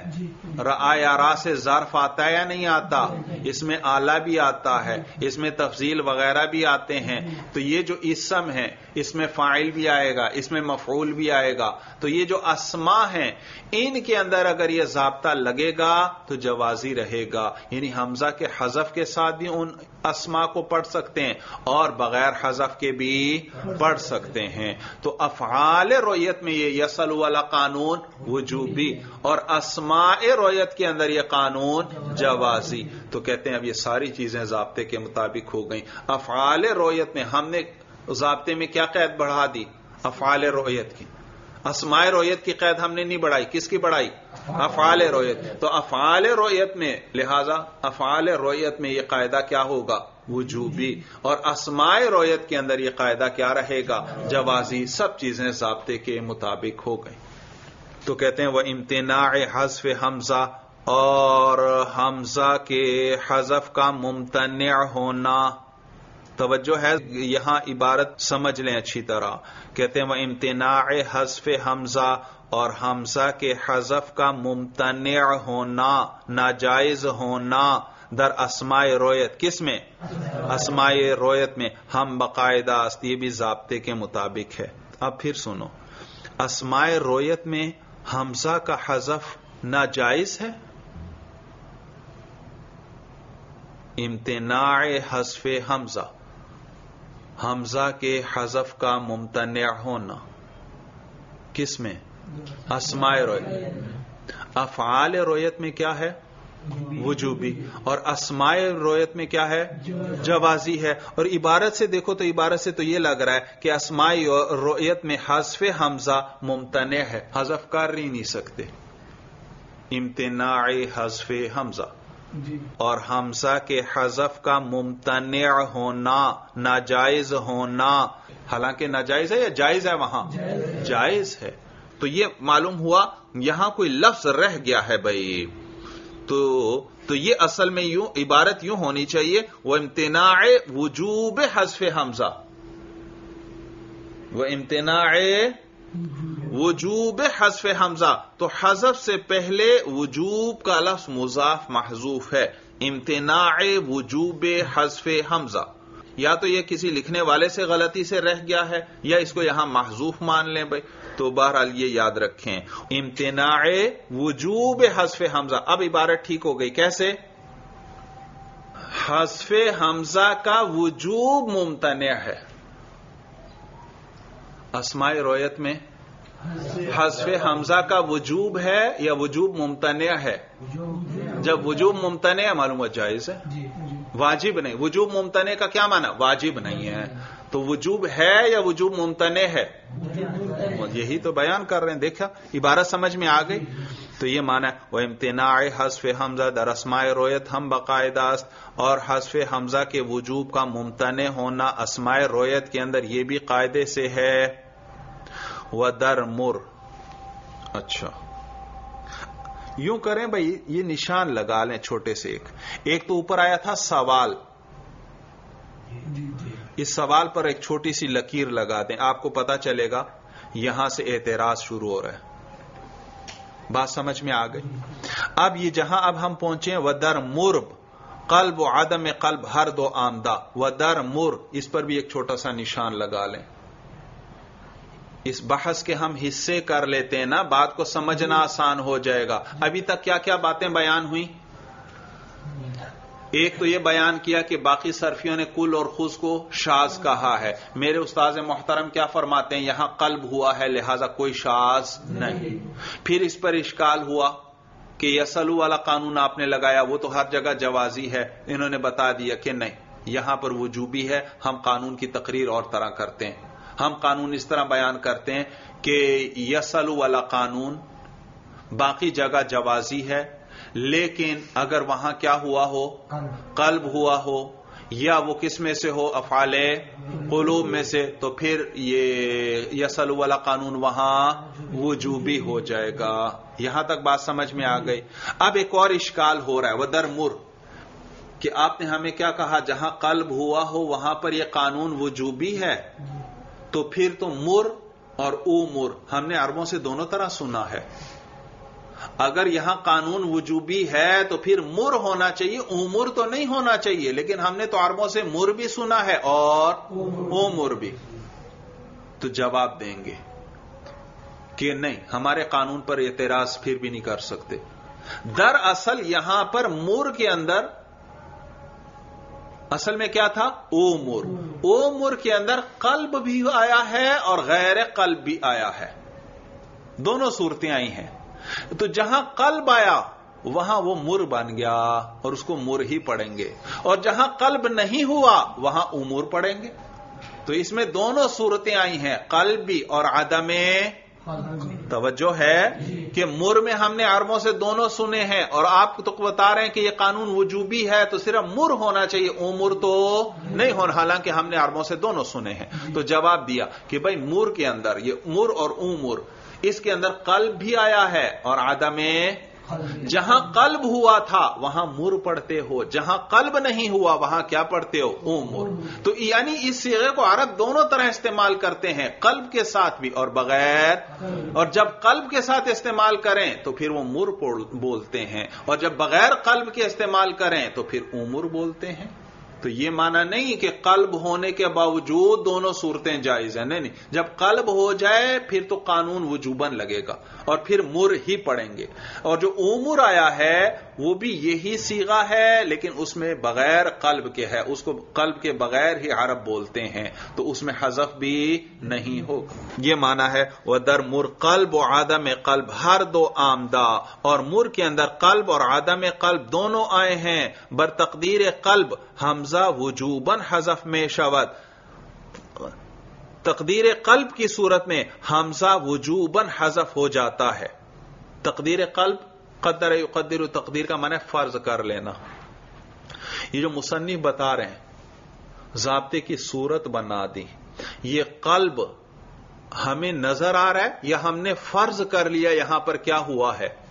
را سے ظرف آتا ہے یا نہیں آتا؟ اس میں آلہ بھی آتا ہے اس میں تفضیل وغیرہ بھی آتے ہیں۔ تو یہ جو اسم ہے اس میں فائل بھی آئے گا اس میں مفعول بھی آئے گا۔ تو یہ جو اسما ہیں ان کے اندر اگر یہ ضابطہ لگے گا تو جوازی رہے گا۔ یعنی حمزہ کے حذف کے ساتھ بھی ان اسما کو پڑھ سکتے ہیں اور بغیر حذف کے بھی پڑھ سکتے ہیں۔ تو افعال رویت میں یہ یسل والا قانون وجوبی اور اسماء رویت کے اندر یہ قانون جوازی۔ تو کہتے ہیں اب یہ ساری چیزیں ضابطے کے مطابق ہو گئیں۔ افعال رویت میں ہم نے ضابطے میں کیا قید بڑھا دی؟ افعال رویت کی۔ اسماء رویت کی قید ہم نے نہیں بڑھائی۔ کس کی بڑھائی؟ افعال رویت۔ تو افعال رویت میں، لہذا افعال رویت میں یہ قاعدہ کیا ہوگا؟ وجوبی۔ اور اسماء رویت کے اندر یہ قاعدہ کیا رہے گا؟ جوازی۔ سب چیزیں ضابطے کے مطابق ہو گئی تو کہتے ہیں وہ امتناع حذف حمزہ، اور حمزہ کے حذف کا ممتنع ہونا۔ توجہ ہے، یہاں عبارت سمجھ لیں اچھی طرح۔ کہتے ہیں وہ امتناع حذف حمزہ، اور حمزہ کے حذف کا ممتنع ہونا، ناجائز ہونا۔ در اسماء رویت، کس میں؟ اسماء رویت میں۔ ہم باقاعدہ یہ بھی ضابطے کے مطابق ہے۔ اب پھر سنو۔ اسماء رویت میں حمزہ کا حذف ناجائز ہے؟ امتناع حذف حمزہ۔ حمزہ کے حذف کا ممتنع ہونا۔ کس میں؟ اسماء رویت افعال رویت میں کیا ہے؟ وجوبی۔ اور اسماء رویت میں کیا ہے؟ جوازی ہے۔ اور عبارت سے دیکھو تو عبارت سے تو یہ لگ رہا ہے کہ اسماء رویت میں حذف حمزہ ممتنع ہے۔ حذف کر ہی نہیں سکتے۔ امتناع حذف حمزہ۔ جی۔ اور حمزہ کے حذف کا ممتنع ہونا ناجائز ہونا۔ حالانکہ ناجائز ہے یا جائز ہے وہاں؟ جائز ہے۔ تو یہ معلوم ہوا یہاں کوئی لفظ رہ گیا ہے بھائی۔ تو تو یہ اصل میں یوں عبارت یوں ہونی چاہیے وہ امتناع وجوب حذف حمزہ۔ وہ امتناع وجوب حذف حمزہ۔ تو حذف سے پہلے وجوب کا لفظ مضاف محذوف ہے۔ امتناع وجوب حذف حمزہ۔ یا تو یہ کسی لکھنے والے سے غلطی سے رہ گیا ہے یا اس کو یہاں محضوف مان لیں بھائی۔ تو بہرحال یہ یاد رکھیں۔ امتناع وجوب حذف حمزہ۔ اب عبارت ٹھیک ہو گئی۔ کیسے؟ حذف حمزہ کا وجوب ممتنع ہے۔ اسماء رویت میں حذف حمزہ کا وجوب ہے یا وجوب ممتنع ہے؟ جب وجوب ممتنع ہے معلوم جائز ہے۔ جی۔ واجب نہیں۔ وجوب ممتنع کا کیا مانا واجب نہیں ہے۔ تو وجوب ہے یا وجوب ممتنع ہے؟ یہی تو بیان کر رہے ہیں۔ دیکھا، عبارت سمجھ میں آ گئی۔ تو یہ مانا وہ امتناع حذف حمزہ، در اسماء رویت ہم باقاعدہ اور حذف حمزہ کے وجوب کا ممتنع ہونا اسماء رویت کے اندر یہ بھی قاعدے سے ہے۔ و در مر اچھا۔ یوں کریں بھائی، یہ نشان لگا لیں چھوٹے سے ایک۔ ایک تو اوپر آیا تھا سوال۔ اس سوال پر ایک چھوٹی سی لکیر لگا دیں۔ آپ کو پتا چلے گا، یہاں سے اعتراض شروع ہو رہا ہے۔ بات سمجھ میں آ گئی؟ اب یہ جہاں اب ہم پہنچے و در مرب۔ قلب و عدم قلب، ہر دو آمدہ۔ و در مر اس پر بھی ایک چھوٹا سا نشان لگا لیں۔ اس بحث کے ہم حصے کر لیتے ہیں نا، بات کو سمجھنا آسان ہو جائے گا۔ ابھی تک کیا کیا باتیں بیان ہوئی ایک تو یہ بیان کیا کہ باقی صرفیوں نے کل اور خز کو شاز کہا ہے۔ میرے استاذ محترم کیا فرماتے ہیں؟ یہاں قلب ہوا ہے، لہذا کوئی شاز نہیں۔ پھر اس پر اشکال ہوا کہ یسلو والا قانون آپ نے لگایا، وہ تو ہر جگہ جوازی ہے۔ انہوں نے بتا دیا کہ نہیں، یہاں پر وجوبی ہے، ہم قانون کی تقریر اور طرح کرتے ہیں۔ ہم قانون اس طرح بیان کرتے ہیں کہ یسل والا قانون باقی جگہ جوازی ہے، لیکن اگر وہاں کیا ہوا ہو؟ قلب ہوا ہو، یا وہ کس میں سے ہو؟ افعال قلوب میں سے، تو پھر یہ یسل والا قانون وہاں وجوبی ہو جائے گا۔ یہاں تک بات سمجھ میں آ گئی۔ اب ایک اور اشکال ہو رہا ہے، وہ در مر۔ کہ آپ نے ہمیں کیا کہا؟ جہاں قلب ہوا ہو، وہاں پر یہ قانون وجوبی ہے۔ تو پھر تو مر اور او مر۔ ہم نے عربوں سے دونوں طرح سنا ہے۔ اگر یہاں قانون وجوبی ہے تو پھر مر ہونا چاہیے۔ عمر تو نہیں ہونا چاہیے، لیکن ہم نے تو عربوں سے مر بھی سنا ہے اور عمر بھی۔ تو جواب دیں گے کہ نہیں، ہمارے قانون پر اعتراض پھر بھی نہیں کر سکتے۔ در اصل یہاں پر مور کے اندر اصل میں کیا تھا؟ او مور او مور کے اندر قلب بھی آیا ہے اور غیر قلب بھی آیا ہے. دونوں صورتیں آئی ہیں. تو جہاں قلب آیا، وہاں وہ مر بن گیا اور اس کو مر ہی پڑیں گے. اور جہاں قلب نہیں ہوا، وہاں امور پڑیں گے. تو اس میں دونوں صورتیں آئی ہیں، قلبی اور عدم توجہ ہے کہ مر میں ہم نے عربوں سے دونوں سنے ہیں اور آپ تو بتا رہے ہیں کہ یہ قانون وجوبی ہے تو صرف مر ہونا چاہیے۔ عمر تو نہیں ہونا، حالانکہ ہم نے عربوں سے دونوں سنے ہیں۔ تو جواب دیا کہ بھائی مر کے اندر، یہ مر اور عمر، اس کے اندر قلب بھی آیا ہے اور آدم جہاں قلب ہوا تھا، وہاں مر پڑھتے ہو۔ جہاں قلب نہیں ہوا، وہاں کیا پڑھتے ہو؟ امور تو یعنی اس سیغے کو عرب دونوں طرح استعمال کرتے ہیں، قلب کے ساتھ بھی اور بغیر۔ اور جب قلب کے ساتھ استعمال کریں، تو پھر وہ مر بولتے ہیں۔ اور جب بغیر قلب کے استعمال کریں، تو پھر امر بولتے ہیں۔ تو یہ مانا نہیں کہ قلب ہونے کے باوجود دونوں صورتیں جائز ہیں۔ نہیں نہیں، جب قلب ہو جائے پھر تو قانون وجوبن لگے گا اور پھر مر ہی پڑیں گے۔ اور جو عمر آیا ہے وہ بھی یہی سیگا ہے، لیکن اس میں بغیر قلب کے ہے، اس کو قلب کے بغیر ہی عرب بولتے ہیں، تو اس میں حذف بھی نہیں ہوگا یہ مانا ہے وہ در مر قلب و آدم قلب، ہر دو آمدہ، اور مر کے اندر قلب اور آدم قلب دونوں آئے ہیں۔ بر تقدیر قلب، حمزہ وجوبن حذف میں شوت تقدیر قلب کی صورت میں حمزہ وجوبن حذف ہو جاتا ہے۔ تقدیر قلب قدر یقدر تقدیر کا من فرض کر لینا۔ یہ جو مصنف بتا رہے ہیں، ضابطے کی صورت بنا دی۔ یہ قلب ہمیں نظر آ رہا ہے یا ہم نے فرض کر لیا، یہاں پر کیا ہوا ہے؟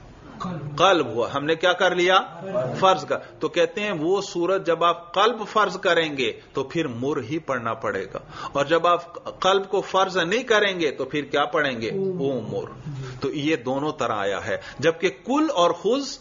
قلب ہوا۔ ہم نے کیا کر لیا؟ فرض۔ کر تو کہتے ہیں وہ سورت جب آپ قلب فرض کریں گے تو پھر مر ہی پڑھنا پڑے گا۔ اور جب آپ قلب کو فرض نہیں کریں گے تو پھر کیا پڑھیں گے؟ او مر۔ تو یہ دونوں طرح آیا ہے۔ جبکہ کل اور خز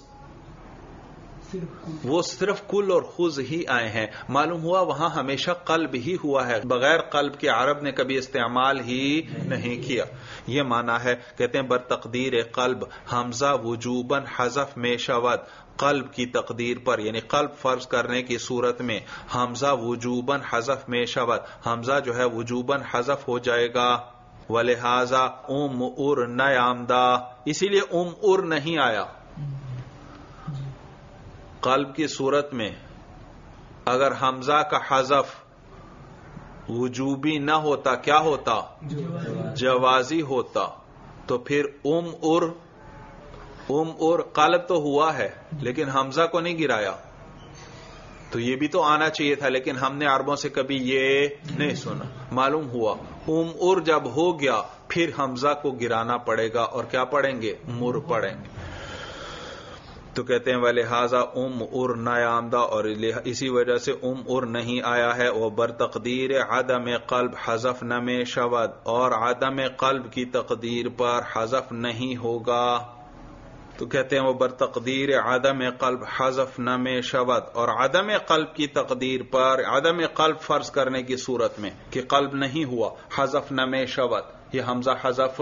وہ صرف کل اور خز ہی آئے ہیں۔ معلوم ہوا وہاں ہمیشہ قلب ہی ہوا ہے۔ بغیر قلب کے عرب نے کبھی استعمال ہی نہیں کیا۔ یہ مانا ہے، کہتے ہیں، بر تقدیر قلب، حمزہ وجوبن حذف میں شوت قلب کی تقدیر پر یعنی قلب فرض کرنے کی صورت میں، حمزہ وجوبن حذف میں شوت حمزہ جو ہے وجوبن حذف ہو جائے گا۔ و لہذا ام ار آمدہ۔ اسی لیے ام ار نہیں آیا۔ قلب کی صورت میں اگر حمزہ کا حذف وجوبی نہ ہوتا، کیا ہوتا؟ جوازی ہوتا۔ تو پھر ام ار ام ار قلب تو ہوا ہے، لیکن حمزہ کو نہیں گرایا۔ تو یہ بھی تو آنا چاہیے تھا، لیکن ہم نے عربوں سے کبھی یہ نہیں سنا۔ معلوم ہوا۔ ام ار جب ہو گیا، پھر حمزہ کو گرانا پڑے گا اور کیا پڑھیں گے؟ مر پڑیں گے۔ تو کہتے ہیں وہ لہٰذا ام ار آمدہ اور اسی وجہ سے ام ار نہیں آیا ہے۔ وہ بر تقدیر عدم قلب، حذف نم شود، اور عدم قلب کی تقدیر پر حذف نہیں ہوگا۔ تو کہتے ہیں، وہ بر تقدیر عدم قلب، حذف نم شود۔ اور عدم قلب کی تقدیر پر، عدم قلب فرض کرنے کی صورت میں کہ قلب نہیں ہوا، حذف نم شود۔ یہ حمزہ حذف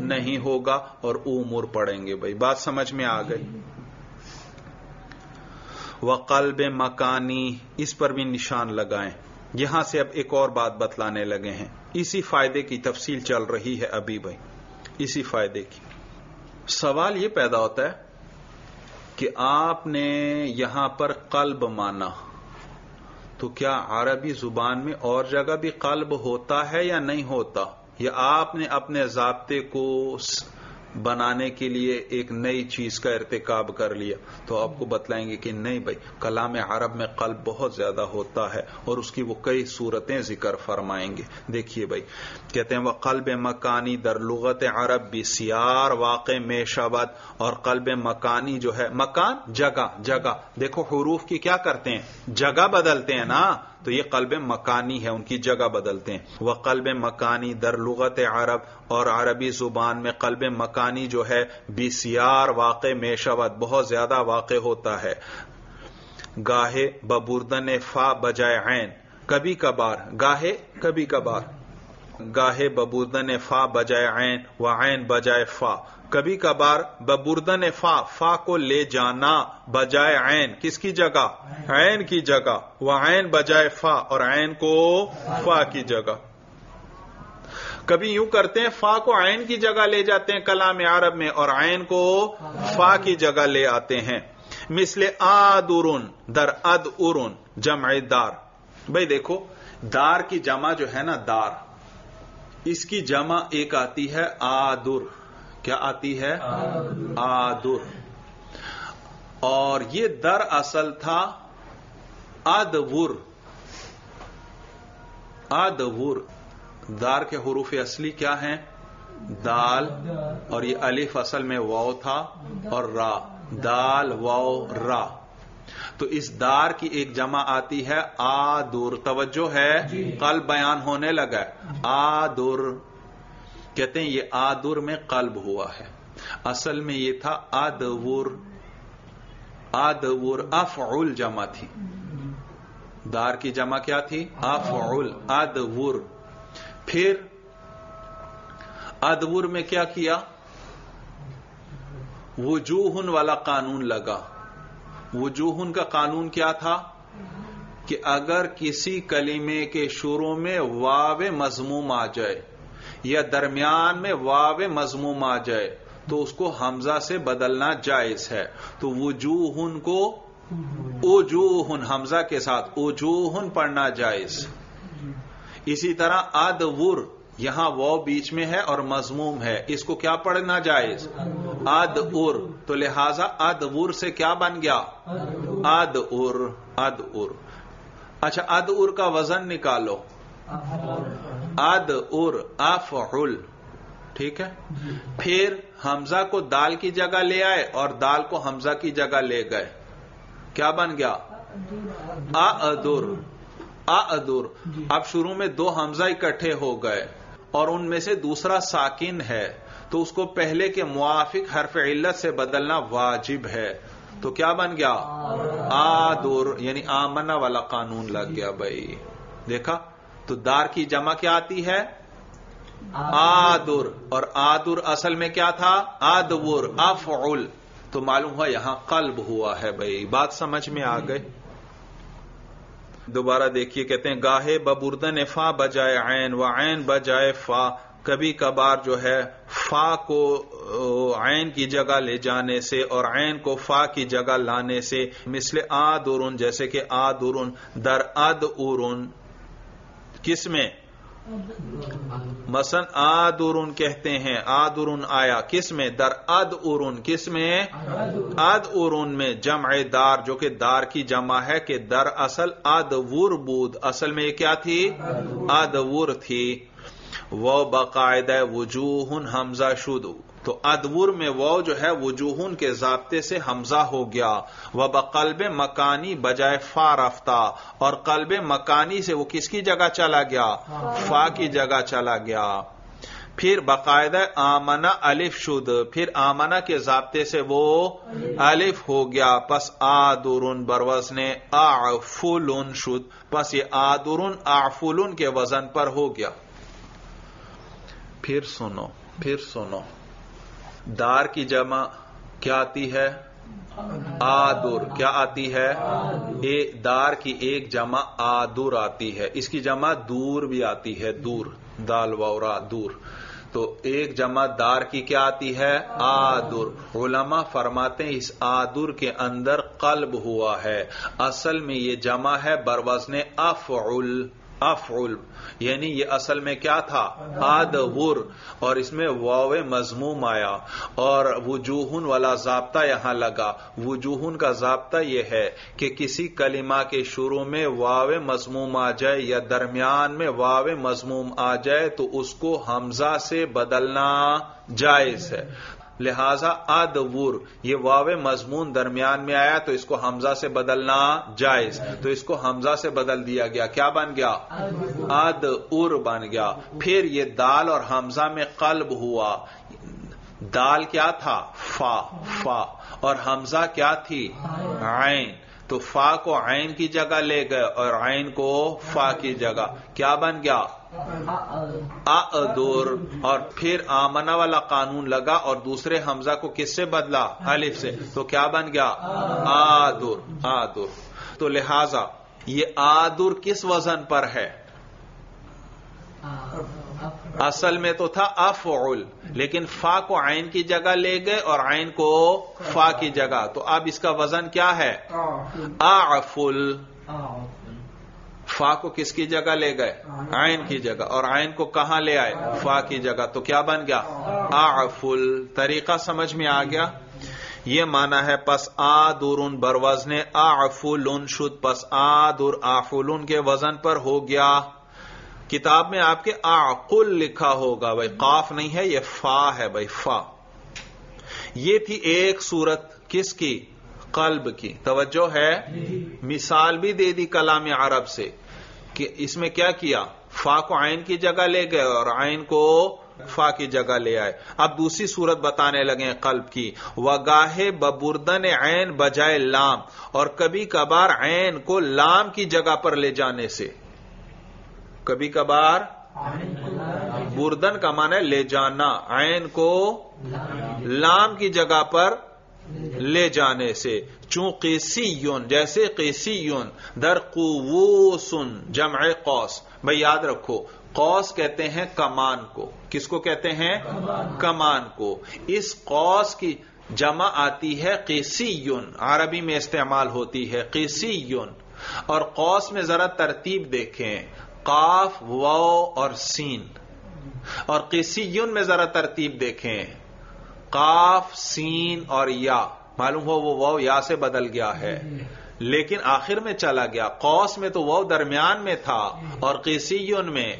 نہیں ہوگا اور امور پڑیں گے۔ بھائی، بات سمجھ میں آ گئی۔ و قلب مکانی، اس پر بھی نشان لگائیں۔ یہاں سے اب ایک اور بات بتلانے لگے ہیں۔ اسی فائدے کی تفصیل چل رہی ہے ابھی بھائی۔ اسی فائدے کی۔ سوال یہ پیدا ہوتا ہے کہ آپ نے یہاں پر قلب مانا، تو کیا عربی زبان میں اور جگہ بھی قلب ہوتا ہے یا نہیں ہوتا؟ یا آپ نے اپنے ضابطے کو بنانے کے لیے ایک نئی چیز کا ارتکاب کر لیا تو آپ کو بتلائیں گے کہ نہیں بھائی، کلام عرب میں قلب بہت زیادہ ہوتا ہے اور اس کی وہ کئی صورتیں ذکر فرمائیں گے۔ دیکھیے بھائی، کہتے ہیں وہ قلب مکانی در لغت عرب بھی سیار، واقع میں شبد اور قلب مکانی جو ہے، مکان، جگہ جگہ۔ دیکھو، حروف کی کیا کرتے ہیں؟ جگہ بدلتے ہیں نا۔ تو یہ قلب مکانی ہے، ان کی جگہ بدلتے ہیں۔ وہ قلب مکانی در لغت عرب اور عربی زبان میں قلب مکانی جو ہے، بسیار واقع میں شبد بہت زیادہ واقع ہوتا ہے۔ گاہے ببردن فا بجائے عین۔ کبھی کبھار، گاہے کبھی کبھار۔ گاہے ببردن فا بجائے عین و عین بجائے فا۔ کبھی کبھار ببردن فا فا کو لے جانا بجائے عین۔ کس کی جگہ؟ عین کی جگہ۔ وہ عین بجائے فا اور عین کو فا کی جگہ۔ کبھی یوں کرتے ہیں، فا کو عین کی جگہ لے جاتے ہیں کلام عرب میں اور عین کو فا کی جگہ لے آتے ہیں۔ مثل آدرن در اد ارن جمع دار۔ بھائی دیکھو، دار کی جمع جو ہے نا، دار۔ اس کی جمع ایک آتی ہے آدر۔ کیا آتی ہے؟ آدر۔ اور یہ در اصل تھا ادور۔ ادور۔ دار کے حروف اصلی کیا ہیں؟ دال۔ اور یہ الف اصل میں واؤ تھا اور را۔ دال واؤ را۔ تو اس دار کی ایک جمع آتی ہے آدور توجہ ہے قلب بیان ہونے لگا آدور کہتے ہیں یہ آدر میں قلب ہوا ہے۔ اصل میں یہ تھا آدور آدور افعل جمع تھی۔ دار کی جمع کیا تھی؟ افعل آدور پھر ادور میں کیا کیا؟ وجوہن والا قانون لگا۔ وجوہن کا قانون کیا تھا؟ کہ اگر کسی کلمے کے شروع میں واو مضموم آ جائے یا درمیان میں واو مضموم آ جائے تو اس کو حمزہ سے بدلنا جائز ہے۔ تو وجوہن کو اوجوہن حمزہ کے ساتھ اوجوہن پڑھنا جائز۔ اسی طرح ادور یہاں وہ بیچ میں ہے اور مضموم ہے۔ اس کو کیا پڑھنا جائز؟ اد ار تو لہذا اد ور سے کیا بن گیا؟ اد ار اد ار اچھا اد ار کا وزن نکالو۔ اد ار افعل۔ ٹھیک ہے؟ پھر حمزہ کو دال کی جگہ لے آئے اور دال کو حمزہ کی جگہ لے گئے۔ کیا بن گیا؟ ادر ادر اب شروع میں دو حمزہ اکٹھے ہو گئے۔ اور ان میں سے دوسرا ساکن ہے، تو اس کو پہلے کے موافق حرف علت سے بدلنا واجب ہے۔ تو کیا بن گیا؟ آدر یعنی آمنا والا قانون لگ گیا بھائی۔ دیکھا؟ تو دار کی جمع کیا آتی ہے؟ آدر۔ اور آدر اصل میں کیا تھا؟ آدور، افعل۔ تو معلوم ہوا یہاں قلب ہوا ہے بھائی۔ بات سمجھ میں آ گئے دوبارہ دیکھیے، کہتے ہیں، گاہے ببردن فا بجائے عین، و عین بجائے فا۔ کبھی کبھار جو ہے، فا کو، عین کی جگہ لے جانے سے اور عین کو فا کی جگہ لانے سے، مثل آد جیسے کہ آد در اد کس میں؟ مثلا آد ارن کہتے ہیں آد ارن آیا کس میں؟ در اد ارن کس میں؟ اد ارن میں جمع دار، جو کہ دار کی جمع ہے کہ در اصل اد ور بود۔ اصل میں یہ کیا تھی؟ اد ور تھی۔ وہ باقاعدہ وجوہن حمزہ شدو تو ادور میں وہ جو ہے وجوہن کے ضابطے سے حمزہ ہو گیا۔ وہ بقلب مکانی بجائے فا رفتہ۔ اور قلب مکانی سے وہ کس کی جگہ چلا گیا؟ فا۔ کی جگہ چلا گیا۔ پھر باقاعدہ آمنا الف شد۔ پھر آمنا کے ضابطے سے وہ الف ہو گیا۔ پس آدرن بروز نے آفلن شد۔ پس یہ آدرن آفلن کے وزن پر ہو گیا۔ پھر سنو پھر سنو۔ دار کی جمع کیا آتی ہے؟ آدر کیا آتی ہے؟ اے دار کی ایک جمع آدر آتی ہے. اس کی جمع دور بھی آتی ہے. دور. دال وورا دور. تو ایک جمع دار کی کیا آتی ہے؟ آدر علماء فرماتے ہیں اس آدر کے اندر قلب ہوا ہے. اصل میں یہ جمع ہے بروزن افعل. افعل یعنی یہ اصل میں کیا تھا؟ آدور اور اس میں واو مضموم آیا، اور وجوہن والا ضابطہ یہاں لگا۔ وجوہن کا ضابطہ یہ ہے کہ کسی کلمہ کے شروع میں واو مضموم آ جائے یا درمیان میں واو مضموم آ جائے تو اس کو حمزہ سے بدلنا جائز ہے۔ لہذا ادور، یہ واو مضمون درمیان میں آیا تو اس کو حمزہ سے بدلنا جائز۔ تو اس کو حمزہ سے بدل دیا گیا۔ کیا بن گیا؟ اد ار بن گیا۔ پھر یہ دال اور حمزہ میں قلب ہوا۔ دال کیا تھا؟ فا فا۔ اور حمزہ کیا تھی؟ عین۔ تو فا کو عین کی جگہ لے گئے اور عین کو فا کی جگہ۔ کیا بن گیا؟ ادور اور پھر آمنا والا قانون لگا اور دوسرے حمزہ کو کس سے بدلا؟ الف سے۔ تو کیا بن گیا؟ آدر آدر تو لہذا یہ آدر کس وزن پر ہے؟ اصل میں تو تھا افعل، لیکن فا کو عین کی جگہ لے گئے اور عین کو فا کی جگہ۔ تو اب اس کا وزن کیا ہے؟ آفل فا کو کس کی جگہ لے گئے؟ عین کی جگہ۔ اور عین کو کہاں لے آئے؟ فا کی جگہ۔ تو کیا بن گیا؟ آفل طریقہ سمجھ میں آ گیا؟ یہ مانا ہے پس آ دورن بر وزن آفل شد، پس آ دور آفل کے وزن پر ہو گیا۔ کتاب میں آپ کے آقل لکھا ہوگا، بھائی قاف نہیں ہے، یہ فا ہے بھائی، فا۔ یہ تھی ایک صورت کس کی؟ قلب کی۔ توجہ ہے؟ مثال بھی دے دی کلام عرب سے کہ اس میں کیا کیا؟ فا کو عین کی جگہ لے گئے اور عین کو فا کی جگہ لے آئے۔ اب دوسری صورت بتانے لگے قلب کی۔ وگاہے ببردن عین بجائے لام اور کبھی کبھار عین کو لام کی جگہ پر لے جانے سے۔ کبھی کبھار بردن کا معنی لے جانا عین کو لام کی جگہ پر لے جانے سے۔ چون قیسی یون جیسے قیسی یون در قووسن جمع قوس۔ بھائی یاد رکھو قوس کہتے ہیں کمان کو۔ کس کو کہتے ہیں؟ کمان. کو۔ اس قوس کی جمع آتی ہے قیسی یون عربی میں استعمال ہوتی ہے قیسی یون اور قوس میں ذرا ترتیب دیکھیں۔ قاف، واو اور سین۔ اور قیسی یون میں ذرا ترتیب دیکھیں۔ قاف، سین اور یا۔ معلوم ہو وہ واو یا سے بدل گیا ہے۔ لیکن آخر میں چلا گیا۔ قوس میں تو واو درمیان میں تھا۔ اور قیسی یون میں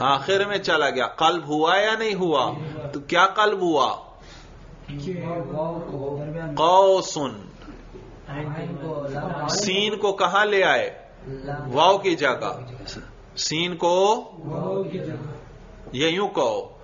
آخر میں چلا گیا۔ قلب ہوا یا نہیں ہوا؟ تو کیا قلب ہوا؟ قوسن۔ سین کو کہاں لے آئے؟ واؤ کی جگہ۔ سین کو یہ یوں کہو۔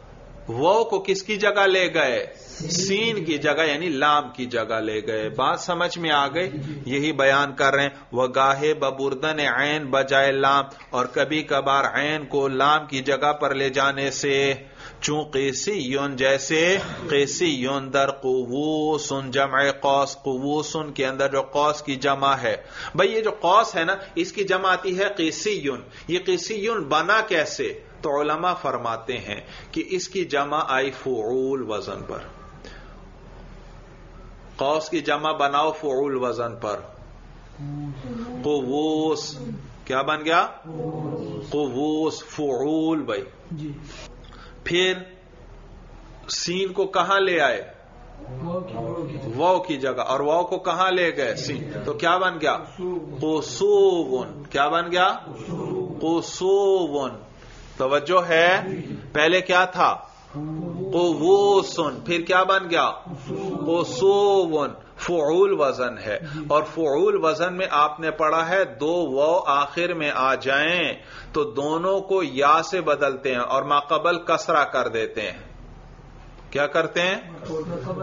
وہ کو کس کی جگہ لے گئے؟ سین کی جگہ یعنی لام کی جگہ لے گئے۔ بات سمجھ میں آ گئی؟ یہی بیان کر رہے ہیں۔ وہ گاہے ببردن عین بجائے لام۔ اور کبھی کبھار عین کو لام کی جگہ پر لے جانے سے چون قیسی یون جیسے قیسی یون در قووسن جمع قوس قووسن کے اندر جو قوس کی جمع ہے۔ بھئی یہ جو قوس ہے نا، اس کی جمع آتی ہے قیسی یون یہ قیسی یون بنا کیسے؟ تو علماء فرماتے ہیں کہ اس کی جمع آئی فعول وزن پر۔ قوس کی جمع بناؤ فعول وزن پر۔ قووس۔ کیا بن گیا؟ قووس، فعول بھائی۔ جی۔ پھر سین کو کہاں لے آئے؟ واؤ کی جگہ، اور واؤ کو کہاں لے گئے؟ سین۔ تو کیا بن گیا؟ قصوون۔ کیا بن گیا؟ قصوون۔ توجہ ہے؟ پہلے کیا تھا؟ قووسن۔ پھر کیا بن گیا؟ قصوون۔ فعول وزن ہے۔ اور فعول وزن میں آپ نے پڑھا ہے، دو و آخر میں آ جائیں۔ تو دونوں کو یا سے بدلتے ہیں اور ماقبل کسرا کر دیتے ہیں۔ کیا کرتے ہیں؟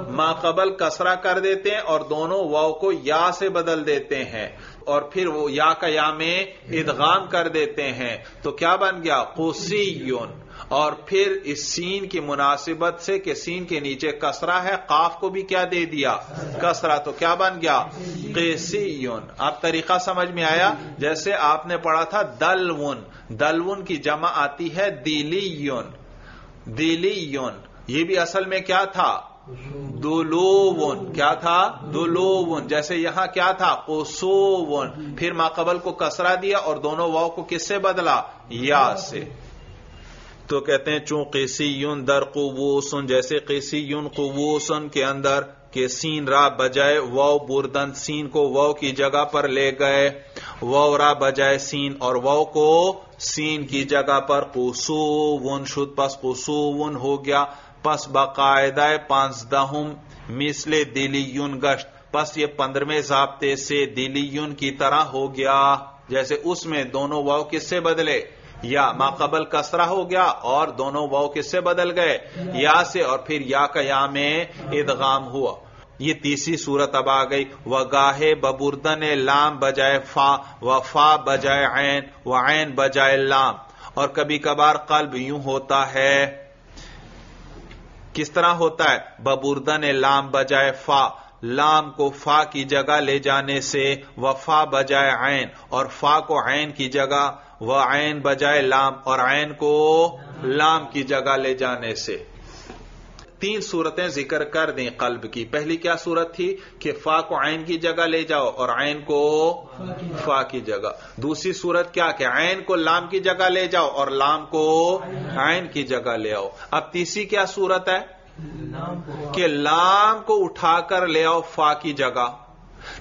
ماقبل کسرا کر دیتے ہیں اور دونوں واؤ کو یا سے بدل دیتے ہیں۔ اور پھر وہ یا کا یا میں ادغام کر دیتے ہیں۔ تو کیا بن گیا؟ قوسی یون اور پھر اس سین کی مناسبت سے کہ سین کے نیچے کسرا ہے، قاف کو بھی کیا دے دیا؟ کسرا تو کیا بن گیا؟ قیسی یون اب طریقہ سمجھ میں آیا؟ جیسے آپ نے پڑھا تھا، دلون۔ دلون کی جمع آتی ہے دیلی یون دلی یون یہ بھی اصل میں کیا تھا؟ دلوون۔ کیا تھا؟ دلوون۔ جیسے یہاں کیا تھا؟ قصوون۔ پھر ماقبل کو کسرا دیا اور دونوں واؤ کو کس سے بدلا؟ یا سے۔ تو کہتے ہیں چون قیسی یون در قبوسن جیسے قیسی یون قبوسن کے اندر کہ سین را بجائے وو بردن، سین کو وو کی جگہ پر لے گئے وو را بجائے سین اور وو کو سین کی جگہ پر قصو ون شد، پس قصو ون ہو گیا، پس باقاعدہ پانچ دہم مثل دلی یون گشت، پس یہ پندرہویں ضابطے سے دلی یون کی طرح ہو گیا، جیسے اس میں دونوں واؤ کس سے بدلے؟ یا ما قبل کسرا ہو گیا اور دونوں واؤ کس سے بدل گئے؟ یا سے اور پھر یا کا یا میں ادغام ہوا۔ یہ تیسری صورت اب آ گئی۔ و گاہے ببردن لام بجائے فا و فا بجائے عین و عین بجائے لام۔ اور کبھی کبھار قلب یوں ہوتا ہے۔ کس طرح ہوتا ہے؟ ببردن لام بجائے فا۔ لام کو فا کی جگہ لے جانے سے وفا بجائے عین، اور فا کو عین کی جگہ و عین بجائے لام اور عین کو لام کی جگہ لے جانے سے۔ تین صورتیں ذکر کر دیں قلب کی۔ پہلی کیا صورت تھی؟ کہ فا کو عین کی جگہ لے جاؤ اور عین کو فا کی جگہ۔ دوسری صورت کیا؟ کہ عین کو لام کی جگہ لے جاؤ اور لام کو عین کی جگہ لے آؤ۔ اب تیسری کیا صورت ہے؟ کہ لام کو اٹھا کر لے آؤ فا کی جگہ۔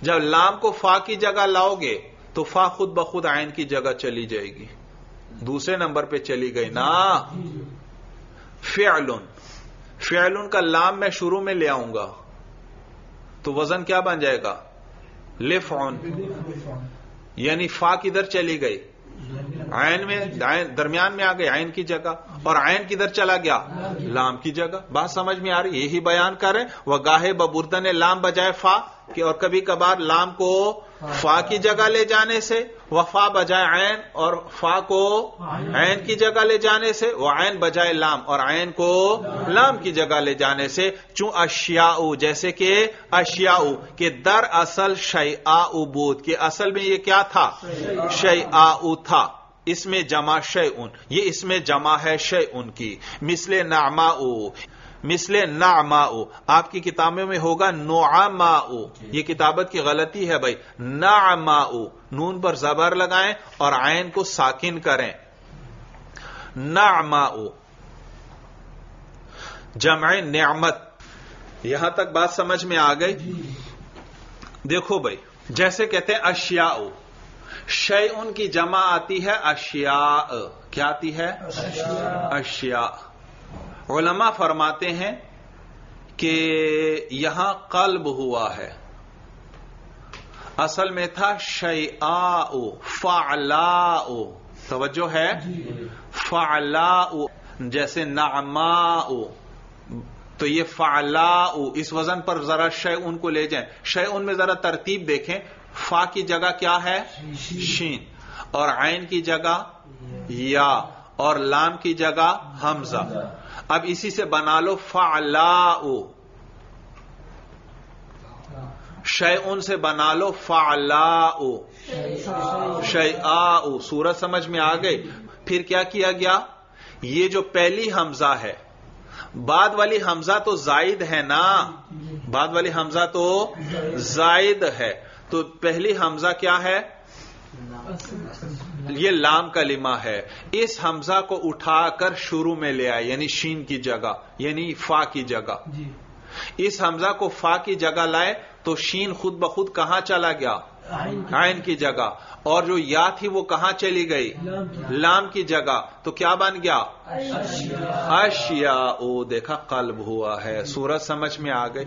جب لام کو فا کی جگہ لاؤ گے تو فا خود بخود عین کی جگہ چلی جائے گی۔ دوسرے نمبر پہ چلی گئی نا۔ فعلن۔ فعلن کا لام میں شروع میں لے آؤں گا۔ تو وزن کیا بن جائے گا؟ لفعن۔ یعنی فا کدھر چلی گئی۔ عین میں درمیان میں آ گئی عین کی جگہ۔ اور عین کدھر چلا گیا؟ لام کی جگہ۔ بات سمجھ میں آ رہی یہی بیان کریں وہ گاہے ببردن لام بجائے فا، کہ اور کبھی کبھار لام کو فا کی جگہ لے جانے سے، وفا بجائے عین اور فا کو عین کی جگہ لے جانے سے، وہ عین بجائے لام اور عین کو لام کی جگہ لے جانے سے۔ چون اشیاء، جیسے کہ اشیاء، کہ در اصل شی بود، کہ اصل میں یہ کیا تھا؟ شی تھا۔ اس میں جمع شے ان یہ اس میں جمع ہے شے ان کی۔ مثل نعما مثل نعما آپ کی کتابوں میں ہوگا نعما یہ کتابت کی غلطی ہے بھائی۔ نعما نون پر زبر لگائیں اور عین کو ساکن کریں۔ نعما جمع نعمت۔ یہاں تک بات سمجھ میں آ گئی؟ دیکھو بھائی، جیسے کہتے ہیں اشیاء۔ شے ان کی جمع آتی ہے اشیاء۔ کیا آتی ہے؟ اشیاء۔ علماء فرماتے ہیں کہ یہاں قلب ہوا ہے۔ اصل میں تھا شی فعلا توجہ ہے؟ فعلا جیسے نعما تو یہ فعلا اس وزن پر ذرا شے ان کو لے جائیں۔ شے ان میں ذرا ترتیب دیکھیں۔ فا کی جگہ کیا ہے؟ شین. اور عین کی جگہ یا. اور لام کی جگہ حمزہ. اب اسی سے بنا لو فعلا شے ان سے بنا لو فعلا شے آ سورج سمجھ میں آ گئی. پھر کیا کیا گیا؟ یہ جو پہلی حمزہ ہے. بعد والی حمزہ تو زائد ہے نا. بعد والی حمزہ تو زائد ہے. تو پہلی حمزہ کیا ہے؟ یہ لام کلمہ ہے۔ اس حمزہ کو اٹھا کر شروع میں لے آئے یعنی شین کی جگہ یعنی فا کی جگہ۔ جی۔ اس حمزہ کو فا کی جگہ لائے تو شین خود بخود کہاں چلا گیا؟ آئن کی جگہ۔ اور جو یا تھی وہ کہاں چلی گئی؟ لام کی جگہ۔ تو کیا بن گیا؟ اشیا او دیکھا قلب ہوا ہے۔ سورج سمجھ میں آ گئی۔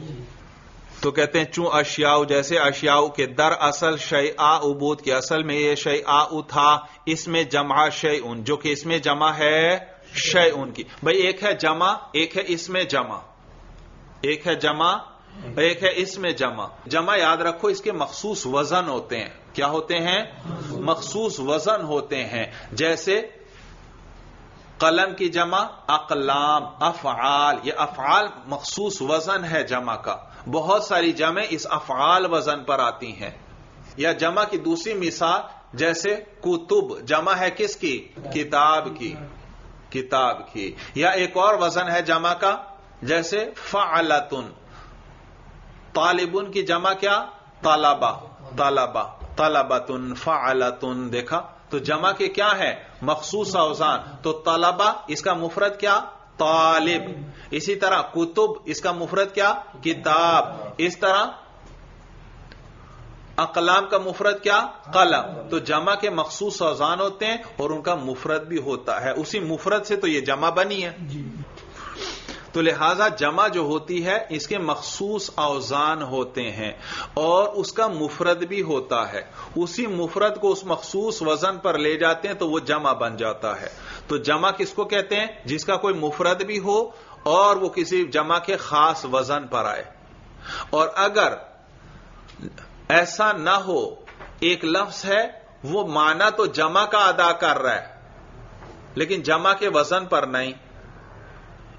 تو کہتے ہیں چون اشیاء جیسے اشیاء کے در اصل شی ابود کے اصل میں یہ شی آ تھا، اس میں جمع شی جو کہ اس میں جمع ہے شی ان کی۔ بھائی ایک ہے جمع، ایک ہے اس میں جمع۔ ایک ہے جمع، ایک ہے اس میں جمع۔ جمع یاد رکھو، اس کے مخصوص وزن ہوتے ہیں۔ کیا ہوتے ہیں؟ مخصوص وزن ہوتے ہیں۔ جیسے قلم کی جمع، اقلام، افعال، یہ افعال مخصوص وزن ہے جمع کا۔ بہت ساری جمع اس افعال وزن پر آتی ہیں۔ یا جمع کی دوسری مثال جیسے کتب، جمع ہے کس کی؟ کتاب کی۔ کتاب کی۔ یا ایک اور وزن ہے جمع کا، جیسے فعلتن۔ طالبن کی جمع کیا؟ طالبہ طالبہ طلبتن، فعلتن۔ دیکھا؟ تو جمع کے کیا ہے؟ مخصوص اوزان۔ تو طلبہ، اس کا مفرد کیا؟ طالب. اسی طرح کتب، اس کا مفرد کیا؟ کتاب. اس طرح اقلام کا مفرد کیا؟ قلم. تو جمع کے مخصوص اوزان ہوتے ہیں اور ان کا مفرد بھی ہوتا ہے. اسی مفرد سے تو یہ جمع بنی ہے. جی. تو لہذا جمع جو ہوتی ہے، اس کے مخصوص اوزان ہوتے ہیں اور اس کا مفرد بھی ہوتا ہے۔ اسی مفرد کو اس مخصوص وزن پر لے جاتے ہیں تو وہ جمع بن جاتا ہے۔ تو جمع کس کو کہتے ہیں؟ جس کا کوئی مفرد بھی ہو اور وہ کسی جمع کے خاص وزن پر آئے۔ اور اگر ایسا نہ ہو، ایک لفظ ہے، وہ مانا تو جمع کا ادا کر رہا ہے، لیکن جمع کے وزن پر نہیں۔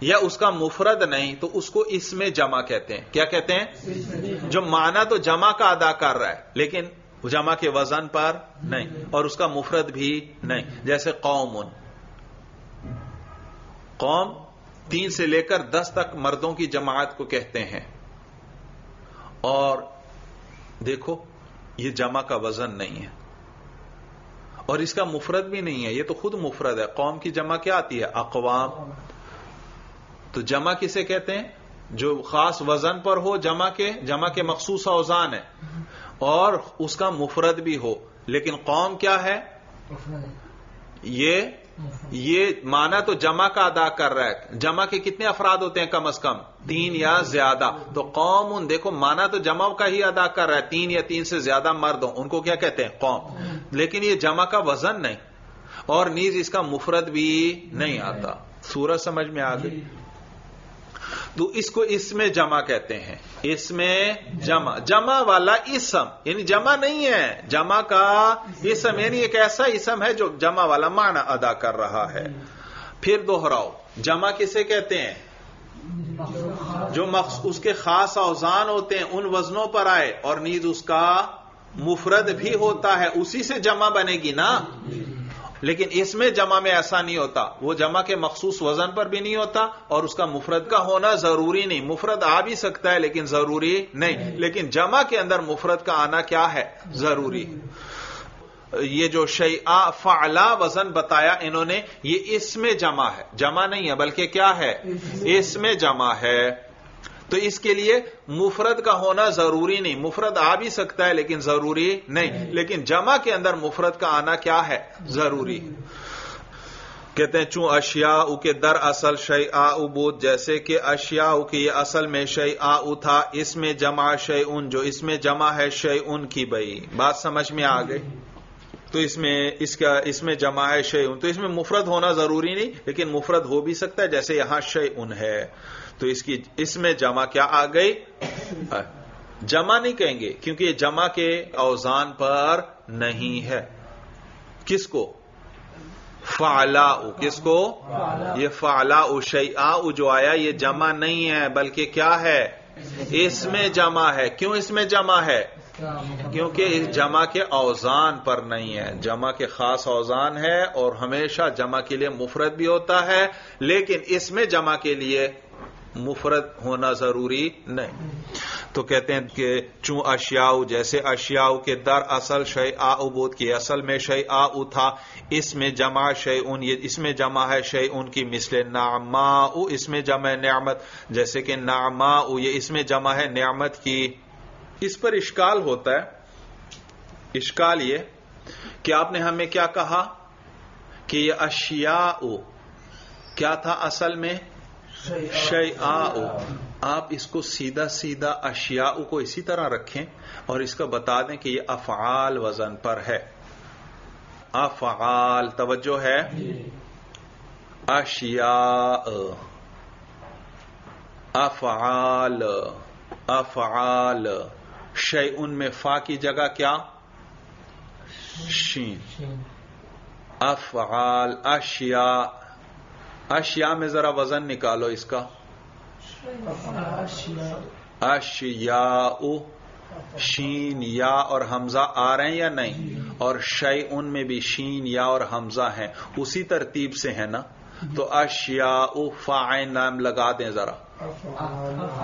یا اس کا مفرد نہیں تو اس کو اس میں جمع کہتے ہیں۔ کیا کہتے ہیں؟ جو مانا تو جمع کا ادا کر رہا ہے، لیکن جمع کے وزن پر نہیں اور اس کا مفرد بھی نہیں۔ جیسے قوم قوم تین سے لے کر دس تک مردوں کی جماعت کو کہتے ہیں۔ اور دیکھو، یہ جمع کا وزن نہیں ہے۔ اور اس کا مفرد بھی نہیں ہے، یہ تو خود مفرد ہے۔ قوم کی جمع کیا آتی ہے؟ اقوام۔ تو جمع کسے کہتے ہیں؟ جو خاص وزن پر ہو، جمع کے جمع کے مخصوص اوزان ہے۔ اور اس کا مفرد بھی ہو۔ لیکن قوم کیا ہے؟ یہ یہ مانا تو جمع کا ادا کر رہا ہے۔ جمع کے کتنے افراد ہوتے ہیں کم از کم؟ تین یا زیادہ۔ تو قوم ان، دیکھو مانا تو جمع کا ہی ادا کر رہا ہے۔ تین یا تین سے زیادہ مرد ان کو کیا کہتے ہیں؟ قوم۔ لیکن یہ جمع کا وزن نہیں۔ اور نیز اس کا مفرد بھی نہیں آتا۔ سورج سمجھ میں آ گئی۔ تو اس کو اس میں جمع کہتے ہیں۔ اس میں جمع۔ جمع والا اسم یعنی جمع نہیں ہے۔ جمع کا اسم یعنی ایک ایسا اسم ہے جو جمع والا معنی ادا کر رہا ہے۔ پھر دوہراؤ۔ جمع کسے کہتے ہیں؟ جو اس کے خاص اوزان ہوتے ہیں، ان وزنوں پر آئے اور نیز اس کا مفرد بھی ہوتا ہے۔ اسی سے جمع بنے گی نا؟ لیکن اس میں جمع میں ایسا نہیں ہوتا۔ وہ جمع کے مخصوص وزن پر بھی نہیں ہوتا اور اس کا مفرد کا ہونا ضروری نہیں۔ مفرد آ بھی سکتا ہے لیکن ضروری نہیں۔ لیکن جمع کے اندر مفرد کا آنا کیا ہے؟ ضروری۔ یہ جو شی فعلا وزن بتایا انہوں نے، یہ اس میں جمع ہے۔ جمع نہیں ہے، بلکہ کیا ہے؟ اس میں جمع ہے۔ تو اس کے لیے مفرد کا ہونا ضروری نہیں۔ مفرد آ بھی سکتا ہے لیکن ضروری نہیں۔ لیکن جمع کے اندر مفرد کا آنا کیا ہے؟ ضروری۔ کہتے ہیں چون اشیاء کے در اصل آ بود جیسے کہ اشیاء کی یہ اصل میں آ تھا اس میں جمع شی ان جو اس میں جمع ہے شی ان کی بئی۔ بات سمجھ میں آ گئی؟ تو اس میں اس کا اس میں جمع ہے شی ان تو اس میں مفرد ہونا ضروری نہیں لیکن مفرد ہو بھی سکتا ہے جیسے یہاں شی ان ہے۔ تو اس کی اس میں جمع کیا آ گئی؟ جمع نہیں کہیں گے، کیونکہ یہ جمع کے اوزان پر نہیں ہے۔ کس کو؟ فعلا کس کو؟ یہ فعلا شیعا جو آیا، یہ جمع نہیں ہے، بلکہ کیا ہے؟ اس میں جمع ہے۔ کیوں اس میں جمع ہے؟ کیونکہ اس جمع کے اوزان پر نہیں ہے۔ جمع کے خاص اوزان ہے اور ہمیشہ جمع کے لیے مفرد بھی ہوتا ہے، لیکن اس میں جمع کے لیے مفرد ہونا ضروری نہیں۔ تو کہتے ہیں کہ چون اشیاء، جیسے اشیاء کے در اصل شے آ ابود کی، اصل میں شے آ تھا، اس میں جمع شے ان یہ اس میں جمع ہے شے ان کی مثل ناما اس میں جمع نعمت، جیسے کہ ناما یہ اس میں جمع ہے نعمت کی۔ اس پر اشکال ہوتا ہے۔ اشکال یہ کہ آپ نے ہمیں کیا کہا کہ یہ اشیاء، کیا تھا اصل میں؟ شیعاء آپ اس کو سیدھا سیدھا اشیاء کو اسی طرح رکھیں اور اس کا بتا دیں کہ یہ افعال وزن پر ہے۔ افعال، توجہ ہے۔ اشیاء افعال افعال۔ شی ان میں فا کی جگہ کیا؟ شین۔ افعال اشیاء اشیا میں ذرا وزن نکالو اس کا۔ اشیا شین، یا اور حمزہ آ رہے ہیں یا نہیں؟ اور شے ان میں بھی شین، یا اور حمزہ ہیں۔ اسی ترتیب سے ہے نا؟ تو اشیاء فائن نام لگا دیں ذرا۔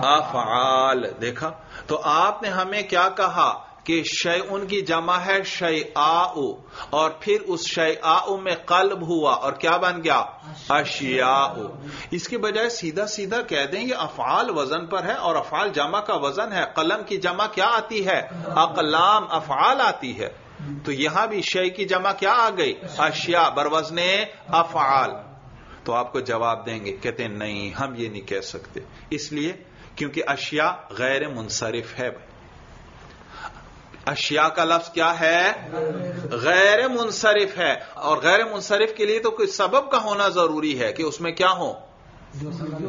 افعال، دیکھا؟ تو آپ نے ہمیں کیا کہا؟ کہ شے ان کی جمع ہے شے اور پھر اس شے میں قلب ہوا اور کیا بن گیا؟ اشیاء۔ اس کے بجائے سیدھا سیدھا کہہ دیں یہ افعال وزن پر ہے اور افعال جمع کا وزن ہے۔ قلم کی جمع کیا آتی ہے؟ اقلام افعال آتی ہے۔ تو یہاں بھی شے کی جمع کیا آ گئی؟ اشیاء۔ بروزن افعال۔ تو آپ کو جواب دیں گے کہتے ہیں نہیں ہم یہ نہیں کہہ سکتے۔ اس لیے کیونکہ اشیاء غیر منصرف ہے۔ بھائی اشیاء کا لفظ کیا ہے؟ غیر منصرف ہے۔ اور غیر منصرف کے لیے تو کوئی سبب کا ہونا ضروری ہے کہ اس میں کیا ہو؟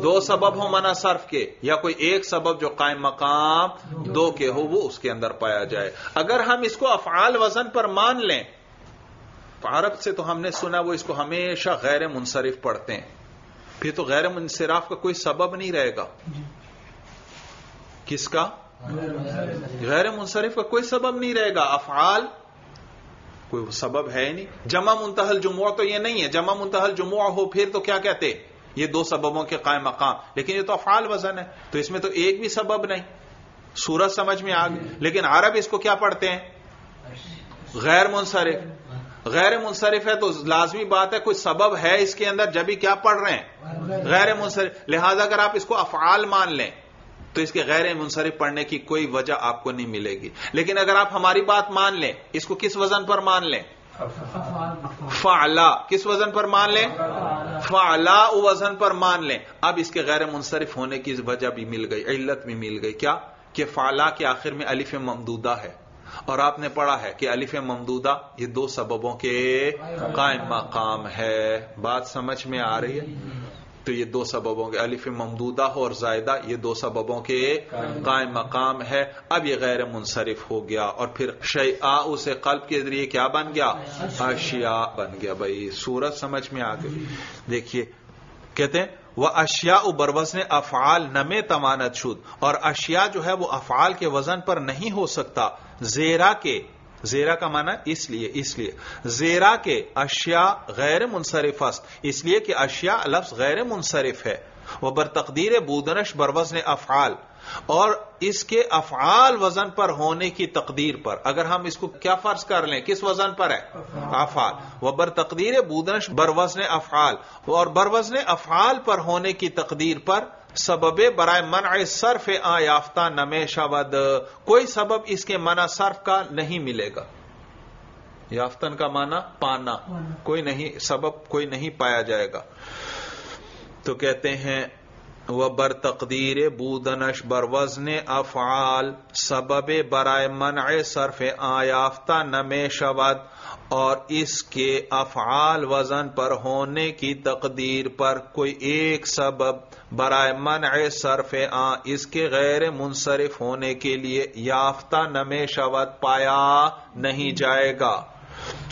دو سبب ہو منا صرف کے، یا کوئی ایک سبب جو قائم مقام دو کے ہو، وہ اس کے اندر پایا جائے۔ اگر ہم اس کو افعال وزن پر مان لیں عرب سے تو ہم نے سنا وہ اس کو ہمیشہ غیر منصرف پڑھتے ہیں۔ پھر تو غیر منصراف کا کوئی سبب نہیں رہے گا۔ کس کا؟ غیر منصرف کا کوئی سبب نہیں رہے گا۔ افعال کوئی سبب ہے نہیں۔ جمع منتحل جمعہ تو یہ نہیں ہے۔ جمع منتحل جمعہ ہو پھر تو کیا کہتے؟ یہ دو سببوں کے قائم مقام۔ لیکن یہ تو افعال وزن ہے۔ تو اس میں تو ایک بھی سبب نہیں۔ سورج سمجھ میں آ گئی۔ لیکن عرب اس کو کیا پڑھتے ہیں؟ غیر منصرف۔ غیر منصرف ہے تو لازمی بات ہے کوئی سبب ہے اس کے اندر؟ جبھی کیا پڑھ رہے ہیں؟ غیر منصرف۔ لہذا اگر آپ اس کو افعال مان لیں۔ تو اس کے غیر منصرف پڑھنے کی کوئی وجہ آپ کو نہیں ملے گی۔ لیکن اگر آپ ہماری بات مان لیں، اس کو کس وزن پر مان لیں؟ فعلا، کس وزن پر مان لیں؟ فعلا وزن پر مان لیں۔ اب اس کے غیر منصرف ہونے کی وجہ بھی مل گئی، علت بھی مل گئی۔ کیا؟ کہ فعلا کے آخر میں الف ممدودہ ہے۔ اور آپ نے پڑھا ہے کہ الف ممدودہ یہ دو سببوں کے قائم مقام ہے۔ بات سمجھ میں آ رہی ہے؟ تو یہ دو سببوں کے الف ممدودہ ہو اور زائدہ یہ دو سببوں کے قائم مقام ہے۔ اب یہ غیر منصرف ہو گیا اور پھر شیعہ اسے قلب کے ذریعے کیا بن گیا؟ اشیاء بن گیا۔ بھائی سورج سمجھ میں آ گئی۔ دیکھیے، کہتے ہیں وہ اشیاء بروز نے افعال نمے تمانت شد اور اشیاء جو ہے وہ افعال کے وزن پر نہیں ہو سکتا۔ زیرا کے زیرا کا معنی اس لیے اس لیے۔ زیرا کے اشیاء غیر منصرف است۔ اس لیے کہ اشیاء لفظ غیر منصرف ہے۔ وہ بر تقدیر بودنش بروزن افعال۔ اور اس کے افعال وزن پر ہونے کی تقدیر پر۔ اگر ہم اس کو کیا فرض کر لیں، کس وزن پر ہے؟ افعال۔ وہ بر تقدیر بودنش بروزن افعال۔ اور بروزن افعال پر ہونے کی تقدیر پر سبب برائے منع صرف آ یافتہ نمے کوئی سبب اس کے منع صرف کا نہیں ملے گا۔ یافتن کا معنی پانا، کوئی نہیں، سبب کوئی نہیں پایا جائے گا۔ تو کہتے ہیں وہ بر تقدیر بودنش بر وزن افعال، سبب برائے منع صرف آ یافتہ نمے اور اس کے افعال وزن پر ہونے کی تقدیر پر کوئی ایک سبب برائے منع صرف آ، اس کے غیر منصرف ہونے کے لیے یافتہ نمے شوت پایا نہیں جائے گا۔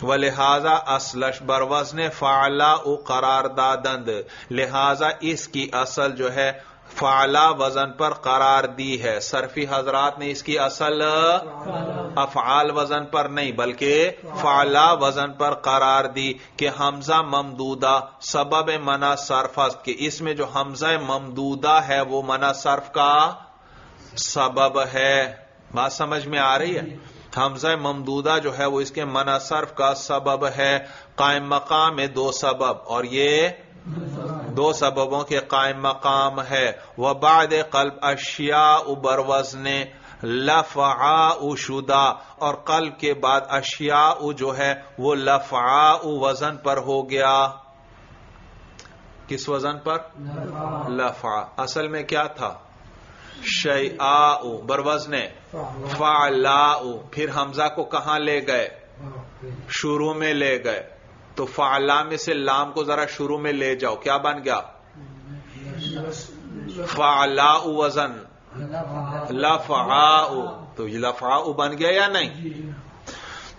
و لہذا اسلش بروز نے فعلا قرار دادند۔ لہذا اس کی اصل جو ہے فعلا وزن پر قرار دی ہے۔ صرفی حضرات نے اس کی اصل افعال وزن پر نہیں، بلکہ فعلا وزن پر قرار دی کہ حمزہ ممدودہ سبب منا صرف کہ اس میں جو حمزہ ممدودہ ہے وہ منا صرف کا سبب ہے۔ بات سمجھ میں آ رہی ہے؟ حمزہ ممدودہ جو ہے وہ اس کے منا صرف کا سبب ہے۔ قائم مقام میں دو سبب، اور یہ دو سببوں کے قائم مقام ہے۔ وہ بعد قلب اشیاء ابر وزن لفعا شدہ، اور قلب کے بعد اشیاء جو ہے وہ لفعا وزن پر ہو گیا۔ کس وزن پر؟ لفع اصل میں کیا تھا؟ شیعا بر وزن پھر حمزہ کو کہاں لے گئے؟ شروع میں لے گئے۔ تو فعلا میں سے لام کو ذرا شروع میں لے جاؤ۔ کیا بن گیا؟ فعلا وزن۔ لفعا تو یہ لفعا بن گیا یا نہیں؟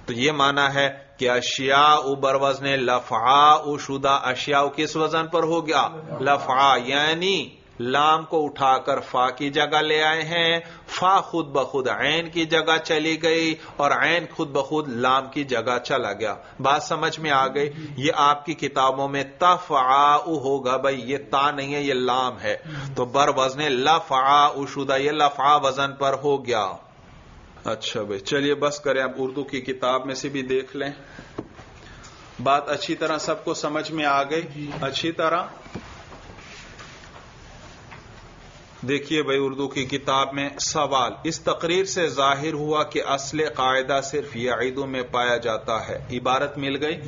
تو یہ مانا ہے کہ اشیاء بر وزن لفعا شدہ اشیاء کس وزن پر ہو گیا؟ لفعا یعنی لام کو اٹھا کر فا کی جگہ لے آئے ہیں۔ فا خود بخود عین کی جگہ چلی گئی اور عین خود بخود لام کی جگہ چلا گیا۔ بات سمجھ میں آ گئی؟ یہ آپ کی کتابوں میں تف ہوگا بھائی، یہ تا نہیں ہے، یہ لام ہے۔ تو بر وزن لفا شدہ، یہ لفا وزن پر ہو گیا۔ اچھا بھائی، چلیے بس کریں۔ اب اردو کی کتاب میں سے بھی دیکھ لیں۔ بات اچھی طرح سب کو سمجھ میں آ گئی۔ اچھی طرح۔ دیکھیے بھائی اردو کی کتاب میں سوال، اس تقریر سے ظاہر ہوا کہ اصل قاعدہ صرف یعیدوں میں پایا جاتا ہے۔ عبارت مل گئی؟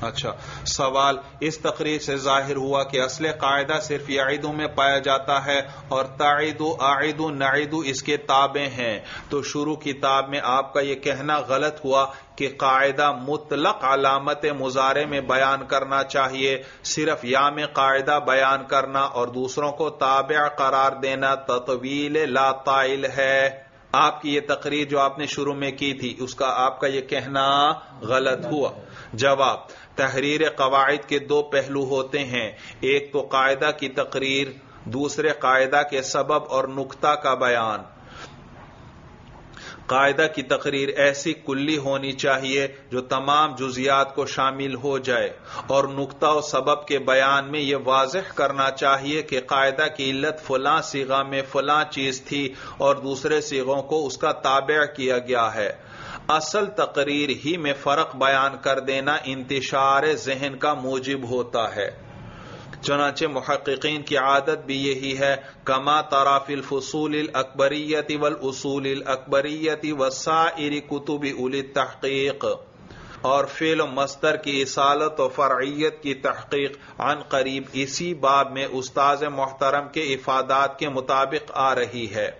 اچھا سوال، اس تقریر سے ظاہر ہوا کہ اصل قاعدہ صرف یعیدوں میں پایا جاتا ہے اور تعید آئد نعید اس کے تابع ہیں۔ تو شروع کتاب میں آپ کا یہ کہنا غلط ہوا کہ قاعدہ مطلق علامت مظاہرے میں بیان کرنا چاہیے، صرف یا میں قاعدہ بیان کرنا اور دوسروں کو تابع قرار دینا تطویل لا طائل ہے۔ آپ کی یہ تقریر جو آپ نے شروع میں کی تھی، اس کا آپ کا یہ کہنا غلط ہوا۔ جواب، تحریر قواعد کے دو پہلو ہوتے ہیں۔ ایک تو قاعدہ کی تقریر، دوسرے قاعدہ کے سبب اور نقطہ کا بیان۔ قاعدہ کی تقریر ایسی کلی ہونی چاہیے جو تمام جزیات کو شامل ہو جائے اور نقطہ و سبب کے بیان میں یہ واضح کرنا چاہیے کہ قاعدہ کی علت فلاں سیغا میں فلاں چیز تھی اور دوسرے سیغوں کو اس کا تابع کیا گیا ہے۔ اصل تقریر ہی میں فرق بیان کر دینا انتشار ذہن کا موجب ہوتا ہے۔ چنانچہ محققین کی عادت بھی یہی ہے، کما طراف الفصول الاکبریتی والاصول الاکبریتی وسائر کتب اولی تحقیق۔ اور فعل و مستر کی اصالت و فرعیت کی تحقیق۔ عن قریب اسی باب میں استاذ محترم کے افادات کے مطابق آ رہی ہے۔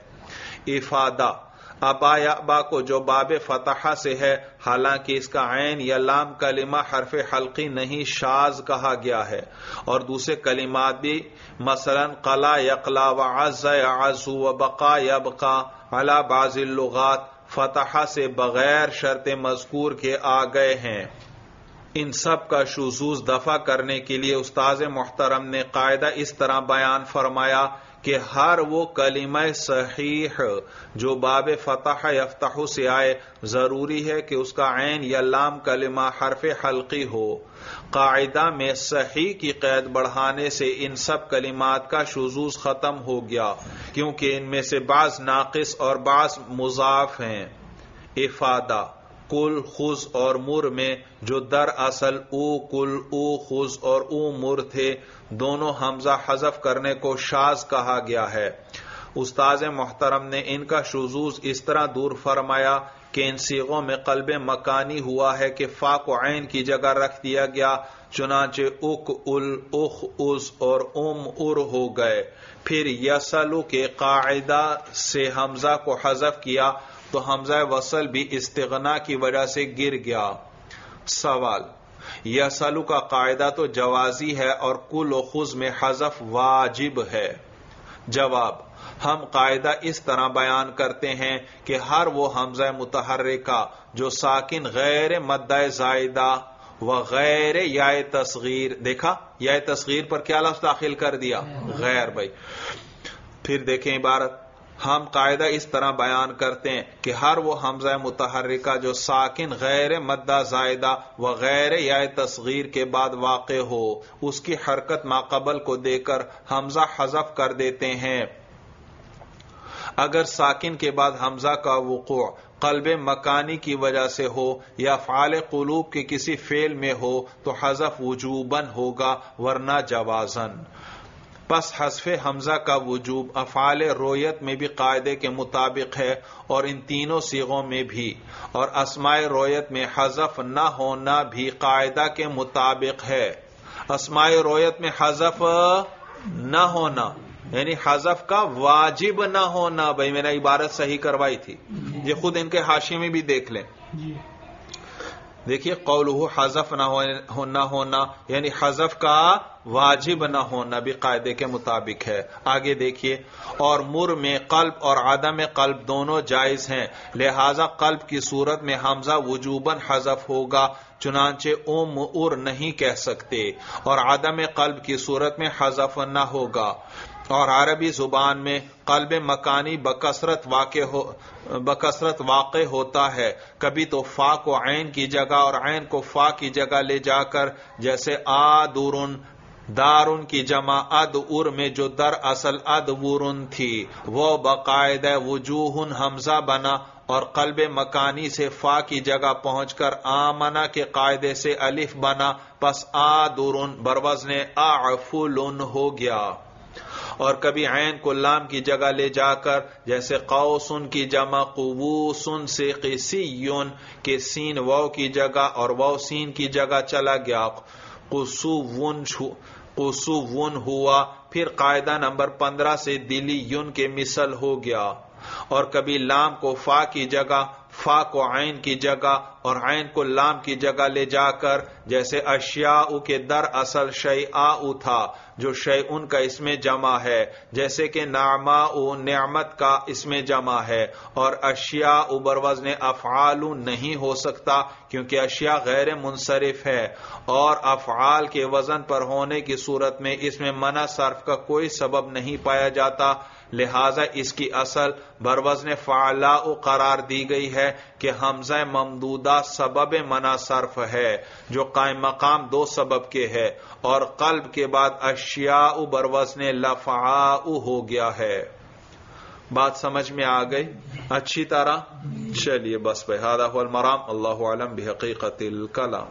افادہ۔ ابا یا ابا کو جو باب فتح سے ہے، حالانکہ اس کا عین یا لام کلمہ حرف حلقی نہیں شاز کہا گیا ہے۔ اور دوسرے کلمات بھی، مثلا قلا یقلا و عز عزو و بقا یبقا علا بعض اللغات فتح سے بغیر شرط مذکور کے آ گئے ہیں۔ ان سب کا شزوز دفع کرنے کے لیے استاذ محترم نے قاعدہ اس طرح بیان فرمایا کہ ہر وہ کلمہ صحیح جو باب فتح یفتح سے آئے، ضروری ہے کہ اس کا عین یا لام کلمہ حرف حلقی ہو۔ قاعدہ میں صحیح کی قید بڑھانے سے ان سب کلمات کا شزوز ختم ہو گیا، کیونکہ ان میں سے بعض ناقص اور بعض مضاف ہیں۔ افادہ کل خز اور مر میں جو در اصل او کل او خز اور او مر تھے، دونوں حمزہ حذف کرنے کو شاز کہا گیا ہے۔ استاذ محترم نے ان کا شزوز اس طرح دور فرمایا کہ ان سیغوں میں قلب مکانی ہوا ہے کہ فا کو عین کی جگہ رکھ دیا گیا، چنانچہ اک، ال، اخ، اس اور ام، ار ہو گئے۔ پھر یسلو کے قاعدہ سے حمزہ کو حذف کیا تو حمزہ وصل بھی استغنا کی وجہ سے گر گیا۔ سوال یسلو کا قاعدہ تو جوازی ہے اور کل و خز میں حذف واجب ہے۔ جواب ہم قاعدہ اس طرح بیان کرتے ہیں کہ ہر وہ حمزہ متحرکہ جو ساکن غیر مدہ زائدہ و غیر یا تصغیر دیکھا؟ یا تصغیر پر کیا لفظ داخل کر دیا؟ غیر بھائی۔ پھر دیکھیں عبارت۔ ہم قاعدہ اس طرح بیان کرتے ہیں کہ ہر وہ حمزہ متحرکہ جو ساکن غیر مدہ زائدہ و غیر یا تصغیر کے بعد واقع ہو، اس کی حرکت ماقبل کو دے کر حمزہ حذف کر دیتے ہیں۔ اگر ساکن کے بعد حمزہ کا وقوع قلب مکانی کی وجہ سے ہو یا فعال قلوب کے کسی فعل میں ہو تو حذف وجوبن ہوگا ورنہ جوازن پس حذف حمزہ کا وجوب افعال رویت میں بھی قاعدے کے مطابق ہے اور ان تینوں سیغوں میں بھی۔ اور اسماء رویت میں حذف نہ ہونا بھی قاعدہ کے مطابق ہے۔ اسماء رویت میں حذف نہ ہونا یعنی حذف کا واجب نہ ہونا بھائی میں نے عبارت صحیح کروائی تھی۔ یہ خود ان کے حاشی میں بھی دیکھ لیں۔ جی۔ دیکھیے قول حذف نہ ہونا یعنی حذف کا واجب نہ ہونا بھی قاعدے کے مطابق ہے۔ آگے دیکھیے، اور مر میں قلب اور عدم قلب دونوں جائز ہیں، لہذا قلب کی صورت میں حمزہ وجوباً حذف ہوگا، چنانچہ ام ار نہیں کہہ سکتے، اور عدم قلب کی صورت میں حذف نہ ہوگا۔ اور عربی زبان میں قلب مکانی بکثرت واقع ہو، بکثرت واقع ہوتا ہے۔ کبھی تو فا کو عین کی جگہ اور عین کو فا کی جگہ لے جا کر، جیسے آ دورن دارن کی جمع اد ار میں جو در اصل اد ورن تھی، وہ باقاعدہ وجوہ حمزہ بنا اور قلب مکانی سے فا کی جگہ پہنچ کر آمنا کے قاعدے سے الف بنا، پس آ دورن بروز نے ہو گیا۔ اور کبھی عین کو لام کی جگہ لے جا کر، جیسے قوسن کی جمع قووسن سے قسیون کے سین وو کی جگہ اور وو سین کی جگہ چلا گیا۔ قصوون قصوون ہوا، پھر قاعدہ نمبر پندرہ سے دلی یون کے مثل ہو گیا۔ اور کبھی لام کو فا کی جگہ فا کو عین کی جگہ اور عین کو لام کی جگہ لے جا کر، جیسے اشیاء کے در اصل شی آ تھا، جو شی ان کا اس میں جمع ہے، جیسے کہ نعما نعمت کا اس میں جمع ہے، اور اشیاء بروز نے افعال نہیں ہو سکتا، کیونکہ اشیاء غیر منصرف ہے اور افعال کے وزن پر ہونے کی صورت میں اس میں منع صرف کا کوئی سبب نہیں پایا جاتا لہذا اس کی اصل بروزن فعلا قرار دی گئی ہے کہ حمزہ ممدودہ سبب منا صرف ہے، جو قائم مقام دو سبب کے ہے، اور قلب کے بعد اشیاء بروزن لفعا ہو گیا ہے۔ بات سمجھ میں آ گئی؟ اچھی طرح؟ چلیے بس بہادہ المرام، اللہ علم بحقیقت الکلام۔